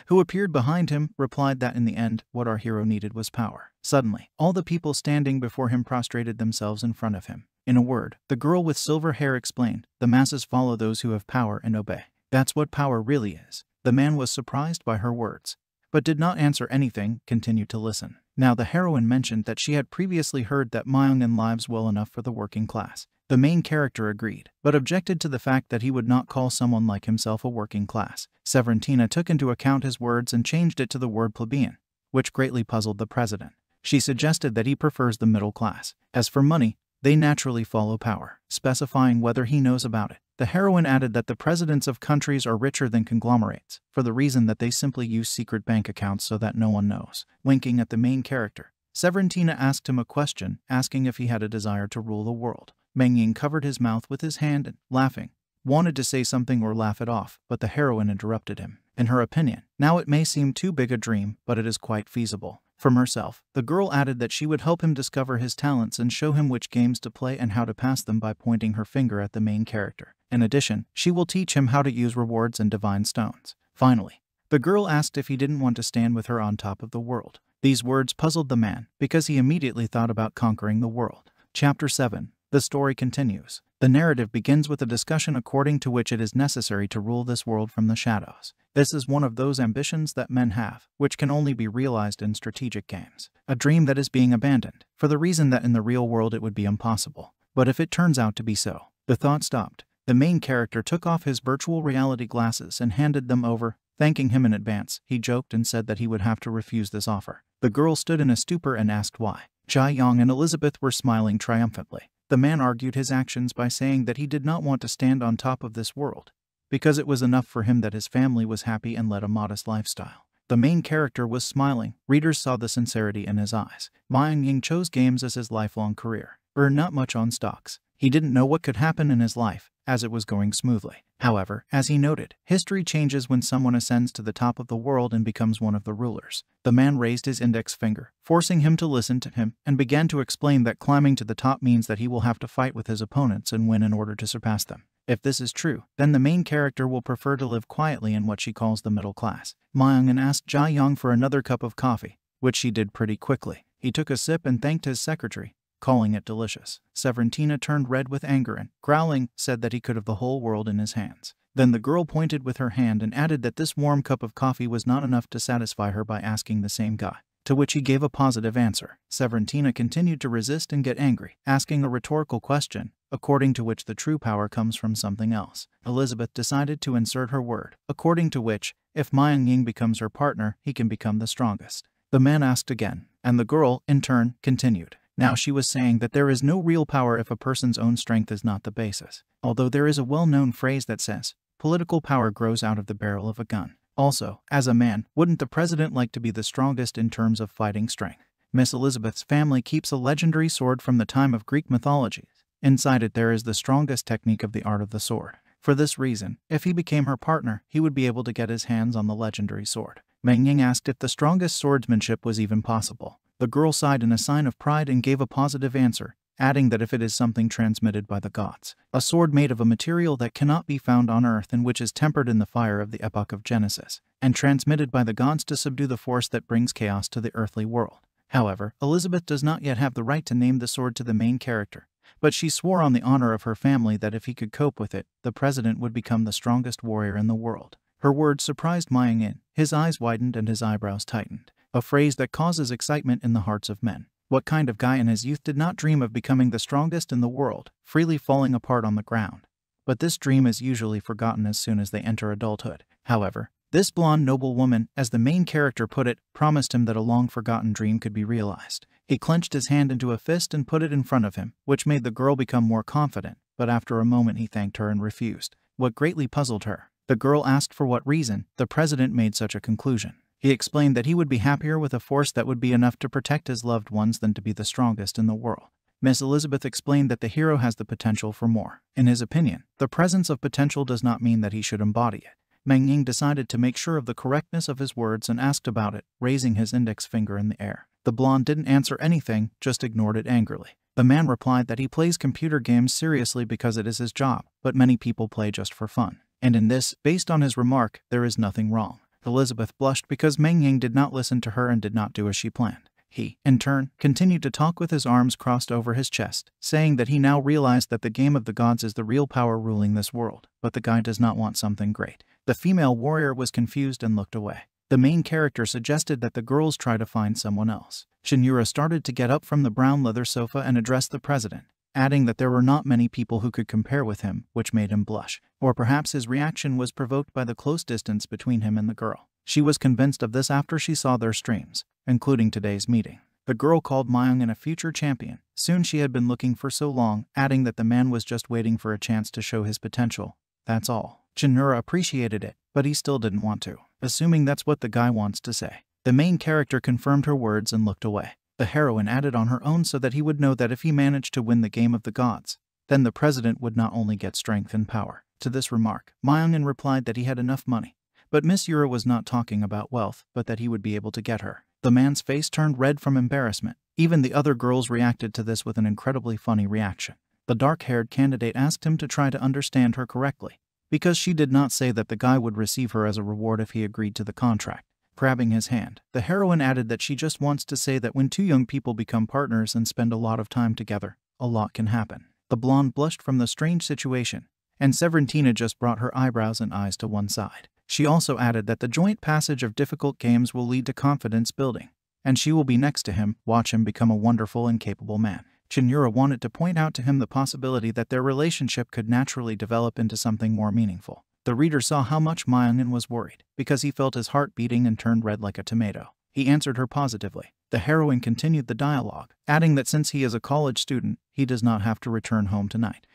who appeared behind him, replied that in the end, what our hero needed was power. Suddenly, all the people standing before him prostrated themselves in front of him. In a word, the girl with silver hair explained, the masses follow those who have power and obey. That's what power really is. The man was surprised by her words, but did not answer anything, continued to listen. Now the heroine mentioned that she had previously heard that Myungen lives well enough for the working class. The main character agreed, but objected to the fact that he would not call someone like himself a working class. Severintina took into account his words and changed it to the word plebeian, which greatly puzzled the president. She suggested that he prefers the middle class. As for money, they naturally follow power, specifying whether he knows about it. The heroine added that the presidents of countries are richer than conglomerates, for the reason that they simply use secret bank accounts so that no one knows. Winking at the main character, Severintina asked him a question, asking if he had a desire to rule the world. Meng Ying covered his mouth with his hand and, laughing, wanted to say something or laugh it off, but the heroine interrupted him. In her opinion, now it may seem too big a dream, but it is quite feasible. From herself, the girl added that she would help him discover his talents and show him which games to play and how to pass them by pointing her finger at the main character. In addition, she will teach him how to use rewards and divine stones. Finally, the girl asked if he didn't want to stand with her on top of the world. These words puzzled the man because he immediately thought about conquering the world. Chapter 7 The story continues. The narrative begins with a discussion according to which it is necessary to rule this world from the shadows. This is one of those ambitions that men have, which can only be realized in strategic games. A dream that is being abandoned, for the reason that in the real world it would be impossible. But if it turns out to be so, the thought stopped. The main character took off his virtual reality glasses and handed them over, thanking him in advance. He joked and said that he would have to refuse this offer. The girl stood in a stupor and asked why. Jia Yong and Elizabeth were smiling triumphantly. The man argued his actions by saying that he did not want to stand on top of this world, because it was enough for him that his family was happy and led a modest lifestyle. The main character was smiling. Readers saw the sincerity in his eyes. Mayang Ying chose games as his lifelong career. Earned not much on stocks. He didn't know what could happen in his life, as it was going smoothly. However, as he noted, history changes when someone ascends to the top of the world and becomes one of the rulers. The man raised his index finger, forcing him to listen to him, and began to explain that climbing to the top means that he will have to fight with his opponents and win in order to surpass them. If this is true, then the main character will prefer to live quietly in what she calls the middle class. Mayang asked Jia Yong for another cup of coffee, which she did pretty quickly. He took a sip and thanked his secretary, calling it delicious. Severintina turned red with anger and, growling, said that he could have the whole world in his hands. Then the girl pointed with her hand and added that this warm cup of coffee was not enough to satisfy her by asking the same guy. To which he gave a positive answer. Severintina continued to resist and get angry, asking a rhetorical question, according to which the true power comes from something else. Elizabeth decided to insert her word, according to which, if Mayang Ying becomes her partner, he can become the strongest. The man asked again, and the girl, in turn, continued. Now she was saying that there is no real power if a person's own strength is not the basis. Although there is a well-known phrase that says, political power grows out of the barrel of a gun. Also, as a man, wouldn't the president like to be the strongest in terms of fighting strength? Miss Elizabeth's family keeps a legendary sword from the time of Greek mythology. Inside it there is the strongest technique of the art of the sword. For this reason, if he became her partner, he would be able to get his hands on the legendary sword. Meng Ying asked if the strongest swordsmanship was even possible. The girl sighed in a sign of pride and gave a positive answer, adding that if it is something transmitted by the gods, a sword made of a material that cannot be found on earth and which is tempered in the fire of the epoch of Genesis, and transmitted by the gods to subdue the force that brings chaos to the earthly world. However, Elizabeth does not yet have the right to name the sword to the main character, but she swore on the honor of her family that if he could cope with it, the president would become the strongest warrior in the world. Her words surprised Mayang In. His eyes widened and his eyebrows tightened a phrase that causes excitement in the hearts of men. What kind of guy in his youth did not dream of becoming the strongest in the world, freely falling apart on the ground? But this dream is usually forgotten as soon as they enter adulthood. However, this blonde noble woman, as the main character put it, promised him that a long-forgotten dream could be realized. He clenched his hand into a fist and put it in front of him, which made the girl become more confident, but after a moment he thanked her and refused. What greatly puzzled her. The girl asked for what reason the president made such a conclusion. He explained that he would be happier with a force that would be enough to protect his loved ones than to be the strongest in the world. Miss Elizabeth explained that the hero has the potential for more. In his opinion, the presence of potential does not mean that he should embody it. Meng Ying decided to make sure of the correctness of his words and asked about it, raising his index finger in the air. The blonde didn't answer anything, just ignored it angrily. The man replied that he plays computer games seriously because it is his job, but many people play just for fun. And in this, based on his remark, there is nothing wrong. Elizabeth blushed because Meng Ying did not listen to her and did not do as she planned. He, in turn, continued to talk with his arms crossed over his chest, saying that he now realized that the game of the gods is the real power ruling this world, but the guy does not want something great. The female warrior was confused and looked away. The main character suggested that the girls try to find someone else. Shinura started to get up from the brown leather sofa and address the president, adding that there were not many people who could compare with him, which made him blush. Or perhaps his reaction was provoked by the close distance between him and the girl. She was convinced of this after she saw their streams, including today's meeting. The girl called Myung in a future champion. Soon she had been looking for so long, adding that the man was just waiting for a chance to show his potential. That's all. Chinura appreciated it, but he still didn't want to, assuming that's what the guy wants to say. The main character confirmed her words and looked away. The heroine added on her own so that he would know that if he managed to win the game of the gods, then the president would not only get strength and power. To this remark, Myungin replied that he had enough money. But Miss Yura was not talking about wealth, but that he would be able to get her. The man's face turned red from embarrassment. Even the other girls reacted to this with an incredibly funny reaction. The dark-haired candidate asked him to try to understand her correctly, because she did not say that the guy would receive her as a reward if he agreed to the contract. Grabbing his hand. The heroine added that she just wants to say that when two young people become partners and spend a lot of time together, a lot can happen. The blonde blushed from the strange situation, and Severintina just brought her eyebrows and eyes to one side. She also added that the joint passage of difficult games will lead to confidence building, and she will be next to him, watch him become a wonderful and capable man. Chinura wanted to point out to him the possibility that their relationship could naturally develop into something more meaningful. The reader saw how much Myungin was worried, because he felt his heart beating and turned red like a tomato. He answered her positively. The heroine continued the dialogue, adding that since he is a college student, he does not have to return home tonight.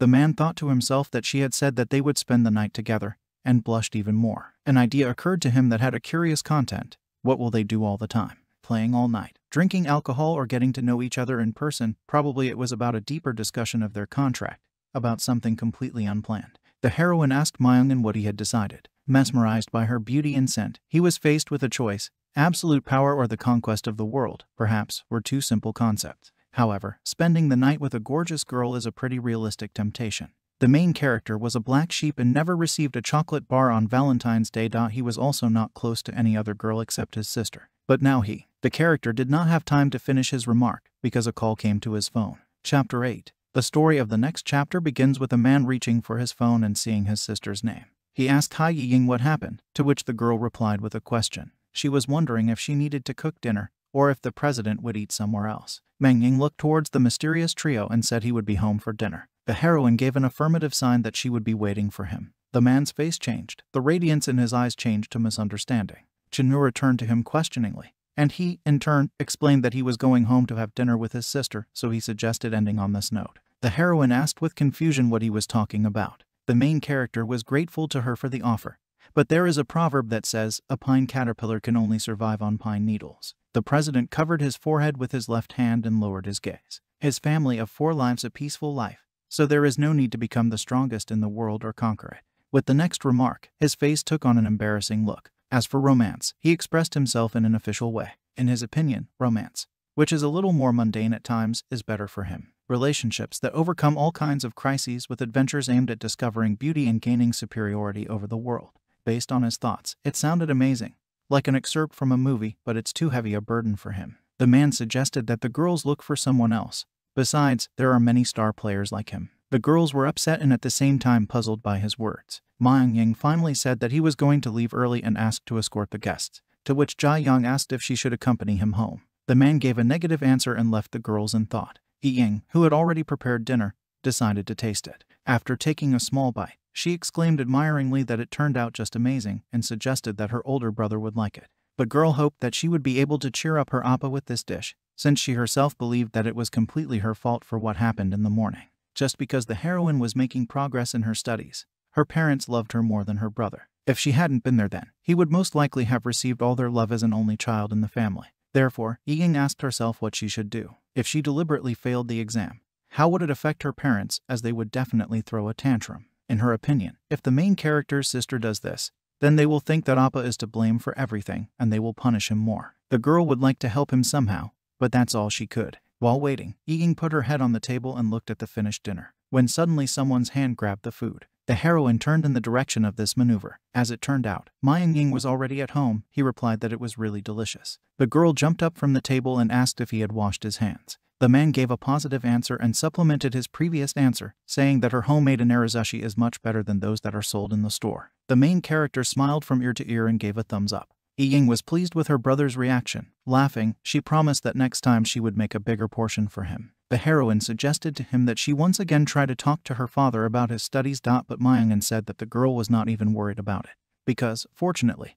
The man thought to himself that she had said that they would spend the night together, and blushed even more. An idea occurred to him that had a curious content. What will they do all the time? Playing all night, drinking alcohol or getting to know each other in person. Probably it was about a deeper discussion of their contract, about something completely unplanned. The heroine asked Myungin what he had decided. Mesmerized by her beauty and scent, he was faced with a choice. Absolute power or the conquest of the world, perhaps, were two simple concepts. However, spending the night with a gorgeous girl is a pretty realistic temptation. The main character was a black sheep and never received a chocolate bar on Valentine's Day. He was also not close to any other girl except his sister. But now he, the character, did not have time to finish his remark because a call came to his phone. Chapter 8 The story of the next chapter begins with a man reaching for his phone and seeing his sister's name. He asked Hai Ying what happened, to which the girl replied with a question. She was wondering if she needed to cook dinner or if the president would eat somewhere else. Meng Ying looked towards the mysterious trio and said he would be home for dinner. The heroine gave an affirmative sign that she would be waiting for him. The man's face changed. The radiance in his eyes changed to misunderstanding. Chinura turned to him questioningly, and he, in turn, explained that he was going home to have dinner with his sister, so he suggested ending on this note. The heroine asked with confusion what he was talking about. The main character was grateful to her for the offer, but there is a proverb that says, a pine caterpillar can only survive on pine needles. The president covered his forehead with his left hand and lowered his gaze. His family of four lives a peaceful life, so there is no need to become the strongest in the world or conquer it. With the next remark, his face took on an embarrassing look. As for romance, he expressed himself in an official way. In his opinion, romance, which is a little more mundane at times, is better for him. Relationships that overcome all kinds of crises with adventures aimed at discovering beauty and gaining superiority over the world. Based on his thoughts, it sounded amazing, like an excerpt from a movie, but it's too heavy a burden for him. The man suggested that the girls look for someone else. Besides, there are many star players like him. The girls were upset and at the same time puzzled by his words. Myung Ying finally said that he was going to leave early and asked to escort the guests, to which Jia Yang asked if she should accompany him home. The man gave a negative answer and left the girls in thought. Yi Ying, who had already prepared dinner, decided to taste it. After taking a small bite, she exclaimed admiringly that it turned out just amazing and suggested that her older brother would like it. But girl hoped that she would be able to cheer up her appa with this dish, since she herself believed that it was completely her fault for what happened in the morning. Just because the heroine was making progress in her studies, her parents loved her more than her brother. If she hadn't been there then, he would most likely have received all their love as an only child in the family. Therefore, Ying asked herself what she should do. If she deliberately failed the exam, how would it affect her parents as they would definitely throw a tantrum? In her opinion, if the main character's sister does this, then they will think that Appa is to blame for everything and they will punish him more. The girl would like to help him somehow, but that's all she could. While waiting, Ying put her head on the table and looked at the finished dinner, when suddenly someone's hand grabbed the food. The heroine turned in the direction of this maneuver. As it turned out, Myung Ying was already at home. He replied that it was really delicious. The girl jumped up from the table and asked if he had washed his hands. The man gave a positive answer and supplemented his previous answer, saying that her homemade inarizushi is much better than those that are sold in the store. The main character smiled from ear to ear and gave a thumbs up. Ying was pleased with her brother's reaction. Laughing, she promised that next time she would make a bigger portion for him. The heroine suggested to him that she once again try to talk to her father about his studies. But Myung said that the girl was not even worried about it, because, fortunately,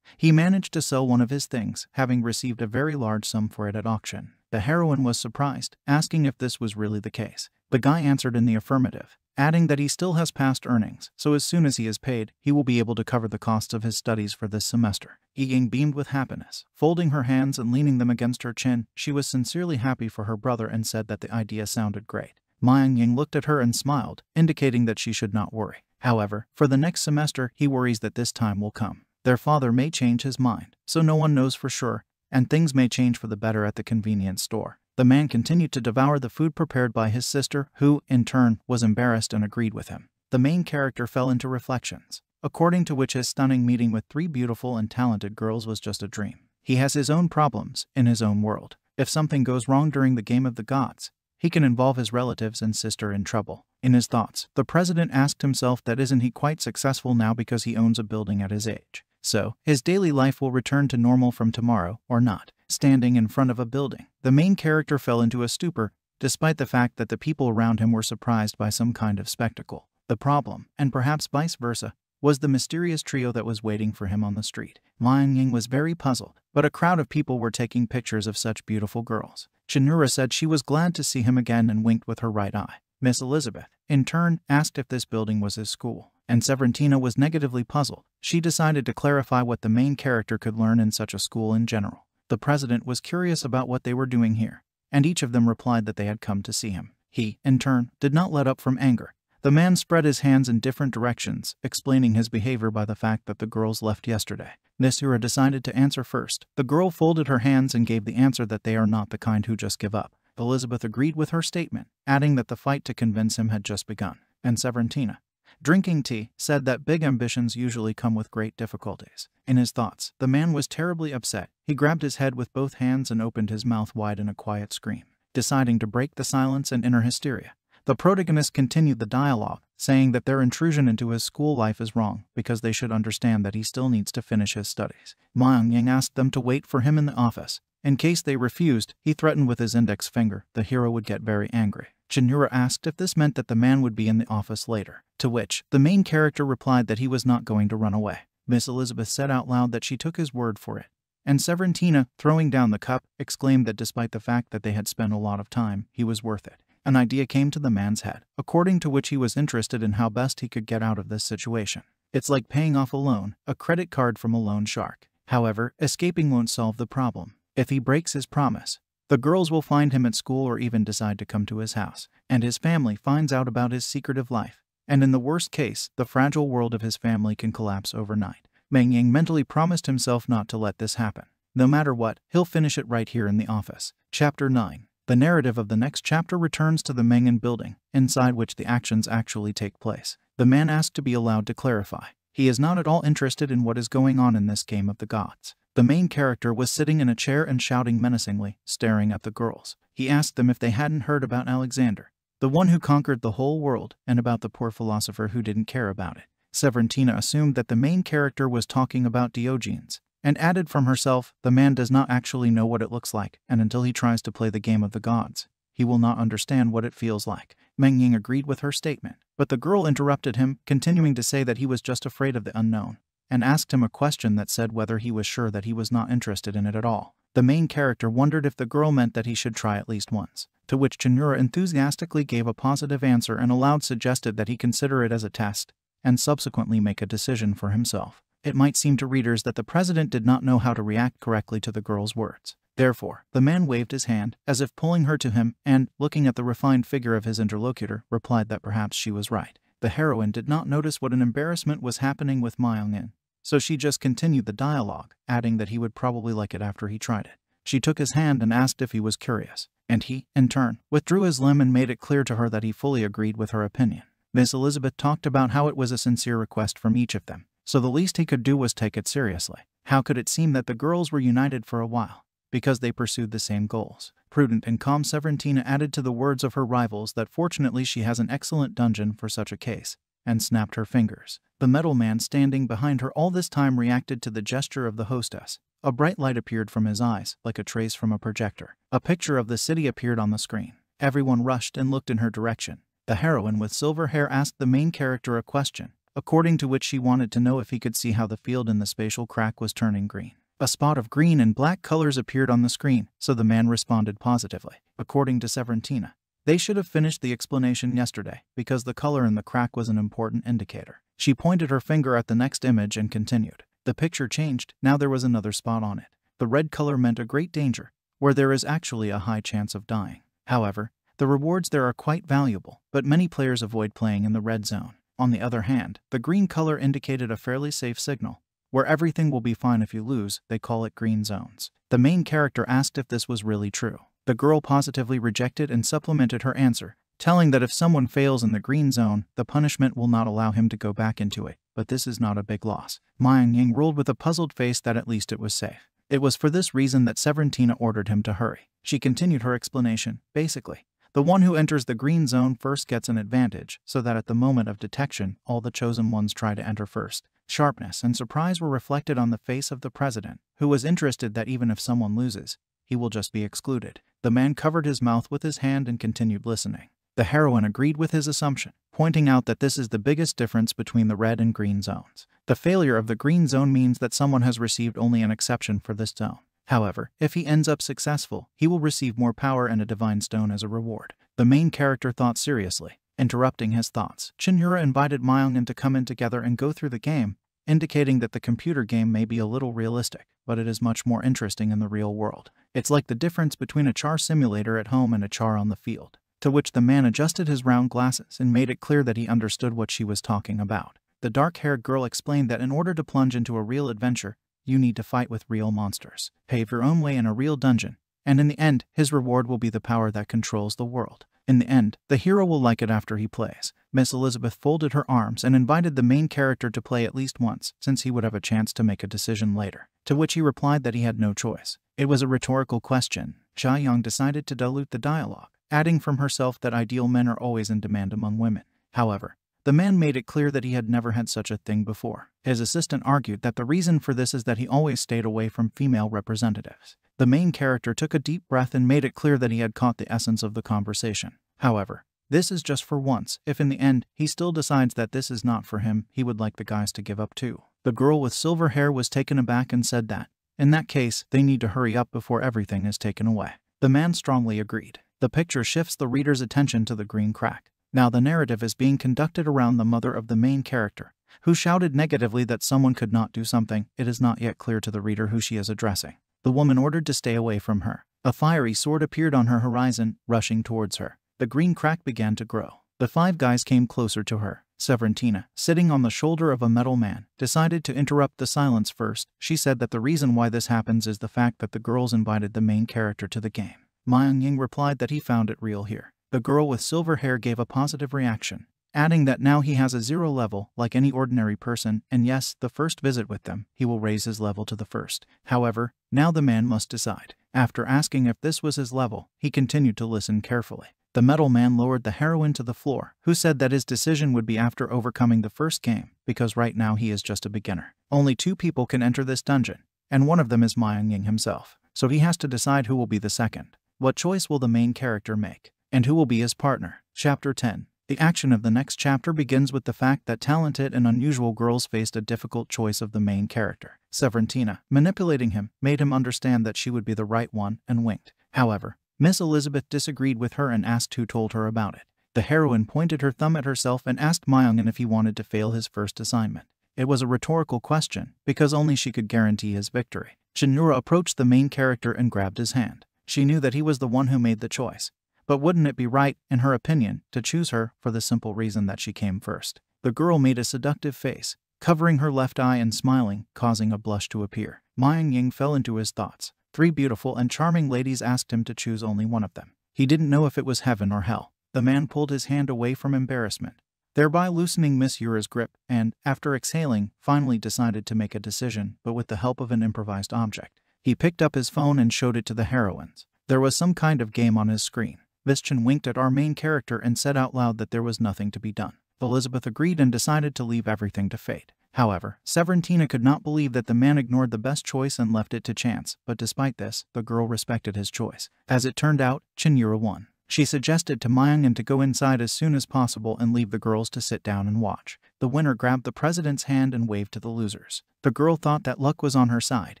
he managed to sell one of his things, having received a very large sum for it at auction. The heroine was surprised, asking if this was really the case. The guy answered in the affirmative, adding that he still has past earnings, so as soon as he is paid, he will be able to cover the costs of his studies for this semester. Ying beamed with happiness. Folding her hands and leaning them against her chin, she was sincerely happy for her brother and said that the idea sounded great. Myung Ying looked at her and smiled, indicating that she should not worry. However, for the next semester, he worries that this time will come. Their father may change his mind, so no one knows for sure, and things may change for the better at the convenience store. The man continued to devour the food prepared by his sister, who, in turn, was embarrassed and agreed with him. The main character fell into reflections, according to which his stunning meeting with three beautiful and talented girls was just a dream. He has his own problems in his own world. If something goes wrong during the game of the gods, he can involve his relatives and sister in trouble. In his thoughts, the president asked himself that isn't he quite successful now because he owns a building at his age. So, his daily life will return to normal from tomorrow, or not. Standing in front of a building, the main character fell into a stupor, despite the fact that the people around him were surprised by some kind of spectacle. The problem, and perhaps vice versa, was the mysterious trio that was waiting for him on the street. Liang Ying was very puzzled, but a crowd of people were taking pictures of such beautiful girls. Chinura said she was glad to see him again and winked with her right eye. Miss Elizabeth, in turn, asked if this building was his school, and Severentina was negatively puzzled. She decided to clarify what the main character could learn in such a school in general. The president was curious about what they were doing here, and each of them replied that they had come to see him. He, in turn, did not let up from anger. The man spread his hands in different directions, explaining his behavior by the fact that the girls left yesterday. Nisura decided to answer first. The girl folded her hands and gave the answer that they are not the kind who just give up. Elizabeth agreed with her statement, adding that the fight to convince him had just begun. And Severentina, drinking tea, said that big ambitions usually come with great difficulties. In his thoughts, the man was terribly upset. He grabbed his head with both hands and opened his mouth wide in a quiet scream. Deciding to break the silence and inner hysteria, the protagonist continued the dialogue, saying that their intrusion into his school life is wrong because they should understand that he still needs to finish his studies. Myung Yang asked them to wait for him in the office, in case they refused, he threatened with his index finger. The hero would get very angry. Chinura asked if this meant that the man would be in the office later, to which the main character replied that he was not going to run away. Miss Elizabeth said out loud that she took his word for it. And Severentina, throwing down the cup, exclaimed that despite the fact that they had spent a lot of time, he was worth it. An idea came to the man's head, according to which he was interested in how best he could get out of this situation. It's like paying off a loan, a credit card from a loan shark. However, escaping won't solve the problem. If he breaks his promise, the girls will find him at school or even decide to come to his house, and his family finds out about his secretive life. And in the worst case, the fragile world of his family can collapse overnight. Meng Ying mentally promised himself not to let this happen. No matter what, he'll finish it right here in the office. Chapter 9 The narrative of the next chapter returns to the Mengen building, inside which the actions actually take place. The man asked to be allowed to clarify. He is not at all interested in what is going on in this game of the gods. The main character was sitting in a chair and shouting menacingly, staring at the girls. He asked them if they hadn't heard about Alexander, the one who conquered the whole world, and about the poor philosopher who didn't care about it. Severentina assumed that the main character was talking about Diogenes, and added from herself, the man does not actually know what it looks like, and until he tries to play the game of the gods, he will not understand what it feels like. Meng Ying agreed with her statement, but the girl interrupted him, continuing to say that he was just afraid of the unknown and asked him a question that said whether he was sure that he was not interested in it at all. The main character wondered if the girl meant that he should try at least once, to which Chinura enthusiastically gave a positive answer and aloud suggested that he consider it as a test and subsequently make a decision for himself. It might seem to readers that the president did not know how to react correctly to the girl's words. Therefore, the man waved his hand, as if pulling her to him, and, looking at the refined figure of his interlocutor, replied that perhaps she was right. The heroine did not notice what an embarrassment was happening with Myung-in, so she just continued the dialogue, adding that he would probably like it after he tried it. She took his hand and asked if he was curious, and he, in turn, withdrew his limb and made it clear to her that he fully agreed with her opinion. Miss Elizabeth talked about how it was a sincere request from each of them, so the least he could do was take it seriously. How could it seem that the girls were united for a while? Because they pursued the same goals. Prudent and calm Severentina added to the words of her rivals that fortunately she has an excellent dungeon for such a case, and snapped her fingers. The metal man standing behind her all this time reacted to the gesture of the hostess. A bright light appeared from his eyes, like a trace from a projector. A picture of the city appeared on the screen. Everyone rushed and looked in her direction. The heroine with silver hair asked the main character a question, according to which she wanted to know if he could see how the field in the spatial crack was turning green. A spot of green and black colors appeared on the screen, so the man responded positively. According to Severentina, they should have finished the explanation yesterday, because the color in the crack was an important indicator. She pointed her finger at the next image and continued. The picture changed, now there was another spot on it. The red color meant a great danger, where there is actually a high chance of dying. However, The rewards there are quite valuable, but many players avoid playing in the red zone. On the other hand, the green color indicated a fairly safe signal. Where everything will be fine if you lose, they call it green zones. The main character asked if this was really true. The girl positively rejected and supplemented her answer, telling that if someone fails in the green zone, the punishment will not allow him to go back into it. But this is not a big loss. Miang Ying ruled with a puzzled face that at least it was safe. It was for this reason that Severintina ordered him to hurry. She continued her explanation. Basically, the one who enters the green zone first gets an advantage, so that at the moment of detection, all the chosen ones try to enter first. Sharpness and surprise were reflected on the face of the president, who was interested that even if someone loses, he will just be excluded. The man covered his mouth with his hand and continued listening. The heroine agreed with his assumption, pointing out that this is the biggest difference between the red and green zones. The failure of the green zone means that someone has received only an exception for this zone. However, if he ends up successful, he will receive more power and a divine stone as a reward. The main character thought seriously. Interrupting his thoughts, Chinyura invited Myung and to come in together and go through the game, indicating that the computer game may be a little realistic, but it is much more interesting in the real world. It's like the difference between a char simulator at home and a char on the field. To which the man adjusted his round glasses and made it clear that he understood what she was talking about. The dark haired girl explained that in order to plunge into a real adventure, you need to fight with real monsters. Pave your own way in a real dungeon, and in the end, his reward will be the power that controls the world. In the end, the hero will like it after he plays. Miss Elizabeth folded her arms and invited the main character to play at least once, since he would have a chance to make a decision later. To which he replied that he had no choice. It was a rhetorical question. Xia Yang decided to dilute the dialogue, adding from herself that ideal men are always in demand among women. However, the man made it clear that he had never had such a thing before. His assistant argued that the reason for this is that he always stayed away from female representatives. The main character took a deep breath and made it clear that he had caught the essence of the conversation. However, this is just for once. If in the end, he still decides that this is not for him, he would like the guys to give up too. The girl with silver hair was taken aback and said that, in that case, they need to hurry up before everything is taken away. The man strongly agreed. The picture shifts the reader's attention to the green crack. Now the narrative is being conducted around the mother of the main character, who shouted negatively that someone could not do something. It is not yet clear to the reader who she is addressing. The woman ordered to stay away from her. A fiery sword appeared on her horizon, rushing towards her. The green crack began to grow. The five guys came closer to her. Severintina, sitting on the shoulder of a metal man, decided to interrupt the silence first. She said that the reason why this happens is the fact that the girls invited the main character to the game. Myung Ying replied that he found it real here. The girl with silver hair gave a positive reaction, adding that now he has a zero level like any ordinary person, and yes, the first visit with them, he will raise his level to the first. However, now the man must decide. After asking if this was his level, he continued to listen carefully. The metal man lowered the heroine to the floor, who said that his decision would be after overcoming the first game, because right now he is just a beginner. Only two people can enter this dungeon, and one of them is Myung Ying himself, so he has to decide who will be the second. What choice will the main character make? and who will be his partner. Chapter 10 The action of the next chapter begins with the fact that talented and unusual girls faced a difficult choice of the main character. Severintina, manipulating him, made him understand that she would be the right one and winked. However, Miss Elizabeth disagreed with her and asked who told her about it. The heroine pointed her thumb at herself and asked Myungen if he wanted to fail his first assignment. It was a rhetorical question, because only she could guarantee his victory. Shinura approached the main character and grabbed his hand. She knew that he was the one who made the choice, but wouldn't it be right, in her opinion, to choose her for the simple reason that she came first? The girl made a seductive face, covering her left eye and smiling, causing a blush to appear. Myung Ying fell into his thoughts. Three beautiful and charming ladies asked him to choose only one of them. He didn't know if it was heaven or hell. The man pulled his hand away from embarrassment, thereby loosening Miss Yura's grip, and, after exhaling, finally decided to make a decision, but with the help of an improvised object. He picked up his phone and showed it to the heroines. There was some kind of game on his screen. Vischan winked at our main character and said out loud that there was nothing to be done. Elizabeth agreed and decided to leave everything to fate. However, Severintina could not believe that the man ignored the best choice and left it to chance, but despite this, the girl respected his choice. As it turned out, Chinyura won. She suggested to Myungen to go inside as soon as possible and leave the girls to sit down and watch. The winner grabbed the president's hand and waved to the losers. The girl thought that luck was on her side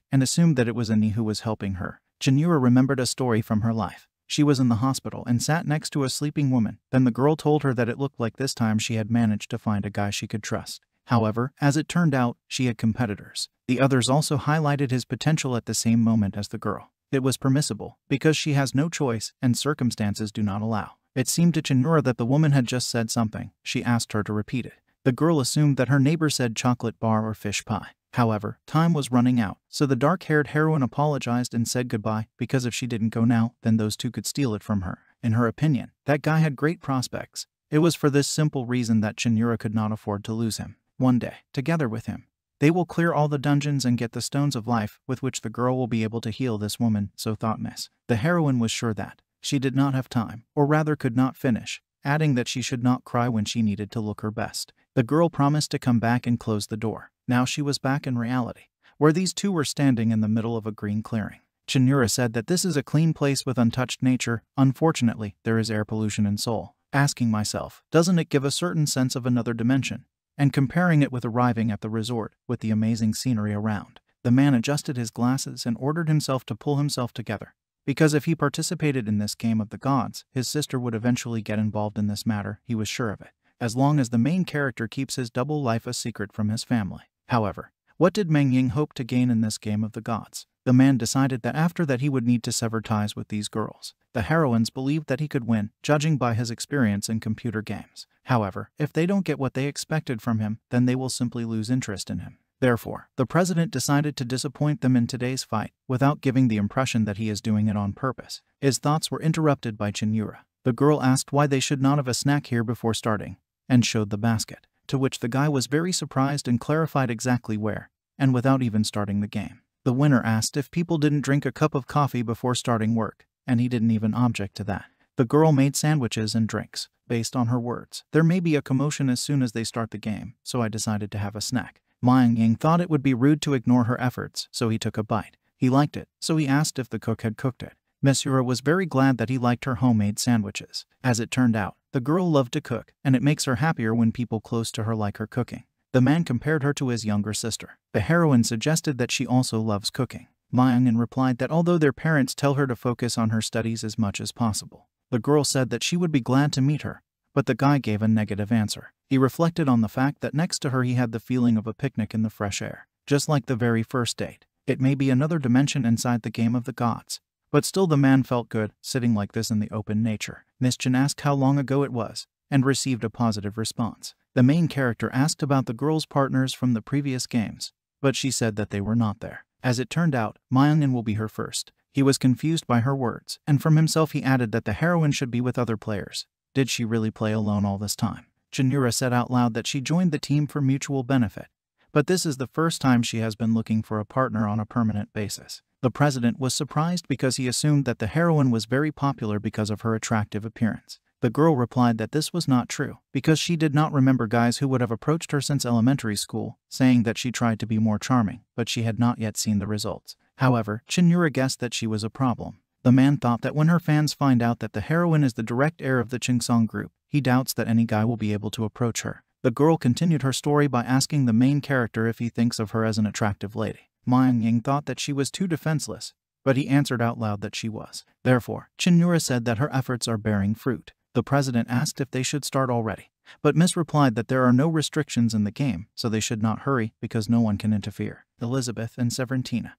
and assumed that it was Annie who was helping her. Chinyura remembered a story from her life. She was in the hospital and sat next to a sleeping woman. Then the girl told her that it looked like this time she had managed to find a guy she could trust. However, as it turned out, she had competitors. The others also highlighted his potential at the same moment as the girl. It was permissible, because she has no choice and circumstances do not allow. It seemed to Chinura that the woman had just said something. She asked her to repeat it. The girl assumed that her neighbor said chocolate bar or fish pie. However, time was running out, so the dark-haired heroine apologized and said goodbye because if she didn't go now, then those two could steal it from her. In her opinion, that guy had great prospects. It was for this simple reason that Chinura could not afford to lose him. One day, together with him, they will clear all the dungeons and get the stones of life with which the girl will be able to heal this woman, so thought Miss. The heroine was sure that she did not have time, or rather could not finish, adding that she should not cry when she needed to look her best. The girl promised to come back and close the door. Now she was back in reality, where these two were standing in the middle of a green clearing. Chinura said that this is a clean place with untouched nature. Unfortunately, there is air pollution in Seoul. Asking myself, doesn't it give a certain sense of another dimension? and comparing it with arriving at the resort with the amazing scenery around. The man adjusted his glasses and ordered himself to pull himself together, because if he participated in this game of the gods, his sister would eventually get involved in this matter, he was sure of it, as long as the main character keeps his double life a secret from his family. However, what did Meng Ying hope to gain in this game of the gods? The man decided that after that he would need to sever ties with these girls. The heroines believed that he could win, judging by his experience in computer games. However, if they don't get what they expected from him, then they will simply lose interest in him. Therefore, the president decided to disappoint them in today's fight without giving the impression that he is doing it on purpose. His thoughts were interrupted by Chinura. The girl asked why they should not have a snack here before starting, and showed the basket, to which the guy was very surprised and clarified exactly where, and without even starting the game. The winner asked if people didn't drink a cup of coffee before starting work, and he didn't even object to that. The girl made sandwiches and drinks, based on her words. There may be a commotion as soon as they start the game, so I decided to have a snack. Miang Ying thought it would be rude to ignore her efforts, so he took a bite. He liked it, so he asked if the cook had cooked it. Mesura was very glad that he liked her homemade sandwiches. As it turned out, the girl loved to cook, and it makes her happier when people close to her like her cooking. The man compared her to his younger sister. The heroine suggested that she also loves cooking. Mayang replied that although their parents tell her to focus on her studies as much as possible, the girl said that she would be glad to meet her, but the guy gave a negative answer. He reflected on the fact that next to her he had the feeling of a picnic in the fresh air, just like the very first date. It may be another dimension inside the game of the gods, but still the man felt good, sitting like this in the open nature. Miss Chen asked how long ago it was, and received a positive response. The main character asked about the girl's partners from the previous games, but she said that they were not there. As it turned out, Myungin will be her first. He was confused by her words, and from himself he added that the heroine should be with other players. Did she really play alone all this time? Chinura said out loud that she joined the team for mutual benefit, but this is the first time she has been looking for a partner on a permanent basis. The president was surprised because he assumed that the heroine was very popular because of her attractive appearance. The girl replied that this was not true, because she did not remember guys who would have approached her since elementary school, saying that she tried to be more charming, but she had not yet seen the results. However, Chinura guessed that she was a problem. The man thought that when her fans find out that the heroine is the direct heir of the Chingsong group, he doubts that any guy will be able to approach her. The girl continued her story by asking the main character if he thinks of her as an attractive lady. Mayang Ying thought that she was too defenseless, but he answered out loud that she was. Therefore, Chinura said that her efforts are bearing fruit. The president asked if they should start already, but Miss replied that there are no restrictions in the game, so they should not hurry because no one can interfere. Elizabeth and Severintina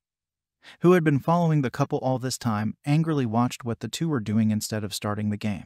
who had been following the couple all this time, angrily watched what the two were doing instead of starting the game.